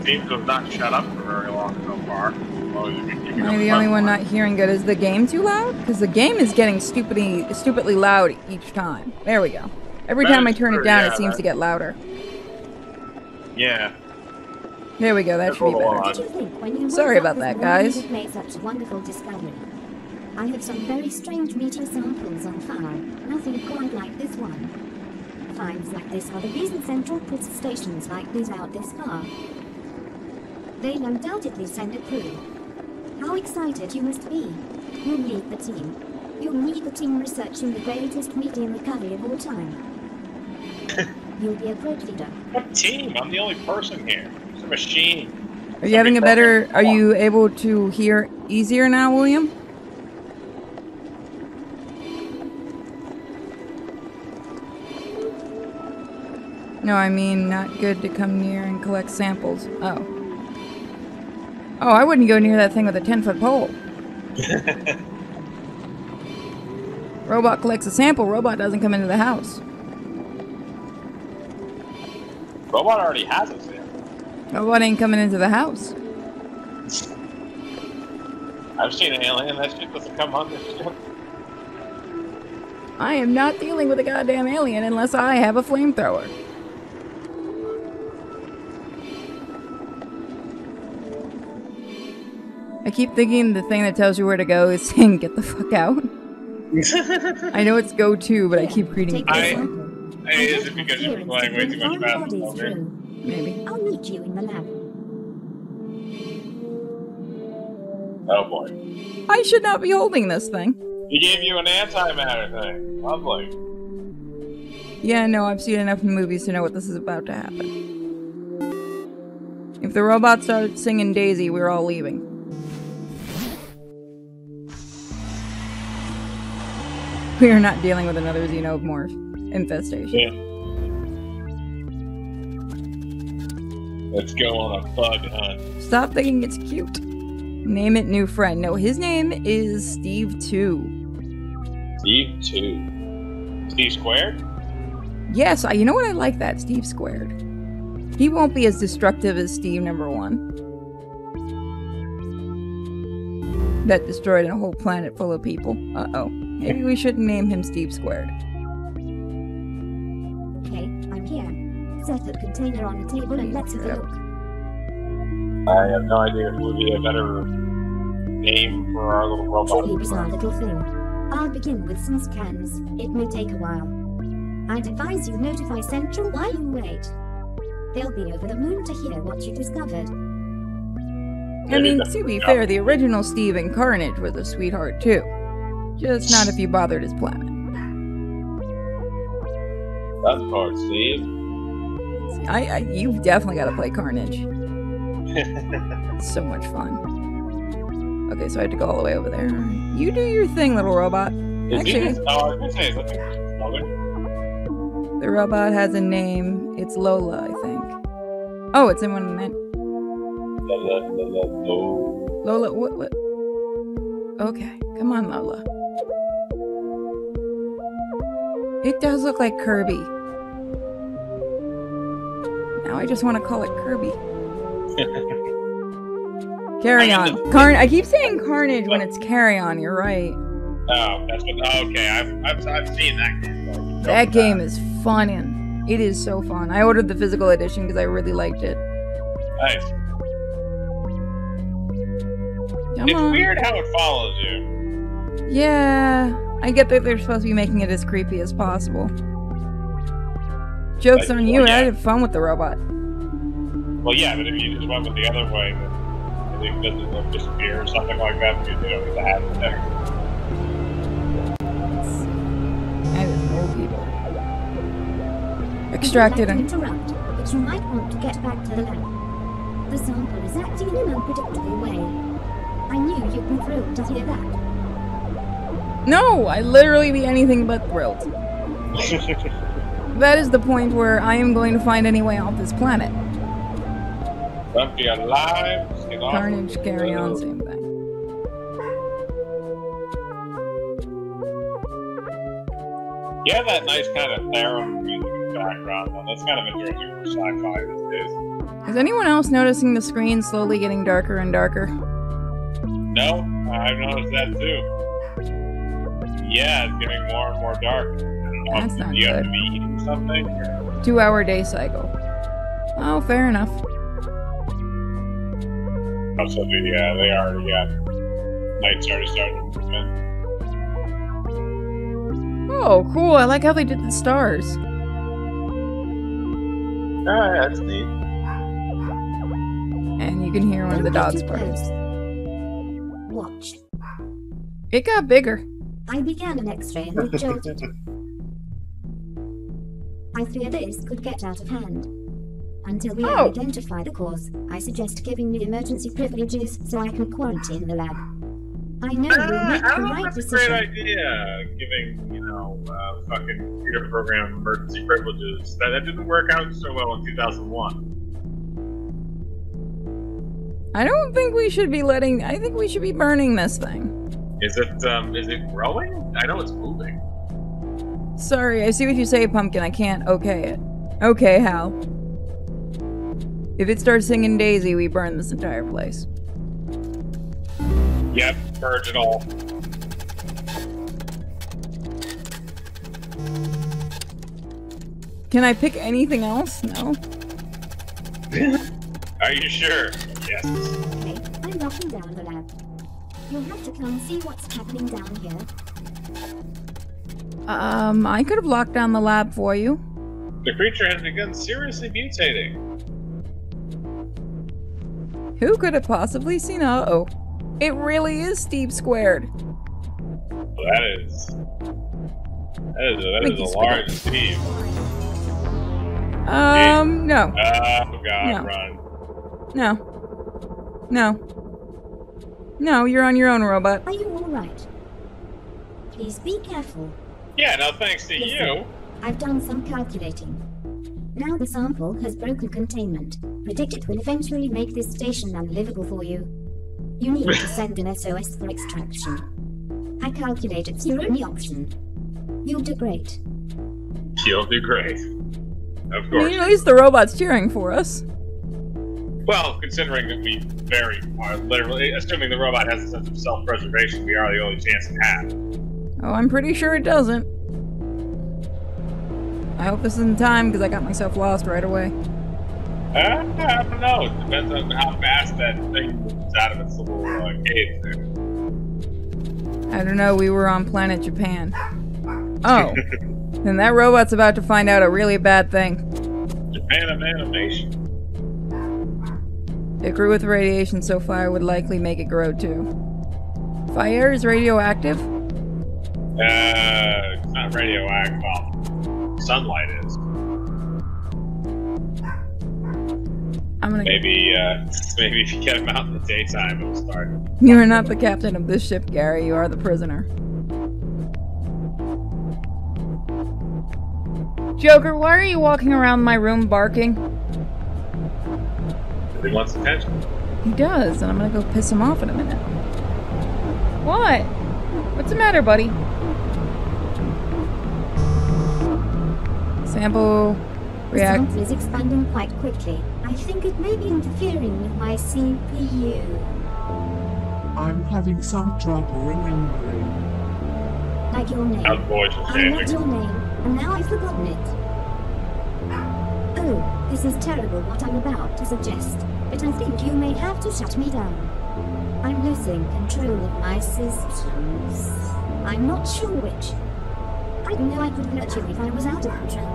S3: Seems to have not shut up for very long so far. Oh, well, you've been keeping
S2: Am I the only one not hearing good? Is the game too loud? Because the game is getting stupidly, stupidly loud each time. There we go. Every
S3: That
S2: time I
S3: is
S2: turn it down,
S3: yeah,
S2: it seems
S3: that-
S2: to get louder.
S3: Yeah.
S2: There we go. That
S3: That's
S2: should be better.
S3: odd.
S7: Did you think when you woke
S2: Sorry about that, guys.
S7: made such wonderful discovery? I have some very strange meteor samples on file. Nothing quite like this one. Finds like this are the reason Central puts stations like these out this far. They'll undoubtedly send a crew. How excited you must be. You lead the team. You lead the team researching the greatest medium recovery of all time. You'll be a great leader.
S3: What team? I'm the only person here. It's a machine.
S2: Are you having a better? Are you able to hear easier now, William? No, I mean not good to come near and collect samples. Oh. Oh, I wouldn't go near that thing with a 10 foot pole. Robot collects a sample, robot doesn't come into the house.
S3: Robot already has us here.
S2: Robot ain't coming into the house.
S3: I've seen an alien. That shit doesn't come on this ship.
S2: I am not dealing with a goddamn alien unless I have a flamethrower. I keep thinking the thing that tells you where to go is saying get the fuck out. I know it's go to, but I keep reading
S7: Take
S2: it.
S7: this
S3: I-
S7: sample.
S3: Hey, is it because you've been playing way too much
S7: Find
S3: basketball?
S7: bodies
S3: here?
S7: through.
S2: Maybe.
S7: I'll meet you in the lab.
S3: Oh boy.
S2: I should not be holding this thing.
S3: He gave you an antimatter thing. Lovely.
S2: Yeah, no, I've seen enough movies to know what this is about to happen. If the robots start singing Daisy, we're all leaving. We are not dealing with another xenomorph infestation.
S3: Yeah. Let's go on a bug hunt.
S2: Stop thinking it's cute. Name it new friend. No, his name is Steve 2.
S3: Steve two. Steve squared.
S2: Yes, I, you know what? I like that. Steve squared. He won't be as destructive as Steve number one. That destroyed a whole planet full of people. Uh oh. Maybe we shouldn't name him Steve squared.
S7: Okay, I'm here. Set the container on the table and let's have a look.
S3: I have no idea if would be a better name for our little robot.
S7: Truly bizarre little thing. I'll begin with some scans. It may take a while. I'd advise you notify Central while you wait. They'll be over the moon to hear what you discovered.
S2: I mean, to be fair, the original Steve and Carnage were a sweetheart too. Just not if you bothered his planet.
S3: That part, Steve.
S2: I, I you've definitely got to play Carnage. It's so much fun. Okay, so I have to go all the way over there. You do your thing, little robot.
S3: Is
S2: Actually,
S3: just- oh, I was gonna say, is the
S2: robot has a name. It's Lola, I think. Oh, it's in one of the
S3: La, la, la, la.
S2: Lola. What? What? Okay, come on, Lola. It does look like Kirby. Now I just want to call it Kirby. carry on. Carn. I keep saying Carnage when it's Carry On. You're right.
S3: Oh, that's what. Oh, okay, I've, I've, I've seen that game. before.
S2: That game is fun and it is so fun. I ordered the physical edition because I really liked it.
S3: Nice.
S2: Come
S3: It's
S2: on.
S3: weird how it follows you.
S2: Yeah, I get that they're supposed to be making it as creepy as possible. Joke's
S3: Like,
S2: on you.
S3: well,
S2: I had fun with the robot.
S3: Well, yeah, but if you just went with the other way, then I think it doesn't like, disappear or something like that because they don't get to have there.
S2: I just old people. Extracted and
S7: to interrupt, but you might want to get back to the lab. The sample is acting in an unpredictable way. I knew you'd be thrilled to hear that.
S2: No, I'd literally be anything but thrilled. That is the point where I am going to find any way off this planet.
S3: Don't be alive. off
S2: Carnage, carry on, same thing.
S3: You have that nice kind of theremin music background, though. That's kind of interesting for sci-fi these days.
S2: Is anyone else noticing the screen slowly getting darker and darker?
S3: No, I've noticed that too. Yeah, it's getting more and more dark. I don't know
S2: That's
S3: if
S2: not
S3: you have to
S2: good.
S3: be eating something.
S2: Two hour day cycle. Oh, fair enough.
S3: Oh, yeah, they already got night's already starting to move.
S2: Oh, cool. I like how they did the stars.
S3: Ah, that's neat.
S2: And you can hear one of the
S7: Don't
S2: dogs
S7: get
S2: bark.
S7: close. Watch.
S2: It got bigger.
S7: I began an X-ray and it jolted. I fear this could get out of hand. Until we
S2: Oh.
S7: identify the cause, I suggest giving me emergency privileges so I can quarantine the lab. I know you'll
S3: Ah,
S7: make
S3: I
S7: the
S3: don't know if
S7: right
S3: that's a great idea, giving, you know, uh, fucking computer program emergency privileges. That, that didn't work out so well in 2001.
S2: I don't think we should be letting. I think we should be burning this thing.
S3: Is it, um, is it growing? I know it's moving.
S2: Sorry, I see what you say, Pumpkin. I can't okay it. Okay, Hal. If it starts singing Daisy, we burn this entire place.
S3: Yep, purge it all.
S2: Can I pick anything else? No.
S3: Are you sure? Yes.
S7: Okay, I'm locking down the lab. You'll have to come see what's happening down here.
S2: Um, I could have locked down the lab for you.
S3: The creature has begun seriously mutating.
S2: Who could have possibly seen? Uh oh. It really is Steve squared.
S3: Well, that is. That is, that
S2: Thank
S3: a
S2: Squidward.
S3: large Steve.
S2: Um, no.
S3: Oh, God,
S2: No.
S3: run.
S2: No. No. No, you're on your own, robot.
S7: Are you alright? Please be careful.
S3: Yeah, no thanks to you.
S7: I've done some calculating. Now the sample has broken containment. Predict it will eventually make this station unlivable for you. You need to send an SOS for extraction. I calculate it's your only option. You'll do great.
S3: You'll do great. Of
S2: I
S3: course.
S2: mean, at least the robot's cheering for us.
S3: Well, considering that we very are literally, assuming the robot has a sense of self-preservation, we are the only chance it has.
S2: Oh, I'm pretty sure it doesn't. I hope this isn't time because I got myself lost right away.
S3: Uh, I don't know. It depends on how fast that thing moves out of its little uh, cage there.
S2: I don't know, we were on planet Japan. Oh. then that robot's about to find out a really bad thing.
S3: Japan of animation.
S2: It grew with radiation, so fire would likely make it grow too. Fire is radioactive?
S3: Uh, it's not radioactive. Well, sunlight is.
S2: I'm gonna.
S3: Maybe, uh, maybe if you get him out in the daytime, it'll start.
S2: You are not the captain of this ship, Gary. You are the prisoner. Joker, why are you walking around my room barking?
S3: He wants attention.
S2: He does, and I'm gonna go piss him off in a minute. What? What's the matter, buddy? Sample
S7: The
S2: react.
S7: sample is expanding quite quickly. I think it may be interfering with my CPU.
S8: I'm having some trouble remembering.
S7: Like your name.
S3: How the voice is
S7: I want
S3: changing.
S7: your name, and now I've forgotten it. Oh, this is terrible what I'm about to suggest, but I think you may have to shut me down. I'm losing control of my systems. I'm not sure which. I know I could hurt you if I was out of control.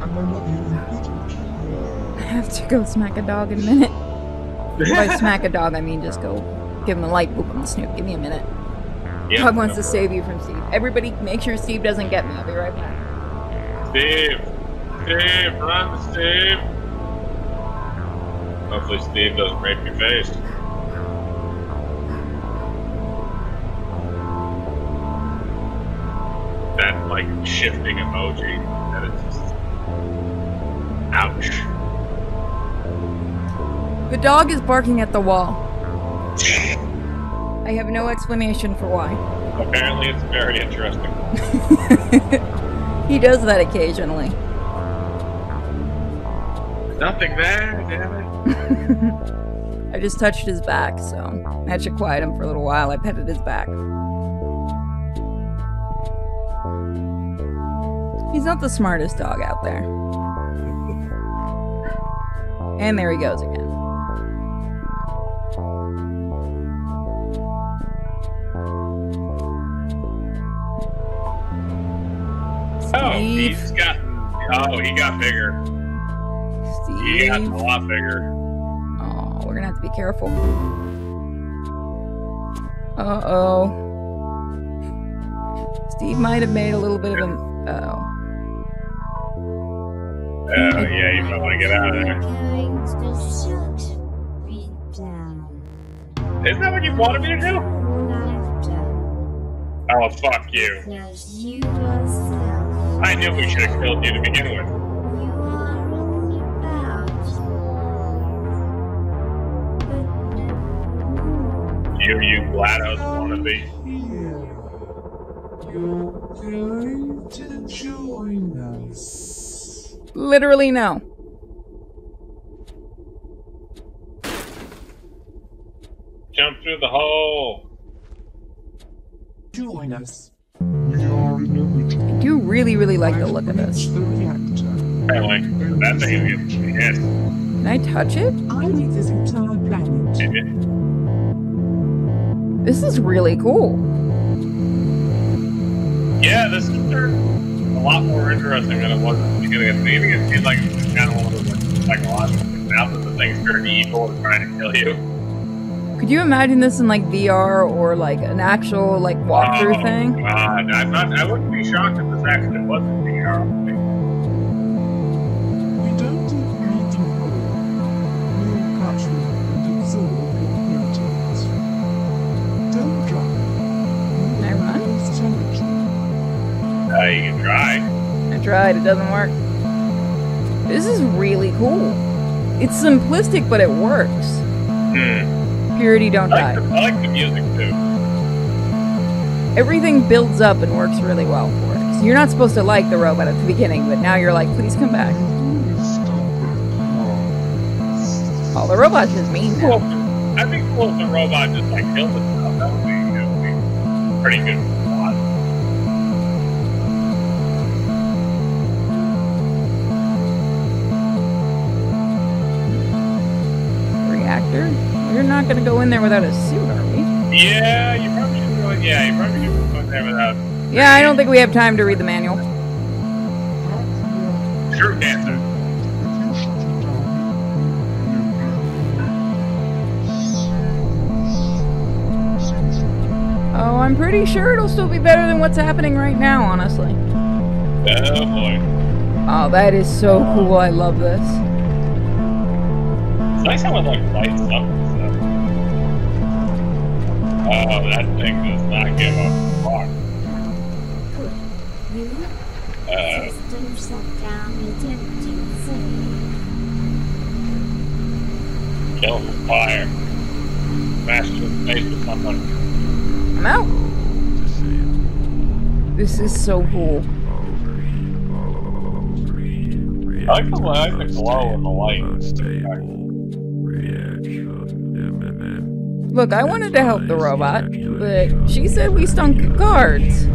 S8: Am I not even important?
S2: I have to go smack a dog in a minute. By smack a dog, I mean just go give him a light boop on the snoop. Give me a minute.
S3: Yep,
S2: Dog wants
S3: no
S2: to save you from Steve. Everybody, make sure Steve doesn't get me. I'll be right back.
S3: Steve! Steve, run, Steve! Hopefully Steve doesn't rape your face. That, like, shifting emoji. That is just... Ouch.
S2: The dog is barking at the wall. I have no explanation for why.
S3: Apparently it's very interesting.
S2: he does that occasionally.
S3: Nothing there, damn it.
S2: I just touched his back, so that should quiet him for a little while. I petted his back. He's not the smartest dog out there. And there he goes again.
S3: Oh, he's gotten... Oh, he got bigger. He got a lot bigger.
S2: Oh, we're gonna have to be careful. Uh oh. Steve might have made a little bit of an. Oh.
S3: Oh, yeah, you might want to get out of there.
S7: Going to shut me down.
S3: Isn't that what you wanted me to do?
S7: All I've done
S3: Oh, fuck you.
S7: was you yourself.
S3: I knew we should have killed you to begin with.
S7: You,
S3: you GLaDOS wannabe.
S8: Here. You're going to join us.
S2: Literally, no.
S3: Jump through the hole.
S8: Join us. We are in a routine.
S2: I do really, really like the look of this.
S8: the reactor.
S3: Apparently, that thing is getting hit.
S2: Can I touch it?
S8: I need this entire planet.
S2: This is really cool.
S3: Yeah, this is a lot more interesting than it was at the beginning of the beginning. It seemed like it was kind of one of those like, psychological things. Now that the thing's turned evil and trying to kill you.
S2: Could you imagine this in like VR or like an actual like walkthrough
S3: Oh,
S2: thing?
S3: God, I'm not, I wouldn't be shocked if this actually wasn't VR. Uh, you can try.
S2: I tried, it doesn't work. This is really cool. It's simplistic, but it works.
S3: Hmm.
S2: Purity, don't
S3: I like,
S2: die.
S3: the, I like the music too.
S2: Everything builds up and works really well for it. So you're not supposed to like the robot at the beginning, but now you're like, please come back. All the robots just mean now.
S3: I think cool the robot just like killed itself. That would be, that would be pretty good
S2: Reactor? You're not gonna go in there without a suit, are we?
S3: Yeah, you probably should go. Yeah, you probably should go in there without
S2: Yeah, I don't think we have time to read the manual.
S3: true cancer.
S2: Oh, I'm pretty sure it'll still be better than what's happening right now, honestly.
S3: Oh boy.
S2: Oh, that is so cool. I love this.
S3: It's nice how it like lights up and stuff. Oh, that thing does not give a fuck. Uh,
S7: system shut down ejecting safe.
S3: kill him with fire. Smash the face with something.
S2: I'm out. This is so cool.
S3: I like the, I like the glow and the light.
S2: Look, I wanted to help the robot, but she said we stunk guards.
S3: You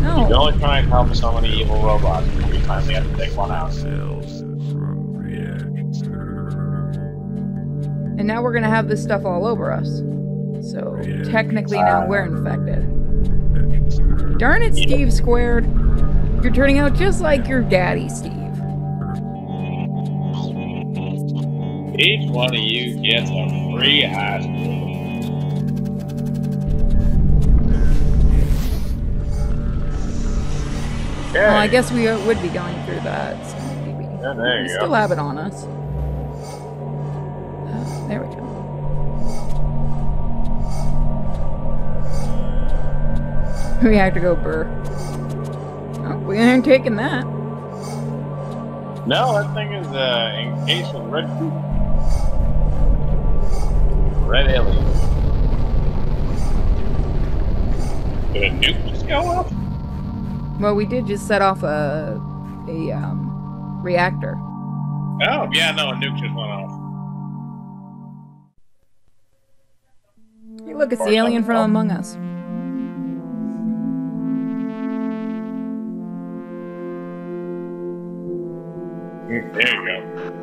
S3: can only try and help so many evil robots before you finally have to take one out.
S2: And now we're gonna have this stuff all over us. So technically now we're infected. Darn it, Steve Squared. You're turning out just like your daddy, Steve.
S3: Each one of you gets a free ass.
S2: Well, I guess we uh, would be going through that. So maybe
S3: Yeah, there
S2: we
S3: you
S2: still have it on us. Oh, there we go. We have to go burr. Oh, we ain't taking that.
S3: No, that thing is uh, encased with red goop. Red alien. Did a nuke just go off?
S2: Well, we did just set off a a um, reactor.
S3: Oh, yeah, no, a nuke just went off.
S2: Hey, look, it's the alien from Among Us.
S3: Mm, There you go.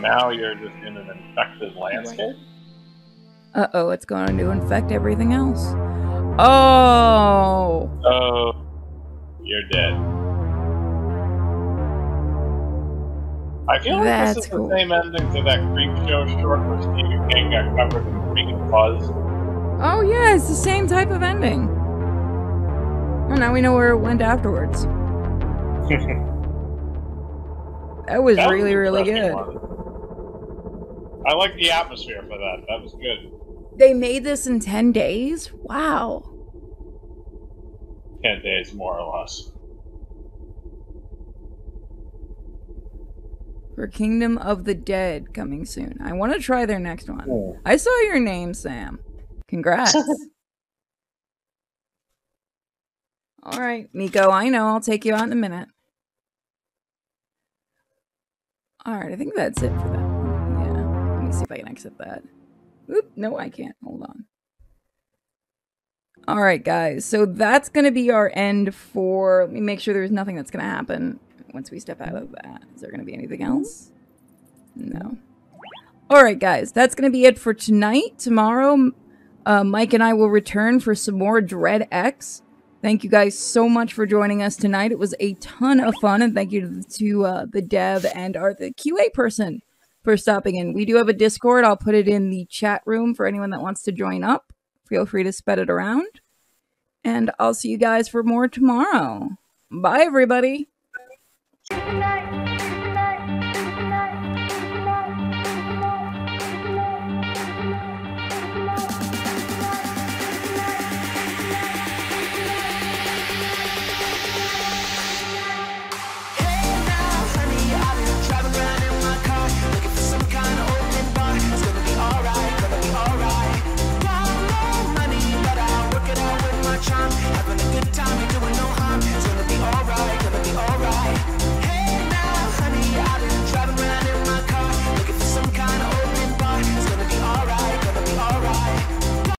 S3: Now you're just in an infected landscape?
S2: Uh oh, it's going to infect everything else. Oh,
S3: Oh, you're dead. I feel like
S2: That's
S3: this is
S2: cool.
S3: the same ending to that creep show short where Stephen King got covered in freaking fuzz.
S2: oh yeah, it's the same type of ending. Well, now we know where it went afterwards. That was
S3: That
S2: really,
S3: an
S2: really good.
S3: one. I like the atmosphere for that. That was good.
S2: They made this in 10 days? Wow.
S3: Ten days, more or less.
S2: For Kingdom of the Dead coming soon. I want to try their next one. I saw your name, Sam. Congrats. All right, Miko, I know. I'll take you out in a minute. All right, I think that's it for that one. Yeah. Let me see if I can exit that. Oop, no, I can't. Hold on. All right, guys. So that's going to be our end for. Let me make sure there's nothing that's going to happen once we step out of that. Is there going to be anything else? No. All right, guys. That's going to be it for tonight. Tomorrow, uh, Mike and I will return for some more Dread X. Thank you guys so much for joining us tonight. It was a ton of fun, and thank you to, uh, the dev and our the QA person for stopping in. We do have a Discord. I'll put it in the chat room for anyone that wants to join up. Feel free to spread it around. And I'll see you guys for more tomorrow. Bye, everybody.